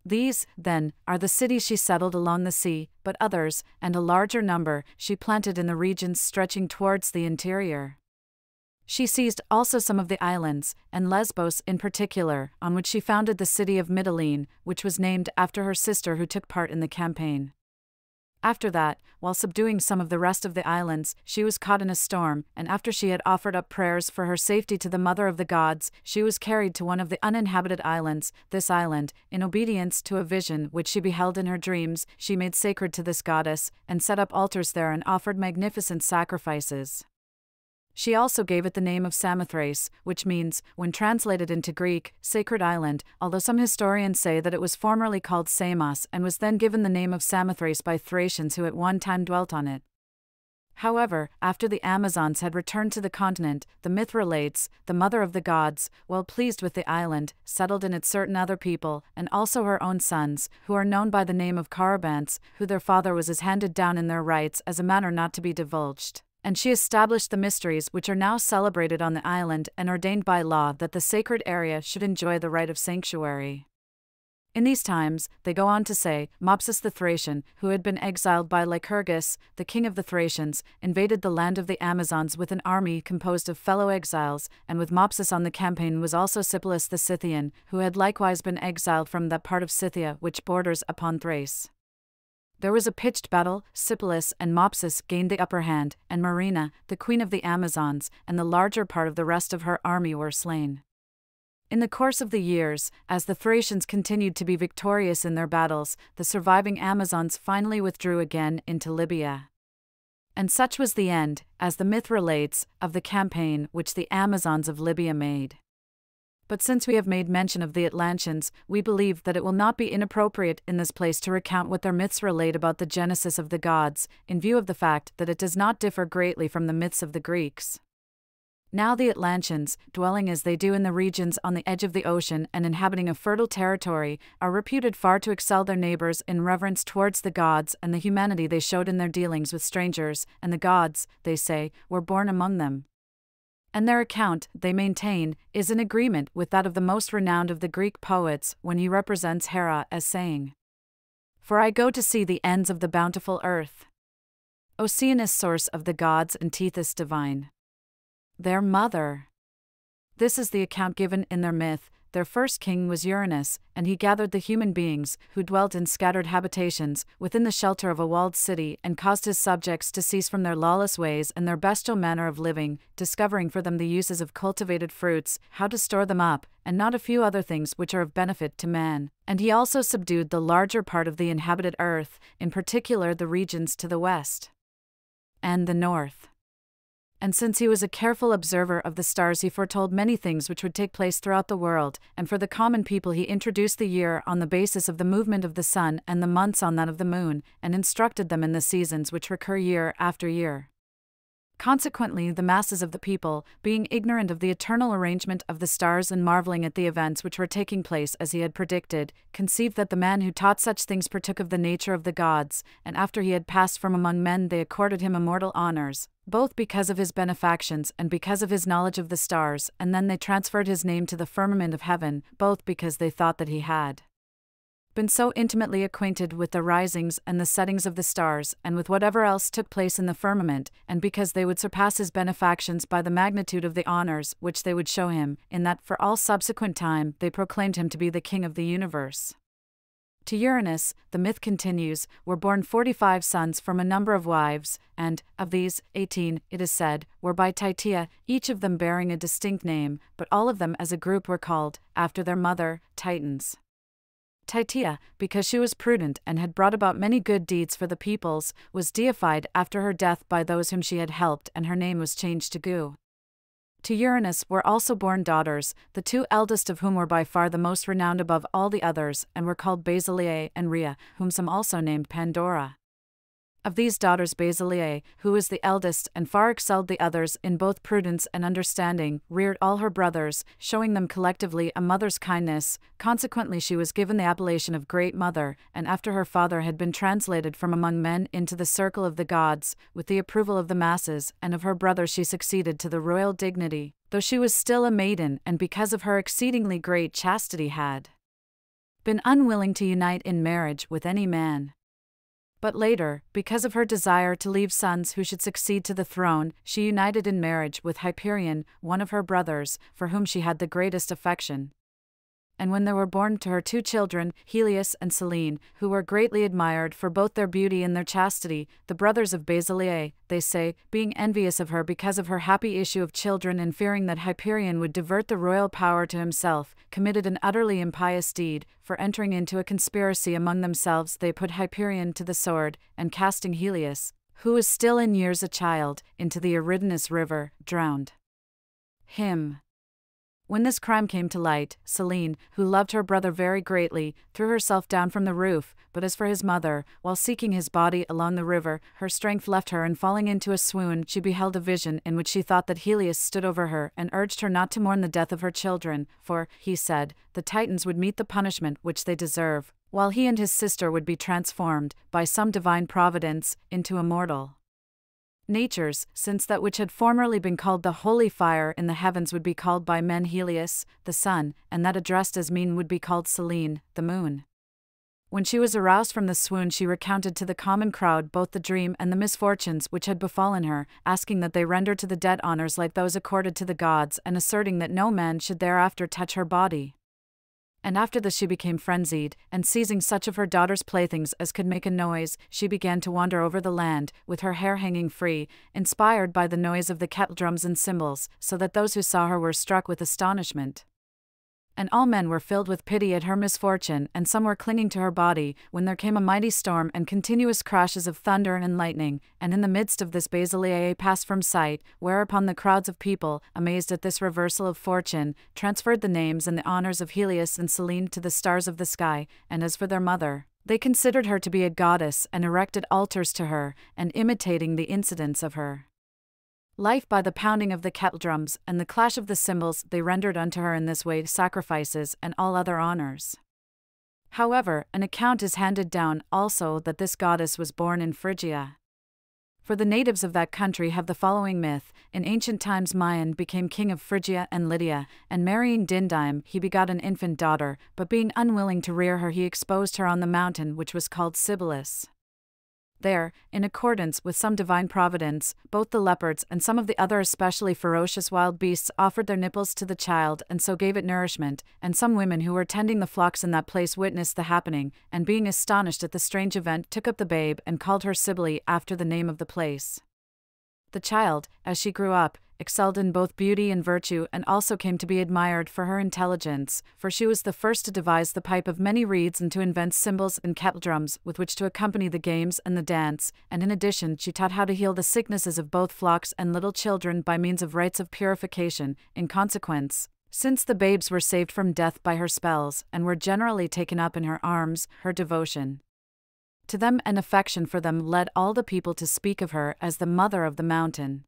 These, then, are the cities she settled along the sea, but others, and a larger number, she planted in the regions stretching towards the interior. She seized also some of the islands, and Lesbos in particular, on which she founded the city of Mytilene, which was named after her sister who took part in the campaign. After that, while subduing some of the rest of the islands, she was caught in a storm, and after she had offered up prayers for her safety to the Mother of the Gods, she was carried to one of the uninhabited islands. This island, in obedience to a vision which she beheld in her dreams, she made sacred to this goddess, and set up altars there and offered magnificent sacrifices. She also gave it the name of Samothrace, which means, when translated into Greek, sacred island, although some historians say that it was formerly called Samos and was then given the name of Samothrace by Thracians who at one time dwelt on it. However, after the Amazons had returned to the continent, the myth relates, the mother of the gods, well pleased with the island, settled in it certain other people, and also her own sons, who are known by the name of Corybantes, who their father was as handed down in their rites as a manner not to be divulged. And she established the mysteries which are now celebrated on the island and ordained by law that the sacred area should enjoy the right of sanctuary. In these times, they go on to say, Mopsus the Thracian, who had been exiled by Lycurgus, the king of the Thracians, invaded the land of the Amazons with an army composed of fellow exiles, and with Mopsus on the campaign was also Sipylus the Scythian, who had likewise been exiled from that part of Scythia which borders upon Thrace. There was a pitched battle, Sipylus and Mopsus gained the upper hand, and Myrina, the queen of the Amazons, and the larger part of the rest of her army were slain. In the course of the years, as the Thracians continued to be victorious in their battles, the surviving Amazons finally withdrew again into Libya. And such was the end, as the myth relates, of the campaign which the Amazons of Libya made. But since we have made mention of the Atlanteans, we believe that it will not be inappropriate in this place to recount what their myths relate about the genesis of the gods, in view of the fact that it does not differ greatly from the myths of the Greeks. Now the Atlanteans, dwelling as they do in the regions on the edge of the ocean and inhabiting a fertile territory, are reputed far to excel their neighbors in reverence towards the gods and the humanity they showed in their dealings with strangers, and the gods, they say, were born among them. And their account, they maintain, is in agreement with that of the most renowned of the Greek poets when he represents Hera as saying, For I go to see the ends of the bountiful earth. Oceanus, source of the gods and Tethys divine their mother. This is the account given in their myth. Their first king was Uranus, and he gathered the human beings, who dwelt in scattered habitations, within the shelter of a walled city, and caused his subjects to cease from their lawless ways and their bestial manner of living, discovering for them the uses of cultivated fruits, how to store them up, and not a few other things which are of benefit to man. And he also subdued the larger part of the inhabited earth, in particular the regions to the west and the north and since he was a careful observer of the stars, he foretold many things which would take place throughout the world, and for the common people, he introduced the year on the basis of the movement of the sun and the months on that of the moon, and instructed them in the seasons which recur year after year. Consequently, the masses of the people, being ignorant of the eternal arrangement of the stars and marveling at the events which were taking place as he had predicted, conceived that the man who taught such things partook of the nature of the gods, and after he had passed from among men, they accorded him immortal honors, both because of his benefactions and because of his knowledge of the stars, and then they transferred his name to the firmament of heaven, both because they thought that he had been so intimately acquainted with the risings and the settings of the stars, and with whatever else took place in the firmament, and because they would surpass his benefactions by the magnitude of the honors which they would show him, in that for all subsequent time they proclaimed him to be the king of the universe. To Uranus, the myth continues, were born forty five sons from a number of wives, and, of these, eighteen, it is said, were by Titaea, each of them bearing a distinct name, but all of them as a group were called, after their mother, Titans. Titia, because she was prudent and had brought about many good deeds for the peoples, was deified after her death by those whom she had helped, and her name was changed to Gu. To Uranus were also born daughters, the two eldest of whom were by far the most renowned above all the others, and were called Basileia and Rhea, whom some also named Pandora. Of these daughters, Basileia, who was the eldest and far excelled the others in both prudence and understanding, reared all her brothers, showing them collectively a mother's kindness. Consequently, she was given the appellation of Great Mother, and after her father had been translated from among men into the circle of the gods, with the approval of the masses and of her brother, she succeeded to the royal dignity, though she was still a maiden, and because of her exceedingly great chastity had been unwilling to unite in marriage with any man. But later, because of her desire to leave sons who should succeed to the throne, she united in marriage with Hyperion, one of her brothers, for whom she had the greatest affection and when there were born to her two children, Helios and Selene, who were greatly admired for both their beauty and their chastity, the brothers of Basileia, they say, being envious of her because of her happy issue of children and fearing that Hyperion would divert the royal power to himself, committed an utterly impious deed, for entering into a conspiracy among themselves they put Hyperion to the sword, and casting Helios, who was still in years a child, into the Eridanus river, drowned him. When this crime came to light, Selene, who loved her brother very greatly, threw herself down from the roof, but as for his mother, while seeking his body along the river, her strength left her and falling into a swoon, she beheld a vision in which she thought that Helios stood over her and urged her not to mourn the death of her children, for, he said, the Titans would meet the punishment which they deserve, while he and his sister would be transformed, by some divine providence, into immortal natures, since that which had formerly been called the holy fire in the heavens would be called by men Helios, the sun, and that addressed as mene would be called Selene, the moon. When she was aroused from the swoon, she recounted to the common crowd both the dream and the misfortunes which had befallen her, asking that they render to the dead honors like those accorded to the gods, and asserting that no man should thereafter touch her body and after this she became frenzied, and seizing such of her daughter's playthings as could make a noise, she began to wander over the land, with her hair hanging free, inspired by the noise of the kettle drums and cymbals, so that those who saw her were struck with astonishment and all men were filled with pity at her misfortune, and some were clinging to her body, when there came a mighty storm and continuous crashes of thunder and lightning, and in the midst of this Basileia passed from sight, whereupon the crowds of people, amazed at this reversal of fortune, transferred the names and the honors of Helios and Selene to the stars of the sky, and as for their mother, they considered her to be a goddess and erected altars to her, and imitating the incidents of her life by the pounding of the kettle drums and the clash of the cymbals they rendered unto her in this way sacrifices and all other honors. However, an account is handed down also that this goddess was born in Phrygia. For the natives of that country have the following myth In ancient times, Meion became king of Phrygia and Lydia, and marrying Dindyme, he begot an infant daughter, but being unwilling to rear her, he exposed her on the mountain which was called Cybelus. There, in accordance with some divine providence, both the leopards and some of the other especially ferocious wild beasts offered their nipples to the child and so gave it nourishment, and some women who were tending the flocks in that place witnessed the happening, and being astonished at the strange event, took up the babe and called her Cybele after the name of the place. The child, as she grew up, excelled in both beauty and virtue, and also came to be admired for her intelligence, for she was the first to devise the pipe of many reeds and to invent cymbals and kettle drums with which to accompany the games and the dance, and in addition she taught how to heal the sicknesses of both flocks and little children by means of rites of purification. In consequence, since the babes were saved from death by her spells, and were generally taken up in her arms, her devotion to them and affection for them led all the people to speak of her as the mother of the mountain.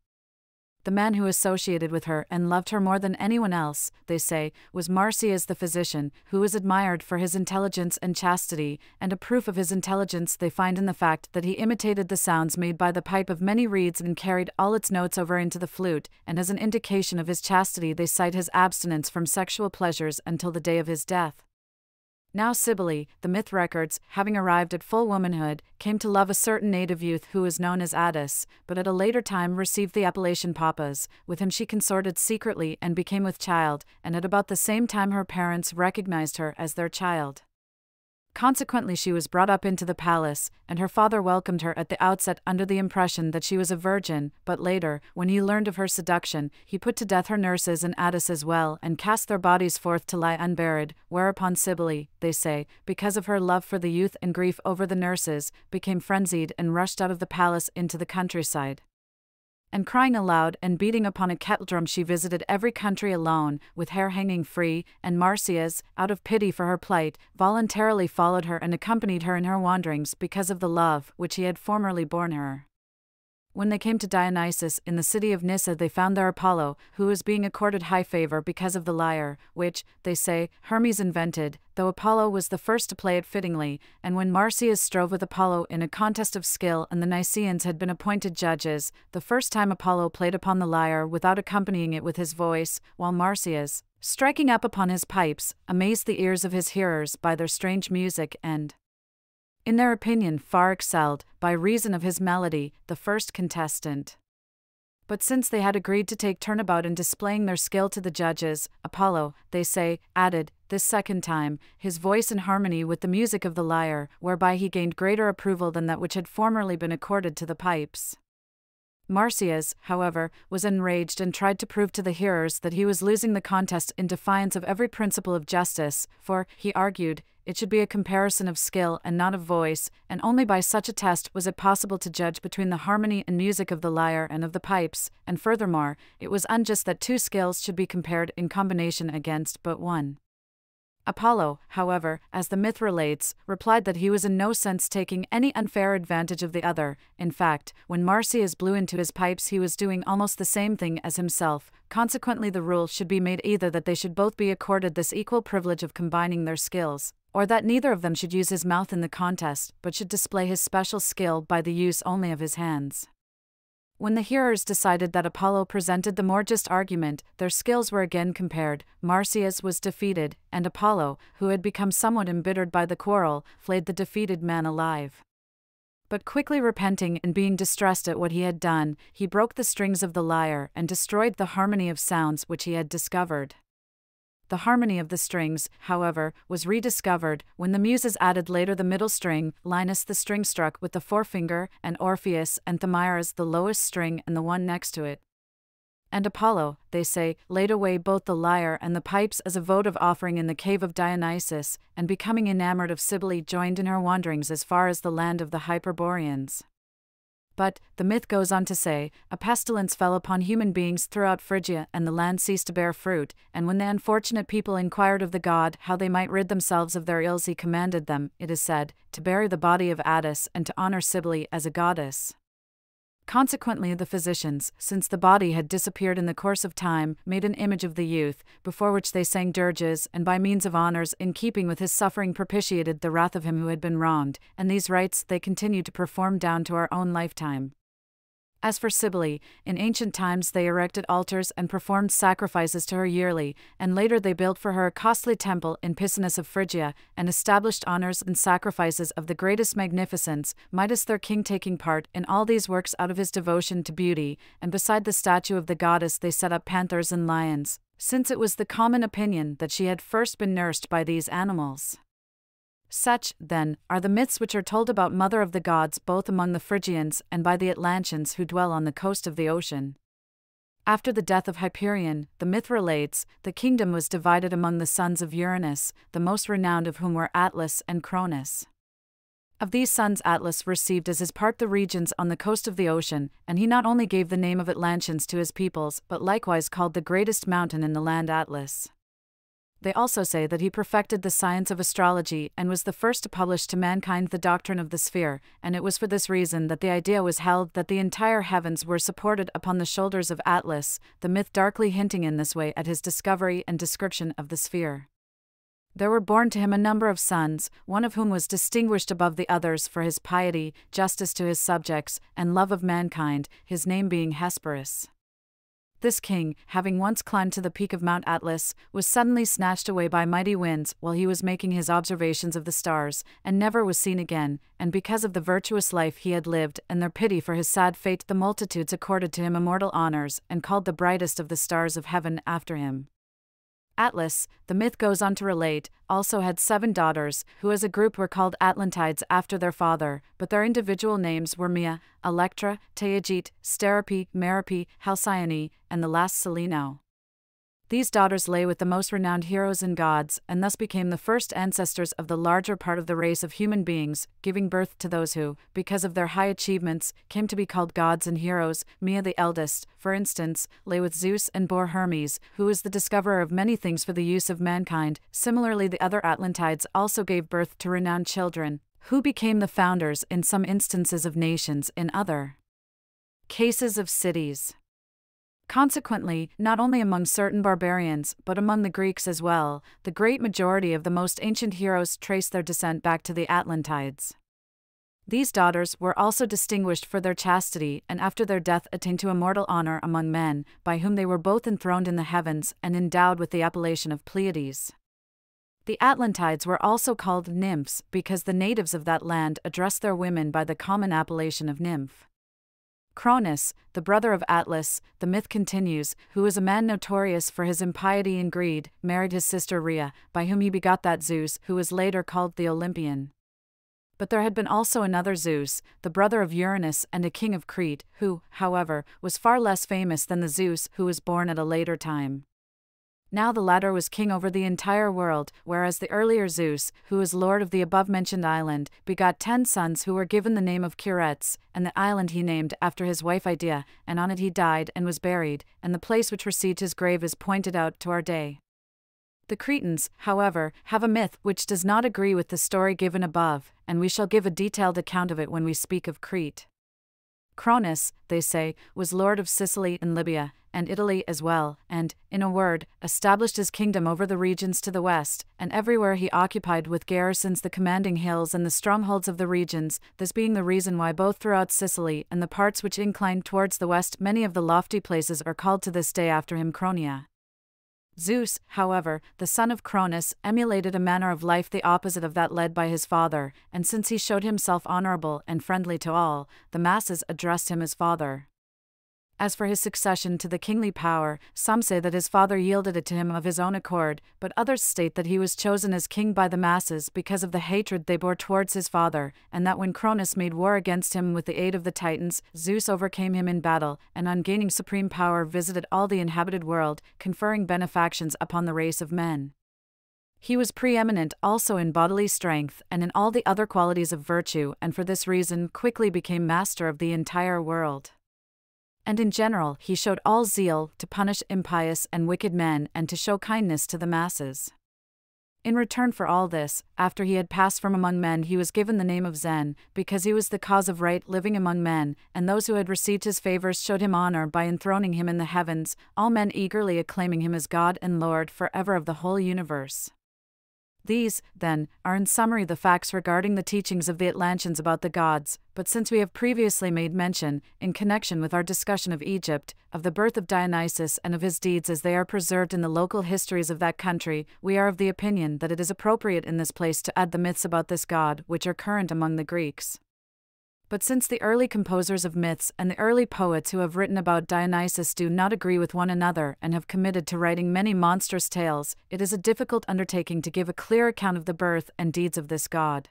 The man who associated with her and loved her more than anyone else, they say, was Marsyas the physician, who was admired for his intelligence and chastity, and a proof of his intelligence they find in the fact that he imitated the sounds made by the pipe of many reeds and carried all its notes over into the flute, and as an indication of his chastity they cite his abstinence from sexual pleasures until the day of his death. Now Cybele, the myth records, having arrived at full womanhood, came to love a certain native youth who was known as Attis, but at a later time received the appellation Papas. With him she consorted secretly and became with child, and at about the same time her parents recognized her as their child. Consequently, she was brought up into the palace, and her father welcomed her at the outset under the impression that she was a virgin, but later, when he learned of her seduction, he put to death her nurses and Attis as well, and cast their bodies forth to lie unburied, whereupon Cybele, they say, because of her love for the youth and grief over the nurses, became frenzied and rushed out of the palace into the countryside and crying aloud and beating upon a kettle drum, she visited every country alone, with hair hanging free, and Marsyas, out of pity for her plight, voluntarily followed her and accompanied her in her wanderings because of the love which he had formerly borne her. When they came to Dionysus in the city of Nysa, they found there Apollo, who was being accorded high favor because of the lyre, which, they say, Hermes invented, though Apollo was the first to play it fittingly. And when Marsyas strove with Apollo in a contest of skill, and the Nysaeans had been appointed judges, the first time Apollo played upon the lyre without accompanying it with his voice, while Marsyas, striking up upon his pipes, amazed the ears of his hearers by their strange music and in their opinion, far excelled, by reason of his melody, the first contestant. But since they had agreed to take turnabout in displaying their skill to the judges, Apollo, they say, added, this second time, his voice in harmony with the music of the lyre, whereby he gained greater approval than that which had formerly been accorded to the pipes. Marsyas, however, was enraged and tried to prove to the hearers that he was losing the contest in defiance of every principle of justice, for, he argued, it should be a comparison of skill and not of voice, and only by such a test was it possible to judge between the harmony and music of the lyre and of the pipes, and furthermore, it was unjust that two skills should be compared in combination against but one. Apollo, however, as the myth relates, replied that he was in no sense taking any unfair advantage of the other. In fact, when Marsyas blew into his pipes, he was doing almost the same thing as himself. Consequently, the rule should be made either that they should both be accorded this equal privilege of combining their skills, or that neither of them should use his mouth in the contest, but should display his special skill by the use only of his hands. When the hearers decided that Apollo presented the more just argument, their skills were again compared. Marsyas was defeated, and Apollo, who had become somewhat embittered by the quarrel, flayed the defeated man alive. But quickly repenting and being distressed at what he had done, he broke the strings of the lyre and destroyed the harmony of sounds which he had discovered. The harmony of the strings, however, was rediscovered when the Muses added later the middle string, Linus the string struck with the forefinger, and Orpheus and Thamyras the lowest string and the one next to it. And Apollo, they say, laid away both the lyre and the pipes as a votive offering in the cave of Dionysus, and becoming enamored of Cybele joined in her wanderings as far as the land of the Hyperboreans. But, the myth goes on to say, a pestilence fell upon human beings throughout Phrygia, and the land ceased to bear fruit. And when the unfortunate people inquired of the god how they might rid themselves of their ills, he commanded them, it is said, to bury the body of Attis and to honor Cybele as a goddess. Consequently, the physicians, since the body had disappeared in the course of time, made an image of the youth, before which they sang dirges, and by means of honors in keeping with his suffering propitiated the wrath of him who had been wronged, and these rites they continued to perform down to our own lifetime. As for Cybele, in ancient times they erected altars and performed sacrifices to her yearly, and later they built for her a costly temple in Pessinus of Phrygia, and established honors and sacrifices of the greatest magnificence, Midas their king taking part in all these works out of his devotion to beauty, and beside the statue of the goddess they set up panthers and lions, since it was the common opinion that she had first been nursed by these animals. Such, then, are the myths which are told about Mother of the Gods both among the Phrygians and by the Atlanteans who dwell on the coast of the ocean. After the death of Hyperion, the myth relates, the kingdom was divided among the sons of Uranus, the most renowned of whom were Atlas and Cronus. Of these sons, Atlas received as his part the regions on the coast of the ocean, and he not only gave the name of Atlanteans to his peoples, but likewise called the greatest mountain in the land Atlas. They also say that he perfected the science of astrology and was the first to publish to mankind the doctrine of the sphere, and it was for this reason that the idea was held that the entire heavens were supported upon the shoulders of Atlas, the myth darkly hinting in this way at his discovery and description of the sphere. There were born to him a number of sons, one of whom was distinguished above the others for his piety, justice to his subjects, and love of mankind, his name being Hesperus. This king, having once climbed to the peak of Mount Atlas, was suddenly snatched away by mighty winds while he was making his observations of the stars, and never was seen again, and because of the virtuous life he had lived and their pity for his sad fate, the multitudes accorded to him immortal honors and called the brightest of the stars of heaven after him. Atlas, the myth goes on to relate, also had seven daughters, who as a group were called Atlantides after their father, but their individual names were Maia, Electra, Taygete, Sterope, Merope, Halcyone, and the last Celaeno. These daughters lay with the most renowned heroes and gods, and thus became the first ancestors of the larger part of the race of human beings, giving birth to those who, because of their high achievements, came to be called gods and heroes. Maia the eldest, for instance, lay with Zeus and bore Hermes, who was the discoverer of many things for the use of mankind. Similarly, the other Atlantides also gave birth to renowned children, who became the founders in some instances of nations in other cases of cities. Consequently, not only among certain barbarians, but among the Greeks as well, the great majority of the most ancient heroes trace their descent back to the Atlantides. These daughters were also distinguished for their chastity and after their death attained to immortal honor among men, by whom they were both enthroned in the heavens and endowed with the appellation of Pleiades. The Atlantides were also called nymphs because the natives of that land addressed their women by the common appellation of nymph. Cronus, the brother of Atlas, the myth continues, who was a man notorious for his impiety and greed, married his sister Rhea, by whom he begot that Zeus who was later called the Olympian. But there had been also another Zeus, the brother of Uranus and a king of Crete, who, however, was far less famous than the Zeus who was born at a later time. Now the latter was king over the entire world, whereas the earlier Zeus, who was lord of the above mentioned island, begot ten sons who were given the name of Curetes, and the island he named after his wife Idaea, and on it he died and was buried, and the place which received his grave is pointed out to our day. The Cretans, however, have a myth which does not agree with the story given above, and we shall give a detailed account of it when we speak of Crete. Cronus, they say, was lord of Sicily and Libya, and Italy as well, and, in a word, established his kingdom over the regions to the west, and everywhere he occupied with garrisons the commanding hills and the strongholds of the regions, this being the reason why both throughout Sicily and the parts which incline towards the west many of the lofty places are called to this day after him Cronia. Zeus, however, the son of Cronus, emulated a manner of life the opposite of that led by his father, and since he showed himself honorable and friendly to all, the masses addressed him as father. As for his succession to the kingly power, some say that his father yielded it to him of his own accord, but others state that he was chosen as king by the masses because of the hatred they bore towards his father, and that when Cronus made war against him with the aid of the Titans, Zeus overcame him in battle, and on gaining supreme power visited all the inhabited world, conferring benefactions upon the race of men. He was preeminent also in bodily strength and in all the other qualities of virtue, and for this reason quickly became master of the entire world and in general he showed all zeal to punish impious and wicked men and to show kindness to the masses. In return for all this, after he had passed from among men, he was given the name of Zen, because he was the cause of right living among men, and those who had received his favors showed him honor by enthroning him in the heavens, all men eagerly acclaiming him as God and Lord forever of the whole universe. These, then, are in summary the facts regarding the teachings of the Atlanteans about the gods, but since we have previously made mention, in connection with our discussion of Egypt, of the birth of Dionysus and of his deeds as they are preserved in the local histories of that country, we are of the opinion that it is appropriate in this place to add the myths about this god which are current among the Greeks. But since the early composers of myths and the early poets who have written about Dionysus do not agree with one another and have committed to writing many monstrous tales, it is a difficult undertaking to give a clear account of the birth and deeds of this god.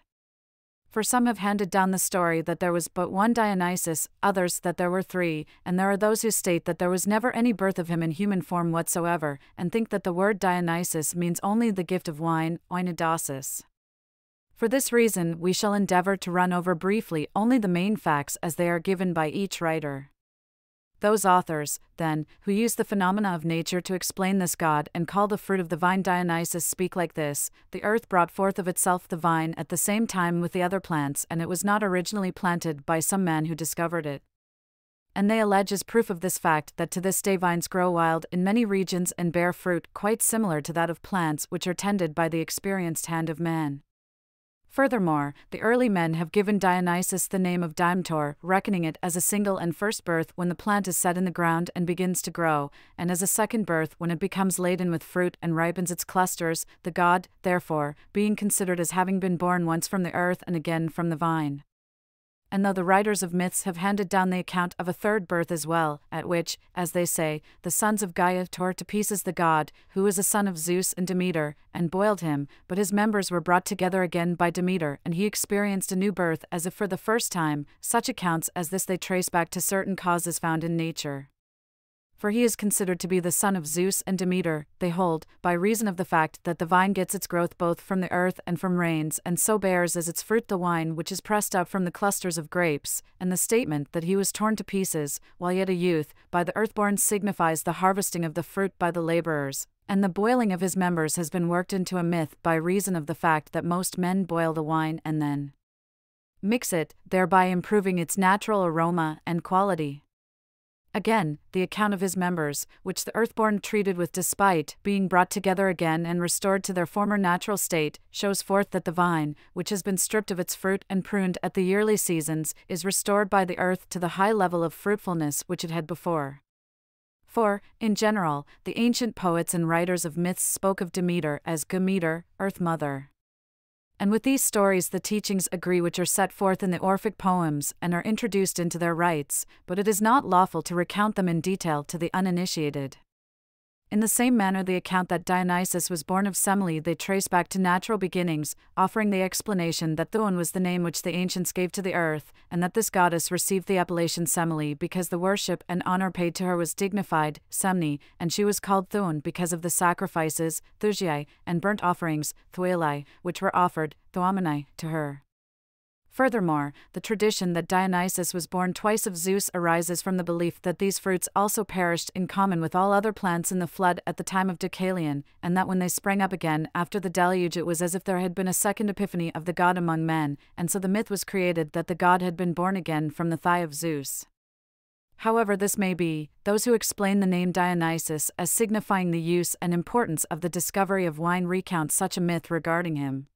For some have handed down the story that there was but one Dionysus, others that there were three, and there are those who state that there was never any birth of him in human form whatsoever, and think that the word Dionysus means only the gift of wine, oinodosis. For this reason, we shall endeavor to run over briefly only the main facts as they are given by each writer. Those authors, then, who use the phenomena of nature to explain this God and call the fruit of the vine Dionysus speak like this The earth brought forth of itself the vine at the same time with the other plants, and it was not originally planted by some man who discovered it. And they allege as proof of this fact that to this day vines grow wild in many regions and bear fruit quite similar to that of plants which are tended by the experienced hand of man. Furthermore, the early men have given Dionysus the name of Dimetor, reckoning it as a single and first birth when the plant is set in the ground and begins to grow, and as a second birth when it becomes laden with fruit and ripens its clusters, the god, therefore, being considered as having been born once from the earth and again from the vine and though the writers of myths have handed down the account of a third birth as well, at which, as they say, the sons of Gaia tore to pieces the god, who was a son of Zeus and Demeter, and boiled him, but his members were brought together again by Demeter, and he experienced a new birth as if for the first time, such accounts as this they trace back to certain causes found in nature for he is considered to be the son of Zeus and Demeter, they hold, by reason of the fact that the vine gets its growth both from the earth and from rains, and so bears as its fruit the wine which is pressed up from the clusters of grapes, and the statement that he was torn to pieces, while yet a youth, by the earthborn signifies the harvesting of the fruit by the laborers, and the boiling of his members has been worked into a myth by reason of the fact that most men boil the wine and then mix it, thereby improving its natural aroma and quality. Again, the account of his members, which the earthborn treated with despite, being brought together again and restored to their former natural state, shows forth that the vine, which has been stripped of its fruit and pruned at the yearly seasons, is restored by the earth to the high level of fruitfulness which it had before. For, in general, the ancient poets and writers of myths spoke of Demeter as Gameter, Earth Mother and with these stories the teachings agree which are set forth in the Orphic poems and are introduced into their rites, but it is not lawful to recount them in detail to the uninitiated. In the same manner, the account that Dionysus was born of Semele they trace back to natural beginnings, offering the explanation that Thyone was the name which the ancients gave to the earth, and that this goddess received the appellation Semele because the worship and honor paid to her was dignified, Semni, and she was called Thyone because of the sacrifices, thysiai, and burnt offerings, thyelai, which were offered, Thuamini, to her. Furthermore, the tradition that Dionysus was born twice of Zeus arises from the belief that these fruits also perished in common with all other plants in the flood at the time of Deucalion, and that when they sprang up again after the deluge it was as if there had been a second epiphany of the god among men, and so the myth was created that the god had been born again from the thigh of Zeus. However, this may be, those who explain the name Dionysus as signifying the use and importance of the discovery of wine recount such a myth regarding him.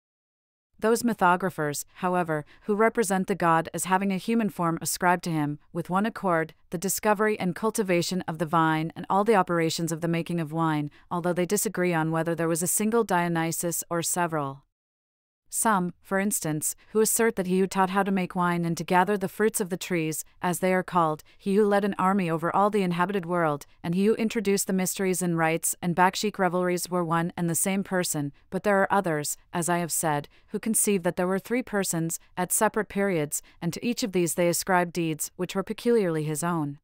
Those mythographers, however, who represent the god as having a human form ascribed to him, with one accord, the discovery and cultivation of the vine and all the operations of the making of wine, although they disagree on whether there was a single Dionysus or several. Some, for instance, who assert that he who taught how to make wine and to gather the fruits of the trees, as they are called, he who led an army over all the inhabited world, and he who introduced the mysteries and rites and Bacchic revelries were one and the same person, but there are others, as I have said, who conceive that there were three persons, at separate periods, and to each of these they ascribe deeds which were peculiarly his own.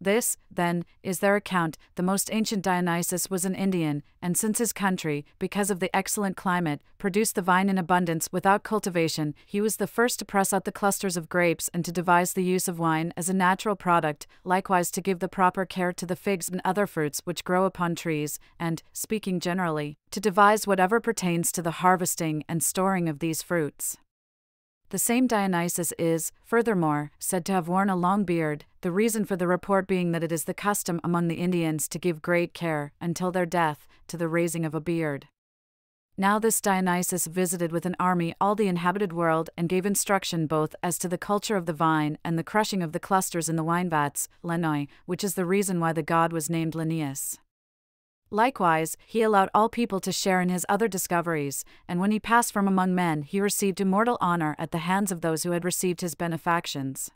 This, then, is their account. The most ancient Dionysus was an Indian, and since his country, because of the excellent climate, produced the vine in abundance without cultivation, he was the first to press out the clusters of grapes and to devise the use of wine as a natural product, likewise to give the proper care to the figs and other fruits which grow upon trees, and, speaking generally, to devise whatever pertains to the harvesting and storing of these fruits. The same Dionysus is, furthermore, said to have worn a long beard, the reason for the report being that it is the custom among the Indians to give great care, until their death, to the raising of a beard. Now this Dionysus visited with an army all the inhabited world and gave instruction both as to the culture of the vine and the crushing of the clusters in the wine vats, Lenoi, which is the reason why the god was named Lenaeus. Likewise, he allowed all people to share in his other discoveries, and when he passed from among men, he received immortal honor at the hands of those who had received his benefactions.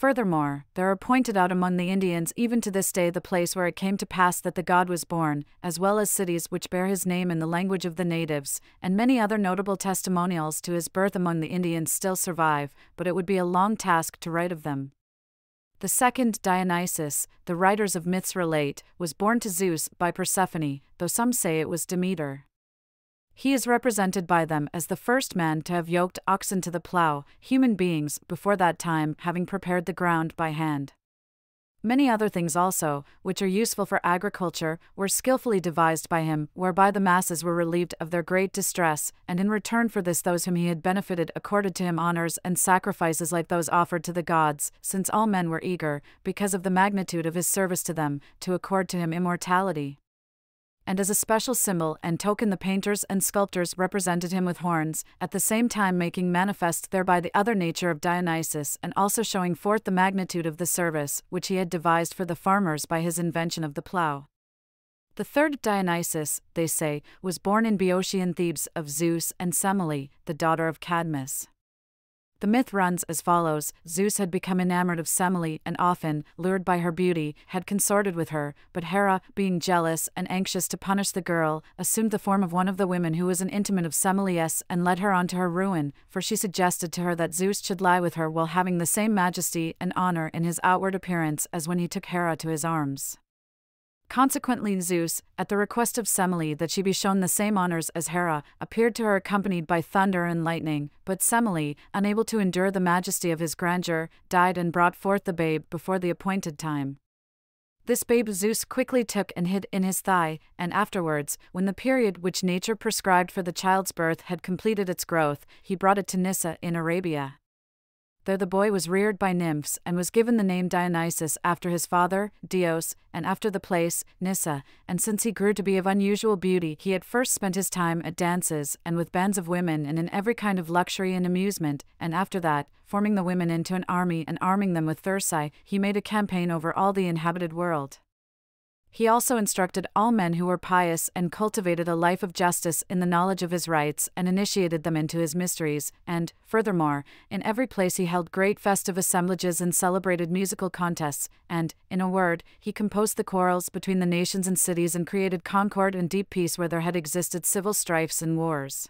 Furthermore, there are pointed out among the Indians even to this day the place where it came to pass that the god was born, as well as cities which bear his name in the language of the natives, and many other notable testimonials to his birth among the Indians still survive, but it would be a long task to write of them. The second Dionysus, the writers of myths relate, was born to Zeus by Persephone, though some say it was Demeter. He is represented by them as the first man to have yoked oxen to the plough, human beings, before that time, having prepared the ground by hand. Many other things also, which are useful for agriculture, were skilfully devised by him, whereby the masses were relieved of their great distress, and in return for this those whom he had benefited accorded to him honors and sacrifices like those offered to the gods, since all men were eager, because of the magnitude of his service to them, to accord to him immortality and as a special symbol and token the painters and sculptors represented him with horns, at the same time making manifest thereby the other nature of Dionysus and also showing forth the magnitude of the service which he had devised for the farmers by his invention of the plough. The third Dionysus, they say, was born in Boeotian Thebes of Zeus and Semele, the daughter of Cadmus. The myth runs as follows Zeus had become enamored of Semele and often, lured by her beauty, had consorted with her, but Hera, being jealous and anxious to punish the girl, assumed the form of one of the women who was an intimate of Semele's and led her on to her ruin, for she suggested to her that Zeus should lie with her while having the same majesty and honor in his outward appearance as when he took Hera to his arms. Consequently, Zeus, at the request of Semele that she be shown the same honors as Hera, appeared to her accompanied by thunder and lightning, but Semele, unable to endure the majesty of his grandeur, died and brought forth the babe before the appointed time. This babe Zeus quickly took and hid in his thigh, and afterwards, when the period which nature prescribed for the child's birth had completed its growth, he brought it to Nysa in Arabia. There the boy was reared by nymphs and was given the name Dionysus after his father, Dios, and after the place, Nysa, and since he grew to be of unusual beauty, he at first spent his time at dances and with bands of women and in every kind of luxury and amusement, and after that, forming the women into an army and arming them with thyrsi, he made a campaign over all the inhabited world. He also instructed all men who were pious and cultivated a life of justice in the knowledge of his rights and initiated them into his mysteries, and, furthermore, in every place he held great festive assemblages and celebrated musical contests, and, in a word, he composed the quarrels between the nations and cities and created concord and deep peace where there had existed civil strifes and wars.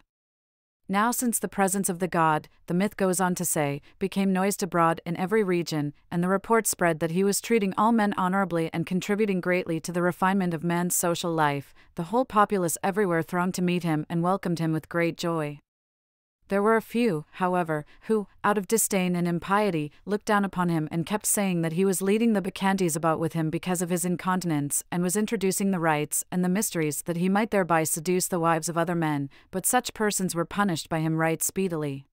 Now, since the presence of the god, the myth goes on to say, became noised abroad in every region, and the report spread that he was treating all men honorably and contributing greatly to the refinement of man's social life, the whole populace everywhere thronged to meet him and welcomed him with great joy. There were a few, however, who, out of disdain and impiety, looked down upon him and kept saying that he was leading the Bacchantes about with him because of his incontinence, and was introducing the rites and the mysteries that he might thereby seduce the wives of other men, but such persons were punished by him right speedily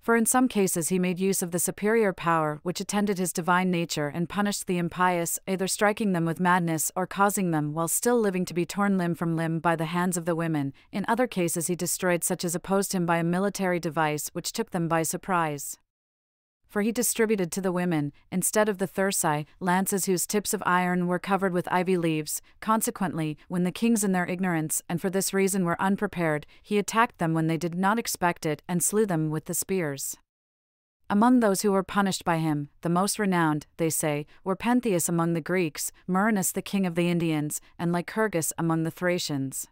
for in some cases he made use of the superior power which attended his divine nature and punished the impious, either striking them with madness or causing them while still living to be torn limb from limb by the hands of the women. In other cases he destroyed such as opposed him by a military device which took them by surprise for he distributed to the women, instead of the thyrsi, lances whose tips of iron were covered with ivy leaves. Consequently, when the kings in their ignorance and for this reason were unprepared, he attacked them when they did not expect it and slew them with the spears. Among those who were punished by him, the most renowned, they say, were Pentheus among the Greeks, Myrrhanus the king of the Indians, and Lycurgus among the Thracians.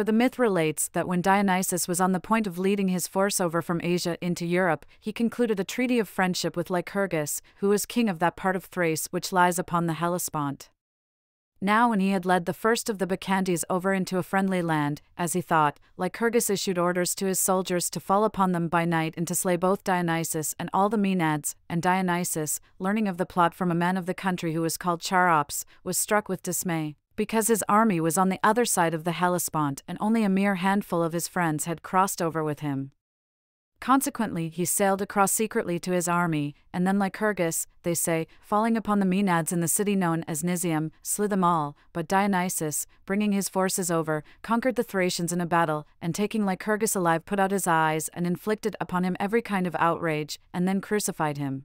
For the myth relates that when Dionysus was on the point of leading his force over from Asia into Europe, he concluded a treaty of friendship with Lycurgus, who was king of that part of Thrace which lies upon the Hellespont. Now, when he had led the first of the Bacchantes over into a friendly land, as he thought, Lycurgus issued orders to his soldiers to fall upon them by night and to slay both Dionysus and all the Maenads. And Dionysus, learning of the plot from a man of the country who was called Charops, was struck with dismay because his army was on the other side of the Hellespont and only a mere handful of his friends had crossed over with him. Consequently, he sailed across secretly to his army, and then Lycurgus, they say, falling upon the Maenads in the city known as Nysium, slew them all. But Dionysus, bringing his forces over, conquered the Thracians in a battle, and taking Lycurgus alive, put out his eyes and inflicted upon him every kind of outrage, and then crucified him.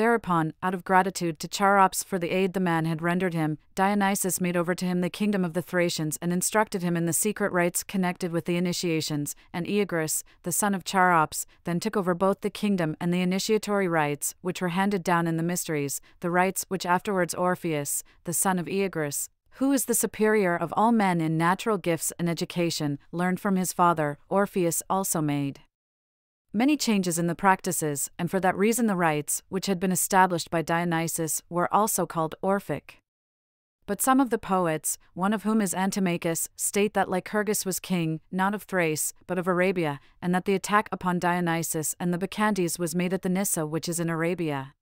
Thereupon, out of gratitude to Charops for the aid the man had rendered him, Dionysus made over to him the kingdom of the Thracians and instructed him in the secret rites connected with the initiations, and Oeagrus, the son of Charops, then took over both the kingdom and the initiatory rites, which were handed down in the mysteries, the rites which afterwards Orpheus, the son of Oeagrus, who is the superior of all men in natural gifts and education, learned from his father, Orpheus also made many changes in the practices, and for that reason the rites, which had been established by Dionysus, were also called Orphic. But some of the poets, one of whom is Antimachus, state that Lycurgus was king, not of Thrace, but of Arabia, and that the attack upon Dionysus and the Bacchantes was made at the Nysa which is in Arabia.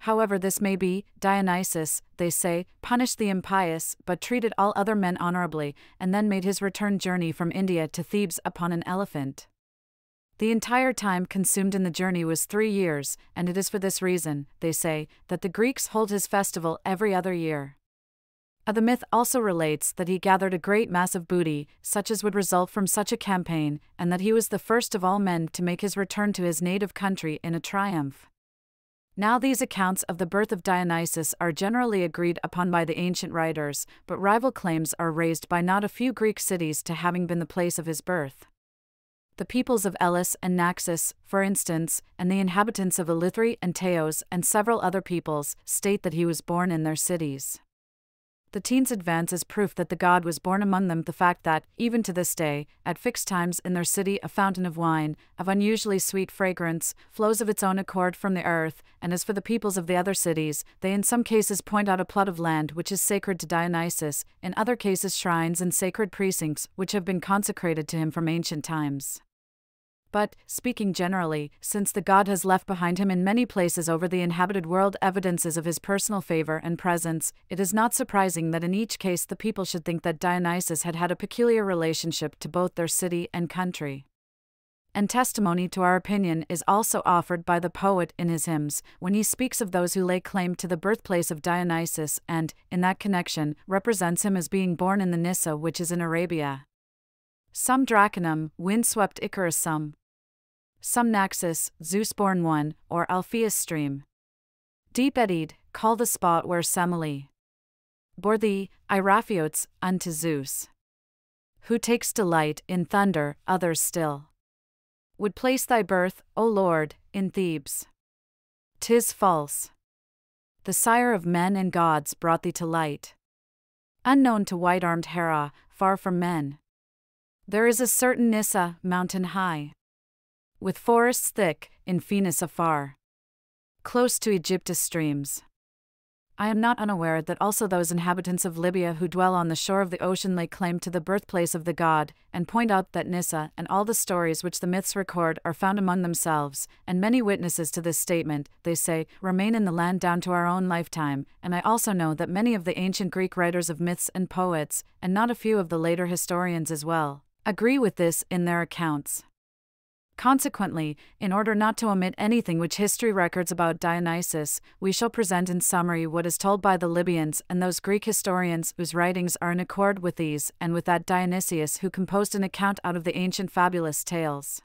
However, this may be, Dionysus, they say, punished the impious, but treated all other men honorably, and then made his return journey from India to Thebes upon an elephant. The entire time consumed in the journey was three years, and it is for this reason, they say, that the Greeks hold his festival every other year. Uh, the myth also relates that he gathered a great mass of booty, such as would result from such a campaign, and that he was the first of all men to make his return to his native country in a triumph. Now, these accounts of the birth of Dionysus are generally agreed upon by the ancient writers, but rival claims are raised by not a few Greek cities to having been the place of his birth the peoples of Elis and Naxos, for instance, and the inhabitants of Eleutheræ and Teos and several other peoples, state that he was born in their cities. The Teans advance as proof that the god was born among them the fact that, even to this day, at fixed times in their city a fountain of wine, of unusually sweet fragrance, flows of its own accord from the earth, and as for the peoples of the other cities, they in some cases point out a plot of land which is sacred to Dionysus, in other cases shrines and sacred precincts which have been consecrated to him from ancient times. But, speaking generally, since the god has left behind him in many places over the inhabited world evidences of his personal favor and presence, it is not surprising that in each case the people should think that Dionysus had had a peculiar relationship to both their city and country. And testimony to our opinion is also offered by the poet in his hymns, when he speaks of those who lay claim to the birthplace of Dionysus and, in that connection, represents him as being born in the Nyssa which is in Arabia. Some Dracanum, wind-swept Icarus some. Some Naxos, Zeus-born one, or Alpheus stream. Deep eddied, call the spot where Semele. bore thee, Eiraphiotes, unto Zeus. Who takes delight in thunder, others still. Would place thy birth, O Lord, in Thebes. Tis false. The sire of men and gods brought thee to light. Unknown to white armed Hera, far from men. There is a certain Nysa, mountain high. With forests thick, in Phoenice afar. Close to Aegyptus streams. I am not unaware that also those inhabitants of Libya who dwell on the shore of the ocean lay claim to the birthplace of the god, and point out that Nysa and all the stories which the myths record are found among themselves, and many witnesses to this statement, they say, remain in the land down to our own lifetime, and I also know that many of the ancient Greek writers of myths and poets, and not a few of the later historians as well, agree with this in their accounts. Consequently, in order not to omit anything which history records about Dionysus, we shall present in summary what is told by the Libyans and those Greek historians whose writings are in accord with these and with that Dionysius who composed an account out of the ancient fabulous tales.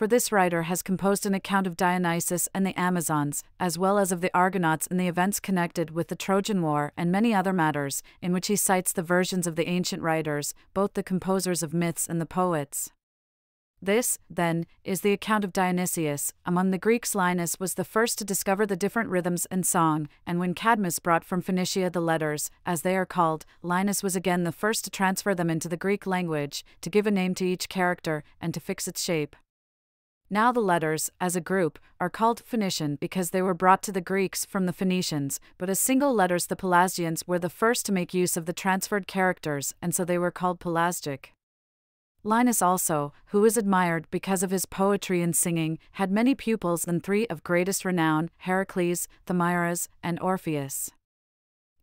For this writer has composed an account of Dionysus and the Amazons, as well as of the Argonauts and the events connected with the Trojan War and many other matters, in which he cites the versions of the ancient writers, both the composers of myths and the poets. This, then, is the account of Dionysius. Among the Greeks, Linus was the first to discover the different rhythms and song, and when Cadmus brought from Phoenicia the letters, as they are called, Linus was again the first to transfer them into the Greek language, to give a name to each character, and to fix its shape. Now the letters, as a group, are called Phoenician because they were brought to the Greeks from the Phoenicians, but as single letters the Pelasgians were the first to make use of the transferred characters, and so they were called Pelasgic. Linus also, who is admired because of his poetry and singing, had many pupils and three of greatest renown Heracles, Thamyras, and Orpheus.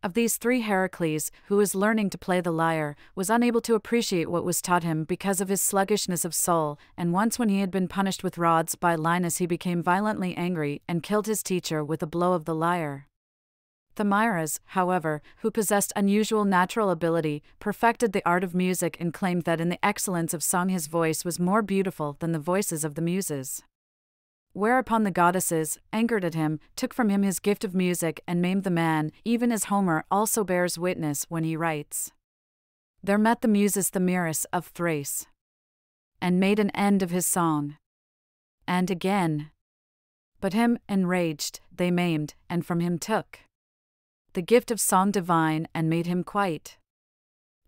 Of these three, Heracles, who was learning to play the lyre, was unable to appreciate what was taught him because of his sluggishness of soul, and once when he had been punished with rods by Linus, he became violently angry and killed his teacher with a blow of the lyre. Thamyras, however, who possessed unusual natural ability, perfected the art of music and claimed that in the excellence of song his voice was more beautiful than the voices of the muses. Whereupon the goddesses, angered at him, took from him his gift of music and maimed the man, even as Homer also bears witness when he writes. There met the muses Thamyras of Thrace, and made an end of his song. And again. But him, enraged, they maimed, and from him took the gift of song divine and made him quite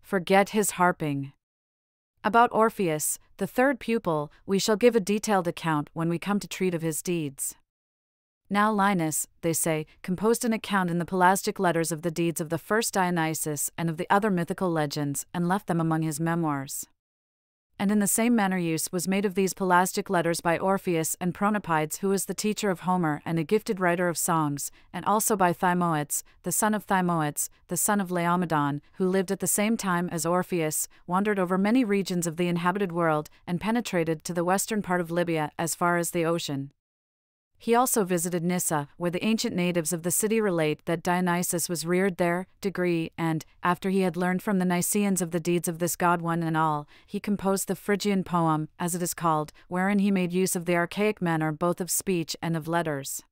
forget his harping. About Orpheus, the third pupil, we shall give a detailed account when we come to treat of his deeds. Now Linus, they say, composed an account in the Pelasgic letters of the deeds of the first Dionysus and of the other mythical legends, and left them among his memoirs and in the same manner use was made of these Pelasgic letters by Orpheus and Pronapides, who was the teacher of Homer and a gifted writer of songs, and also by Thymoetes, the son of Thymoetes, the son of Laomedon, who lived at the same time as Orpheus, wandered over many regions of the inhabited world, and penetrated to the western part of Libya as far as the ocean. He also visited Nysa, where the ancient natives of the city relate that Dionysus was reared there, degree, and, after he had learned from the Nysaeans of the deeds of this god one and all, he composed the Phrygian poem, as it is called, wherein he made use of the archaic manner both of speech and of letters.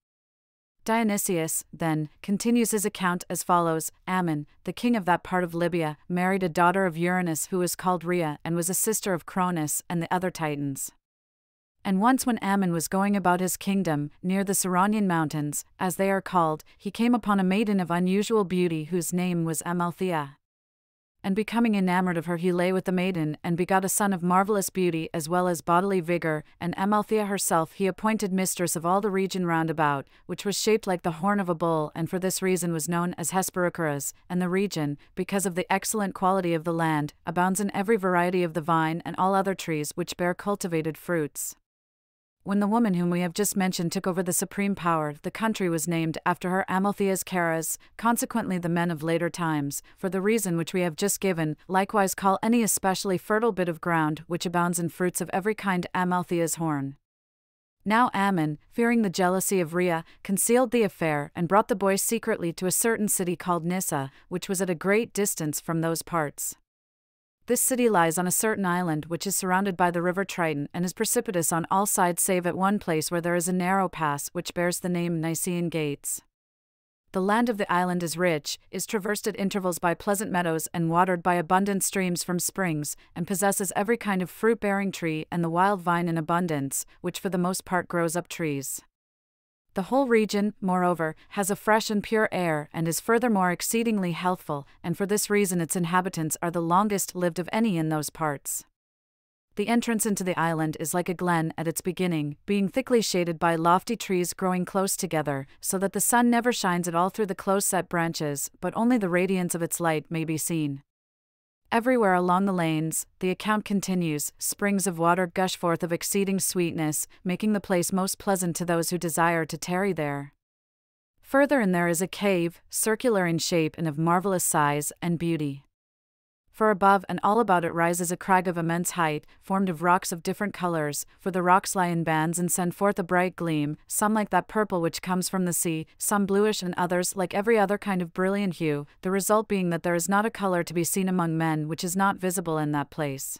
Dionysius, then, continues his account as follows Ammon, the king of that part of Libya, married a daughter of Uranus who was called Rhea and was a sister of Cronus and the other Titans. And once when Ammon was going about his kingdom, near the Ceraunian mountains, as they are called, he came upon a maiden of unusual beauty whose name was Amalthea. And becoming enamored of her, he lay with the maiden, and begot a son of marvelous beauty as well as bodily vigor, and Amalthea herself he appointed mistress of all the region round about, which was shaped like the horn of a bull, and for this reason was known as Hesperochares, and the region, because of the excellent quality of the land, abounds in every variety of the vine and all other trees which bear cultivated fruits. When the woman whom we have just mentioned took over the supreme power, the country was named after her Amaltheias Ceras, consequently, the men of later times, for the reason which we have just given, likewise call any especially fertile bit of ground which abounds in fruits of every kind Amalthea's horn. Now Ammon, fearing the jealousy of Rhea, concealed the affair and brought the boy secretly to a certain city called Nysa, which was at a great distance from those parts. This city lies on a certain island which is surrounded by the river Triton and is precipitous on all sides save at one place where there is a narrow pass which bears the name Nysaean Gates. The land of the island is rich, is traversed at intervals by pleasant meadows and watered by abundant streams from springs, and possesses every kind of fruit bearing tree and the wild vine in abundance, which for the most part grows up trees. The whole region, moreover, has a fresh and pure air and is furthermore exceedingly healthful, and for this reason its inhabitants are the longest lived of any in those parts. The entrance into the island is like a glen at its beginning, being thickly shaded by lofty trees growing close together, so that the sun never shines at all through the close set branches, but only the radiance of its light may be seen. Everywhere along the lanes, the account continues, springs of water gush forth of exceeding sweetness, making the place most pleasant to those who desire to tarry there. Further in there is a cave, circular in shape and of marvelous size and beauty for above and all about it rises a crag of immense height, formed of rocks of different colors, for the rocks lie in bands and send forth a bright gleam, some like that purple which comes from the sea, some bluish and others like every other kind of brilliant hue, the result being that there is not a color to be seen among men which is not visible in that place.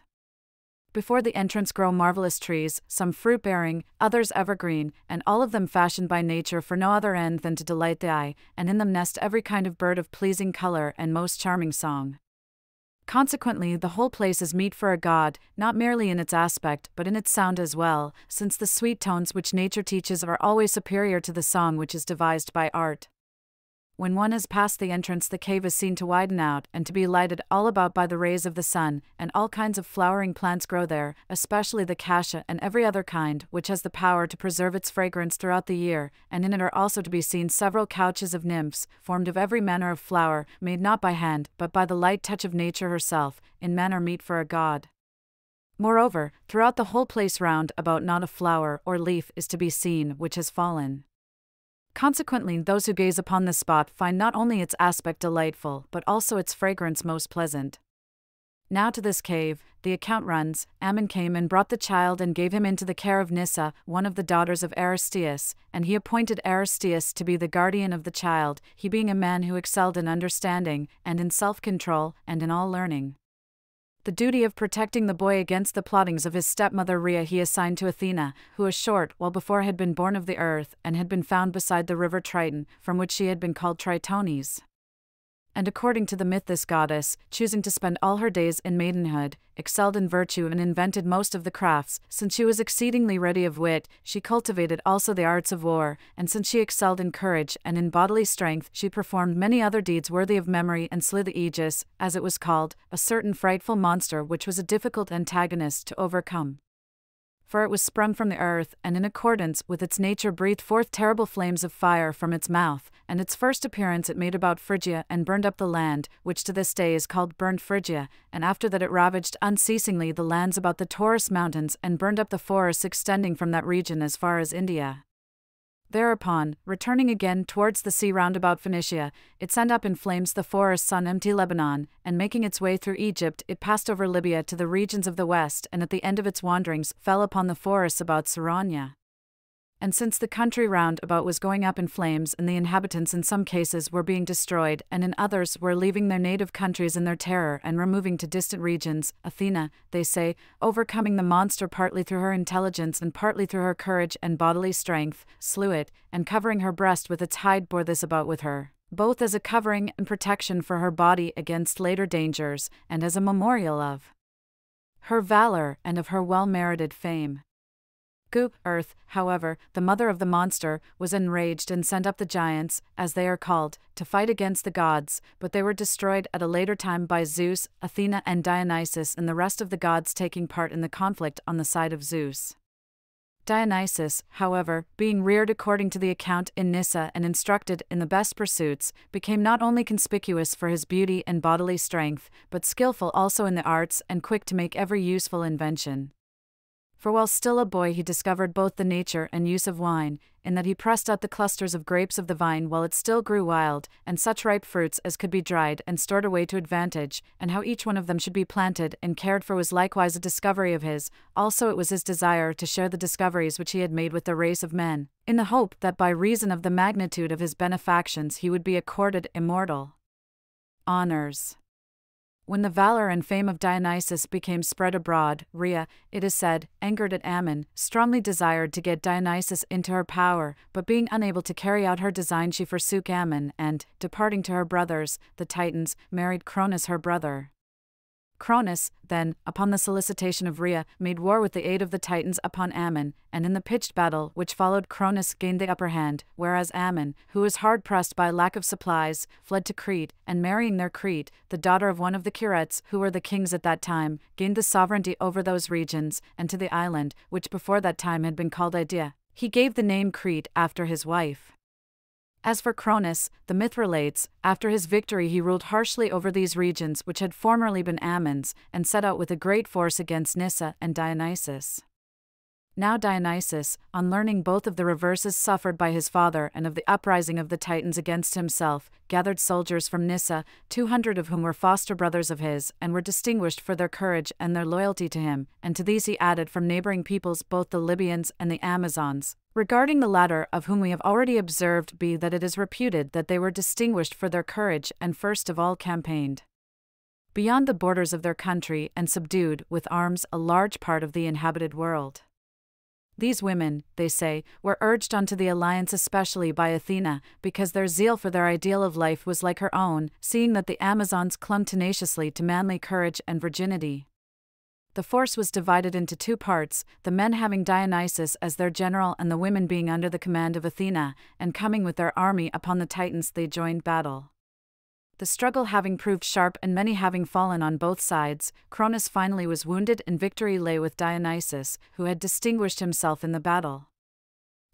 Before the entrance grow marvelous trees, some fruit bearing, others evergreen, and all of them fashioned by nature for no other end than to delight the eye, and in them nest every kind of bird of pleasing color and most charming song. Consequently, the whole place is meet for a god, not merely in its aspect, but in its sound as well, since the sweet tones which nature teaches are always superior to the song which is devised by art. When one has passed the entrance, the cave is seen to widen out and to be lighted all about by the rays of the sun, and all kinds of flowering plants grow there, especially the cassia and every other kind, which has the power to preserve its fragrance throughout the year, and in it are also to be seen several couches of nymphs, formed of every manner of flower, made not by hand, but by the light touch of nature herself, in manner meet for a god. Moreover, throughout the whole place round about not a flower or leaf is to be seen which has fallen. Consequently, those who gaze upon this spot find not only its aspect delightful, but also its fragrance most pleasant. Now to this cave, the account runs Ammon came and brought the child and gave him into the care of Nysa, one of the daughters of Aristeus, and he appointed Aristeus to be the guardian of the child, he being a man who excelled in understanding, and in self control, and in all learning. The duty of protecting the boy against the plottings of his stepmother Rhea he assigned to Athena, who a short while before had been born of the earth and had been found beside the river Triton, from which she had been called Tritonis and according to the myth, this goddess, choosing to spend all her days in maidenhood, excelled in virtue and invented most of the crafts. Since she was exceedingly ready of wit, she cultivated also the arts of war, and since she excelled in courage and in bodily strength, she performed many other deeds worthy of memory and slew the Aegis, as it was called, a certain frightful monster which was a difficult antagonist to overcome for it was sprung from the earth, and in accordance with its nature breathed forth terrible flames of fire from its mouth, and its first appearance it made about Phrygia and burned up the land, which to this day is called burnt Phrygia, and after that it ravaged unceasingly the lands about the Taurus mountains and burned up the forests extending from that region as far as India. Thereupon, returning again towards the sea round about Phoenicia, it sent up in flames the forests on empty Lebanon, and making its way through Egypt, it passed over Libya to the regions of the west, and at the end of its wanderings fell upon the forests about Ceraunia and since the country round about was going up in flames and the inhabitants in some cases were being destroyed and in others were leaving their native countries in their terror and removing to distant regions, Athena, they say, overcoming the monster partly through her intelligence and partly through her courage and bodily strength, slew it, and covering her breast with its hide bore this about with her both as a covering and protection for her body against later dangers, and as a memorial of her valor and of her well merited fame. Goop, Earth, however, the mother of the monster, was enraged and sent up the giants, as they are called, to fight against the gods, but they were destroyed at a later time by Zeus, Athena, and Dionysus, and the rest of the gods taking part in the conflict on the side of Zeus. Dionysus, however, being reared according to the account in Nysa and instructed in the best pursuits, became not only conspicuous for his beauty and bodily strength, but skilful also in the arts and quick to make every useful invention for while still a boy he discovered both the nature and use of wine, in that he pressed out the clusters of grapes of the vine while it still grew wild, and such ripe fruits as could be dried and stored away to advantage, and how each one of them should be planted and cared for was likewise a discovery of his, also it was his desire to share the discoveries which he had made with the race of men, in the hope that by reason of the magnitude of his benefactions he would be accorded immortal honors. When the valor and fame of Dionysus became spread abroad, Rhea, it is said, angered at Ammon, strongly desired to get Dionysus into her power, but being unable to carry out her design, she forsook Ammon and, departing to her brothers, the Titans, married Cronus her brother. Cronus, then, upon the solicitation of Rhea, made war with the aid of the Titans upon Ammon, and in the pitched battle which followed, Cronus gained the upper hand, whereas Ammon, who was hard pressed by lack of supplies, fled to Crete, and marrying there Crete, the daughter of one of the Curetes, who were the kings at that time, gained the sovereignty over those regions, and to the island, which before that time had been called Idaea, he gave the name Crete after his wife. As for Cronus, the myth relates, after his victory he ruled harshly over these regions which had formerly been Ammon's, and set out with a great force against Nysa and Dionysus. Now Dionysus, on learning both of the reverses suffered by his father and of the uprising of the Titans against himself, gathered soldiers from two hundred of whom were foster brothers of his, and were distinguished for their courage and their loyalty to him, and to these he added from neighboring peoples both the Libyans and the Amazons. Regarding the latter, of whom we have already observed be that it is reputed that they were distinguished for their courage and first of all campaigned beyond the borders of their country and subdued with arms a large part of the inhabited world. These women, they say, were urged onto the alliance especially by Athena, because their zeal for their ideal of life was like her own, seeing that the Amazons clung tenaciously to manly courage and virginity. The force was divided into two parts, the men having Dionysus as their general and the women being under the command of Athena, and coming with their army upon the Titans they joined battle. The struggle having proved sharp and many having fallen on both sides, Cronus finally was wounded and victory lay with Dionysus, who had distinguished himself in the battle.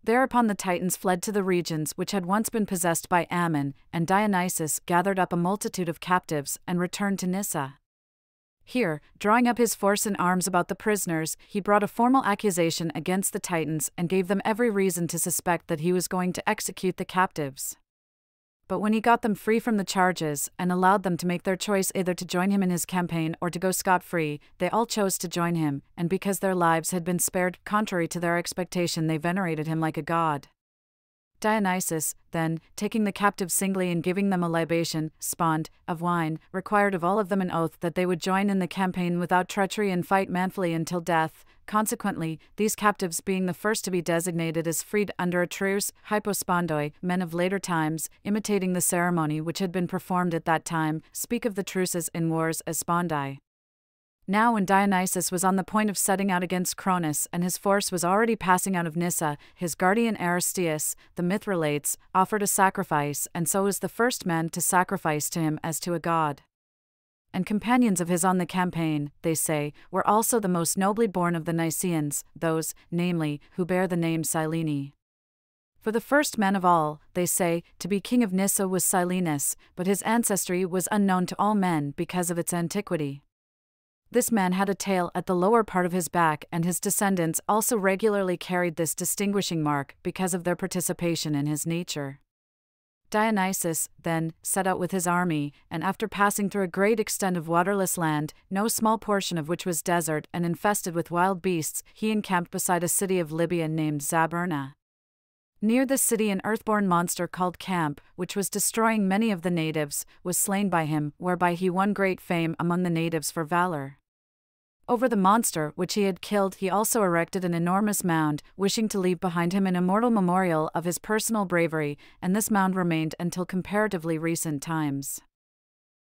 Thereupon the Titans fled to the regions which had once been possessed by Ammon, and Dionysus gathered up a multitude of captives and returned to Nysa. Here, drawing up his force and arms about the prisoners, he brought a formal accusation against the Titans and gave them every reason to suspect that he was going to execute the captives but when he got them free from the charges and allowed them to make their choice either to join him in his campaign or to go scot free, they all chose to join him, and because their lives had been spared, contrary to their expectation, they venerated him like a god. Dionysus, then, taking the captives singly and giving them a libation, spond, of wine, required of all of them an oath that they would join in the campaign without treachery and fight manfully until death, Consequently, these captives being the first to be designated as freed under a truce, hypospondoi, men of later times, imitating the ceremony which had been performed at that time, speak of the truces in wars as spondai. Now, when Dionysus was on the point of setting out against Cronus and his force was already passing out of Nysa, his guardian Aristeus, the myth relates, offered a sacrifice, and so was the first man to sacrifice to him as to a god and companions of his on the campaign, they say, were also the most nobly born of the Nysaeans, those, namely, who bear the name Sileni. For the first man of all, they say, to be king of Nysa was Silenus, but his ancestry was unknown to all men because of its antiquity. This man had a tail at the lower part of his back, and his descendants also regularly carried this distinguishing mark because of their participation in his nature. Dionysus, then, set out with his army, and after passing through a great extent of waterless land, no small portion of which was desert and infested with wild beasts, he encamped beside a city of Libya named Zabirna. Near the city, an earthborn monster called Campe, which was destroying many of the natives, was slain by him, whereby he won great fame among the natives for valor. Over the monster which he had killed, he also erected an enormous mound, wishing to leave behind him an immortal memorial of his personal bravery, and this mound remained until comparatively recent times.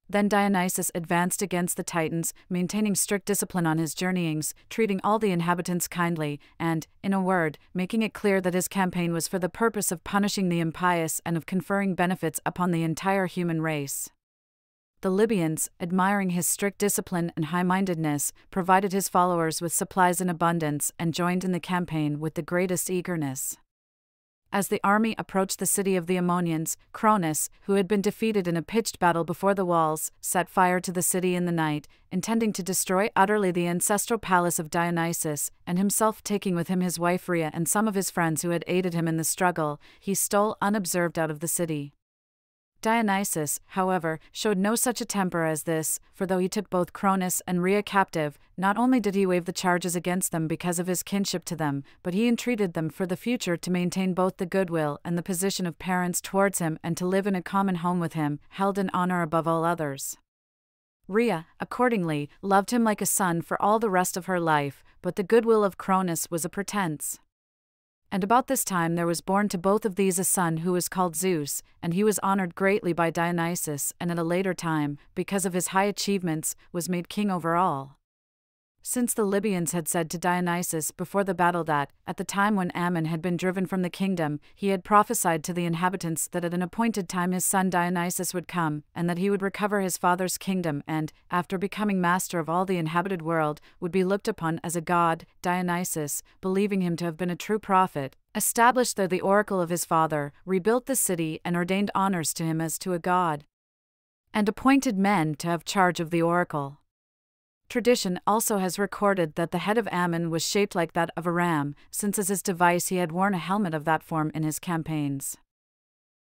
Then Dionysus advanced against the Titans, maintaining strict discipline on his journeyings, treating all the inhabitants kindly, and, in a word, making it clear that his campaign was for the purpose of punishing the impious and of conferring benefits upon the entire human race. The Libyans, admiring his strict discipline and high mindedness, provided his followers with supplies in abundance and joined in the campaign with the greatest eagerness. As the army approached the city of the Ammonians, Cronus, who had been defeated in a pitched battle before the walls, set fire to the city in the night, intending to destroy utterly the ancestral palace of Dionysus, and himself taking with him his wife Rhea and some of his friends who had aided him in the struggle, he stole unobserved out of the city. Dionysus, however, showed no such a temper as this, for though he took both Cronus and Rhea captive, not only did he waive the charges against them because of his kinship to them, but he entreated them for the future to maintain both the goodwill and the position of parents towards him and to live in a common home with him, held in honor above all others. Rhea, accordingly, loved him like a son for all the rest of her life, but the goodwill of Cronus was a pretense. And about this time there was born to both of these a son who was called Zeus, and he was honored greatly by Dionysus, and at a later time, because of his high achievements, was made king over all. Since the Libyans had said to Dionysus before the battle that, at the time when Ammon had been driven from the kingdom, he had prophesied to the inhabitants that at an appointed time his son Dionysus would come, and that he would recover his father's kingdom, and, after becoming master of all the inhabited world, would be looked upon as a god, Dionysus, believing him to have been a true prophet, established there the oracle of his father, rebuilt the city, and ordained honors to him as to a god. And appointed men to have charge of the oracle. Tradition also has recorded that the head of Ammon was shaped like that of a ram, since as his device he had worn a helmet of that form in his campaigns.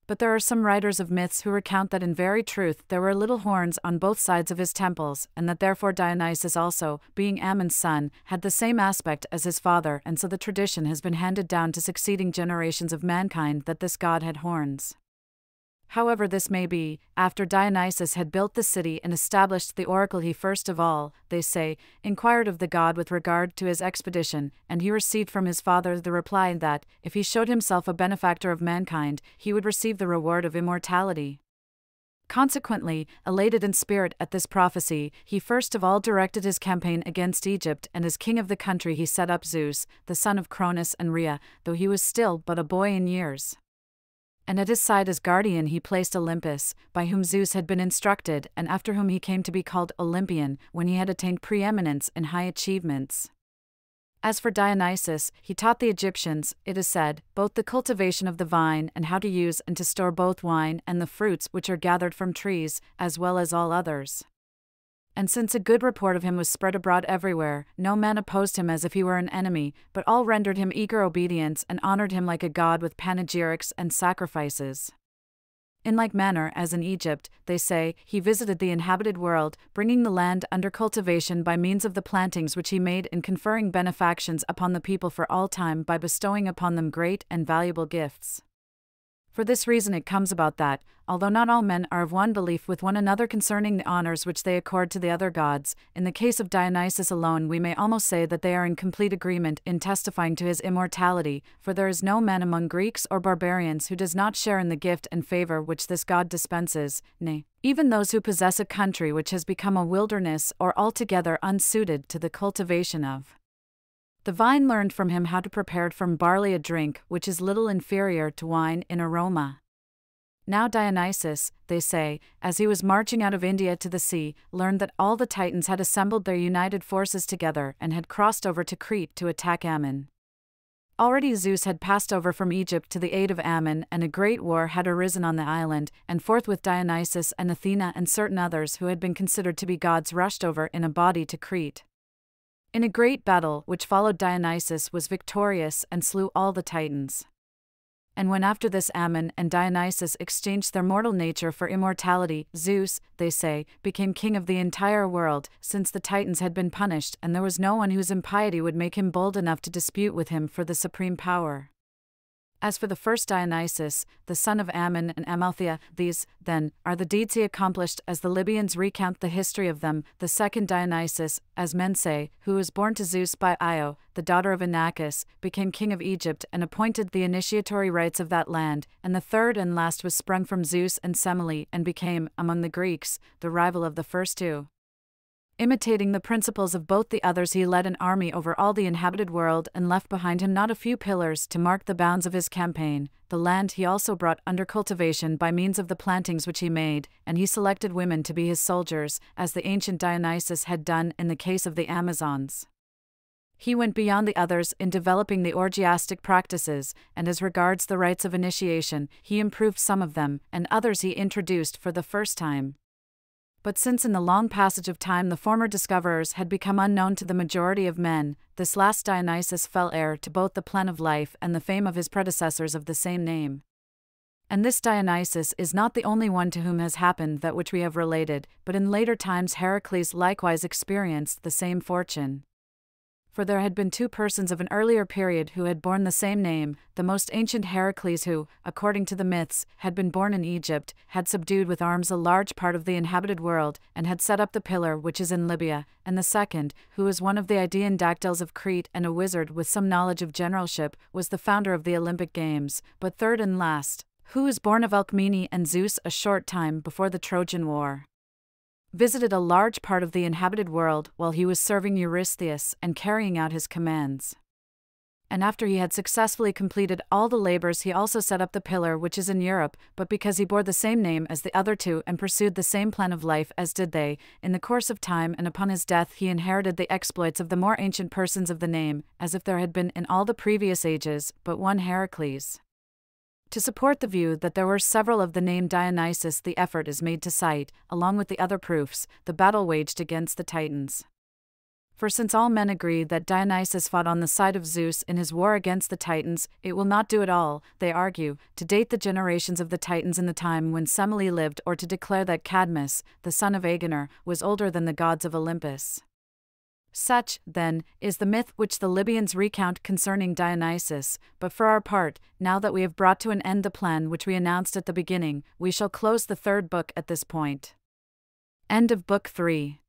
But there are some writers of myths who recount that in very truth there were little horns on both sides of his temples, and that therefore Dionysus also, being Ammon's son, had the same aspect as his father, and so the tradition has been handed down to succeeding generations of mankind that this god had horns. However, this may be, after Dionysus had built the city and established the oracle, he first of all, they say, inquired of the god with regard to his expedition, and he received from his father the reply that, if he showed himself a benefactor of mankind, he would receive the reward of immortality. Consequently, elated in spirit at this prophecy, he first of all directed his campaign against Egypt, and as king of the country he set up Zeus, the son of Cronus and Rhea, though he was still but a boy in years and at his side as guardian he placed Olympus, by whom Zeus had been instructed and after whom he came to be called Olympian when he had attained preeminence in high achievements. As for Dionysus, he taught the Egyptians, it is said, both the cultivation of the vine and how to use and to store both wine and the fruits which are gathered from trees, as well as all others and since a good report of him was spread abroad everywhere, no man opposed him as if he were an enemy, but all rendered him eager obedience and honored him like a god with panegyrics and sacrifices. In like manner as in Egypt, they say, he visited the inhabited world, bringing the land under cultivation by means of the plantings which he made and conferring benefactions upon the people for all time by bestowing upon them great and valuable gifts. For this reason it comes about that, although not all men are of one belief with one another concerning the honors which they accord to the other gods, in the case of Dionysus alone we may almost say that they are in complete agreement in testifying to his immortality, for there is no man among Greeks or barbarians who does not share in the gift and favor which this god dispenses, nay, even those who possess a country which has become a wilderness or altogether unsuited to the cultivation of. The vine learned from him how to prepare from barley a drink which is little inferior to wine in aroma. Now Dionysus, they say, as he was marching out of India to the sea, learned that all the Titans had assembled their united forces together and had crossed over to Crete to attack Ammon. Already Zeus had passed over from Egypt to the aid of Ammon, and a great war had arisen on the island, and forthwith Dionysus and Athena and certain others who had been considered to be gods rushed over in a body to Crete. In a great battle which followed Dionysus was victorious and slew all the Titans. And when after this Ammon and Dionysus exchanged their mortal nature for immortality, Zeus, they say, became king of the entire world, since the Titans had been punished and there was no one whose impiety would make him bold enough to dispute with him for the supreme power. As for the first Dionysus, the son of Ammon and Amalthea, these, then, are the deeds he accomplished as the Libyans recount the history of them. The second Dionysus, as men say, who was born to Zeus by Io, the daughter of Inachus, became king of Egypt and appointed the initiatory rites of that land. And the third and last was sprung from Zeus and Semele and became, among the Greeks, the rival of the first two. Imitating the principles of both the others, he led an army over all the inhabited world and left behind him not a few pillars to mark the bounds of his campaign. The land he also brought under cultivation by means of the plantings which he made, and he selected women to be his soldiers, as the ancient Dionysus had done in the case of the Amazons. He went beyond the others in developing the orgiastic practices, and as regards the rites of initiation, he improved some of them, and others he introduced for the first time but since in the long passage of time the former discoverers had become unknown to the majority of men, this last Dionysus fell heir to both the plan of life and the fame of his predecessors of the same name. And this Dionysus is not the only one to whom has happened that which we have related, but in later times Heracles likewise experienced the same fortune. For there had been two persons of an earlier period who had borne the same name, the most ancient Heracles, who, according to the myths, had been born in Egypt, had subdued with arms a large part of the inhabited world, and had set up the pillar which is in Libya, and the second, who was one of the Idaean dactyls of Crete and a wizard with some knowledge of generalship, was the founder of the Olympic Games, but third and last, who was born of Alcmene and Zeus a short time before the Trojan War visited a large part of the inhabited world while he was serving Eurystheus and carrying out his commands. And after he had successfully completed all the labors, he also set up the pillar which is in Europe, but because he bore the same name as the other two and pursued the same plan of life as did they, in the course of time and upon his death he inherited the exploits of the more ancient persons of the name, as if there had been in all the previous ages but one Heracles. To support the view that there were several of the name Dionysus, the effort is made to cite, along with the other proofs, the battle waged against the Titans. For since all men agree that Dionysus fought on the side of Zeus in his war against the Titans, it will not do at all, they argue, to date the generations of the Titans in the time when Semele lived or to declare that Cadmus, the son of Agenor, was older than the gods of Olympus. Such, then, is the myth which the Libyans recount concerning Dionysus, but for our part, now that we have brought to an end the plan which we announced at the beginning, we shall close the third book at this point. End of Book 3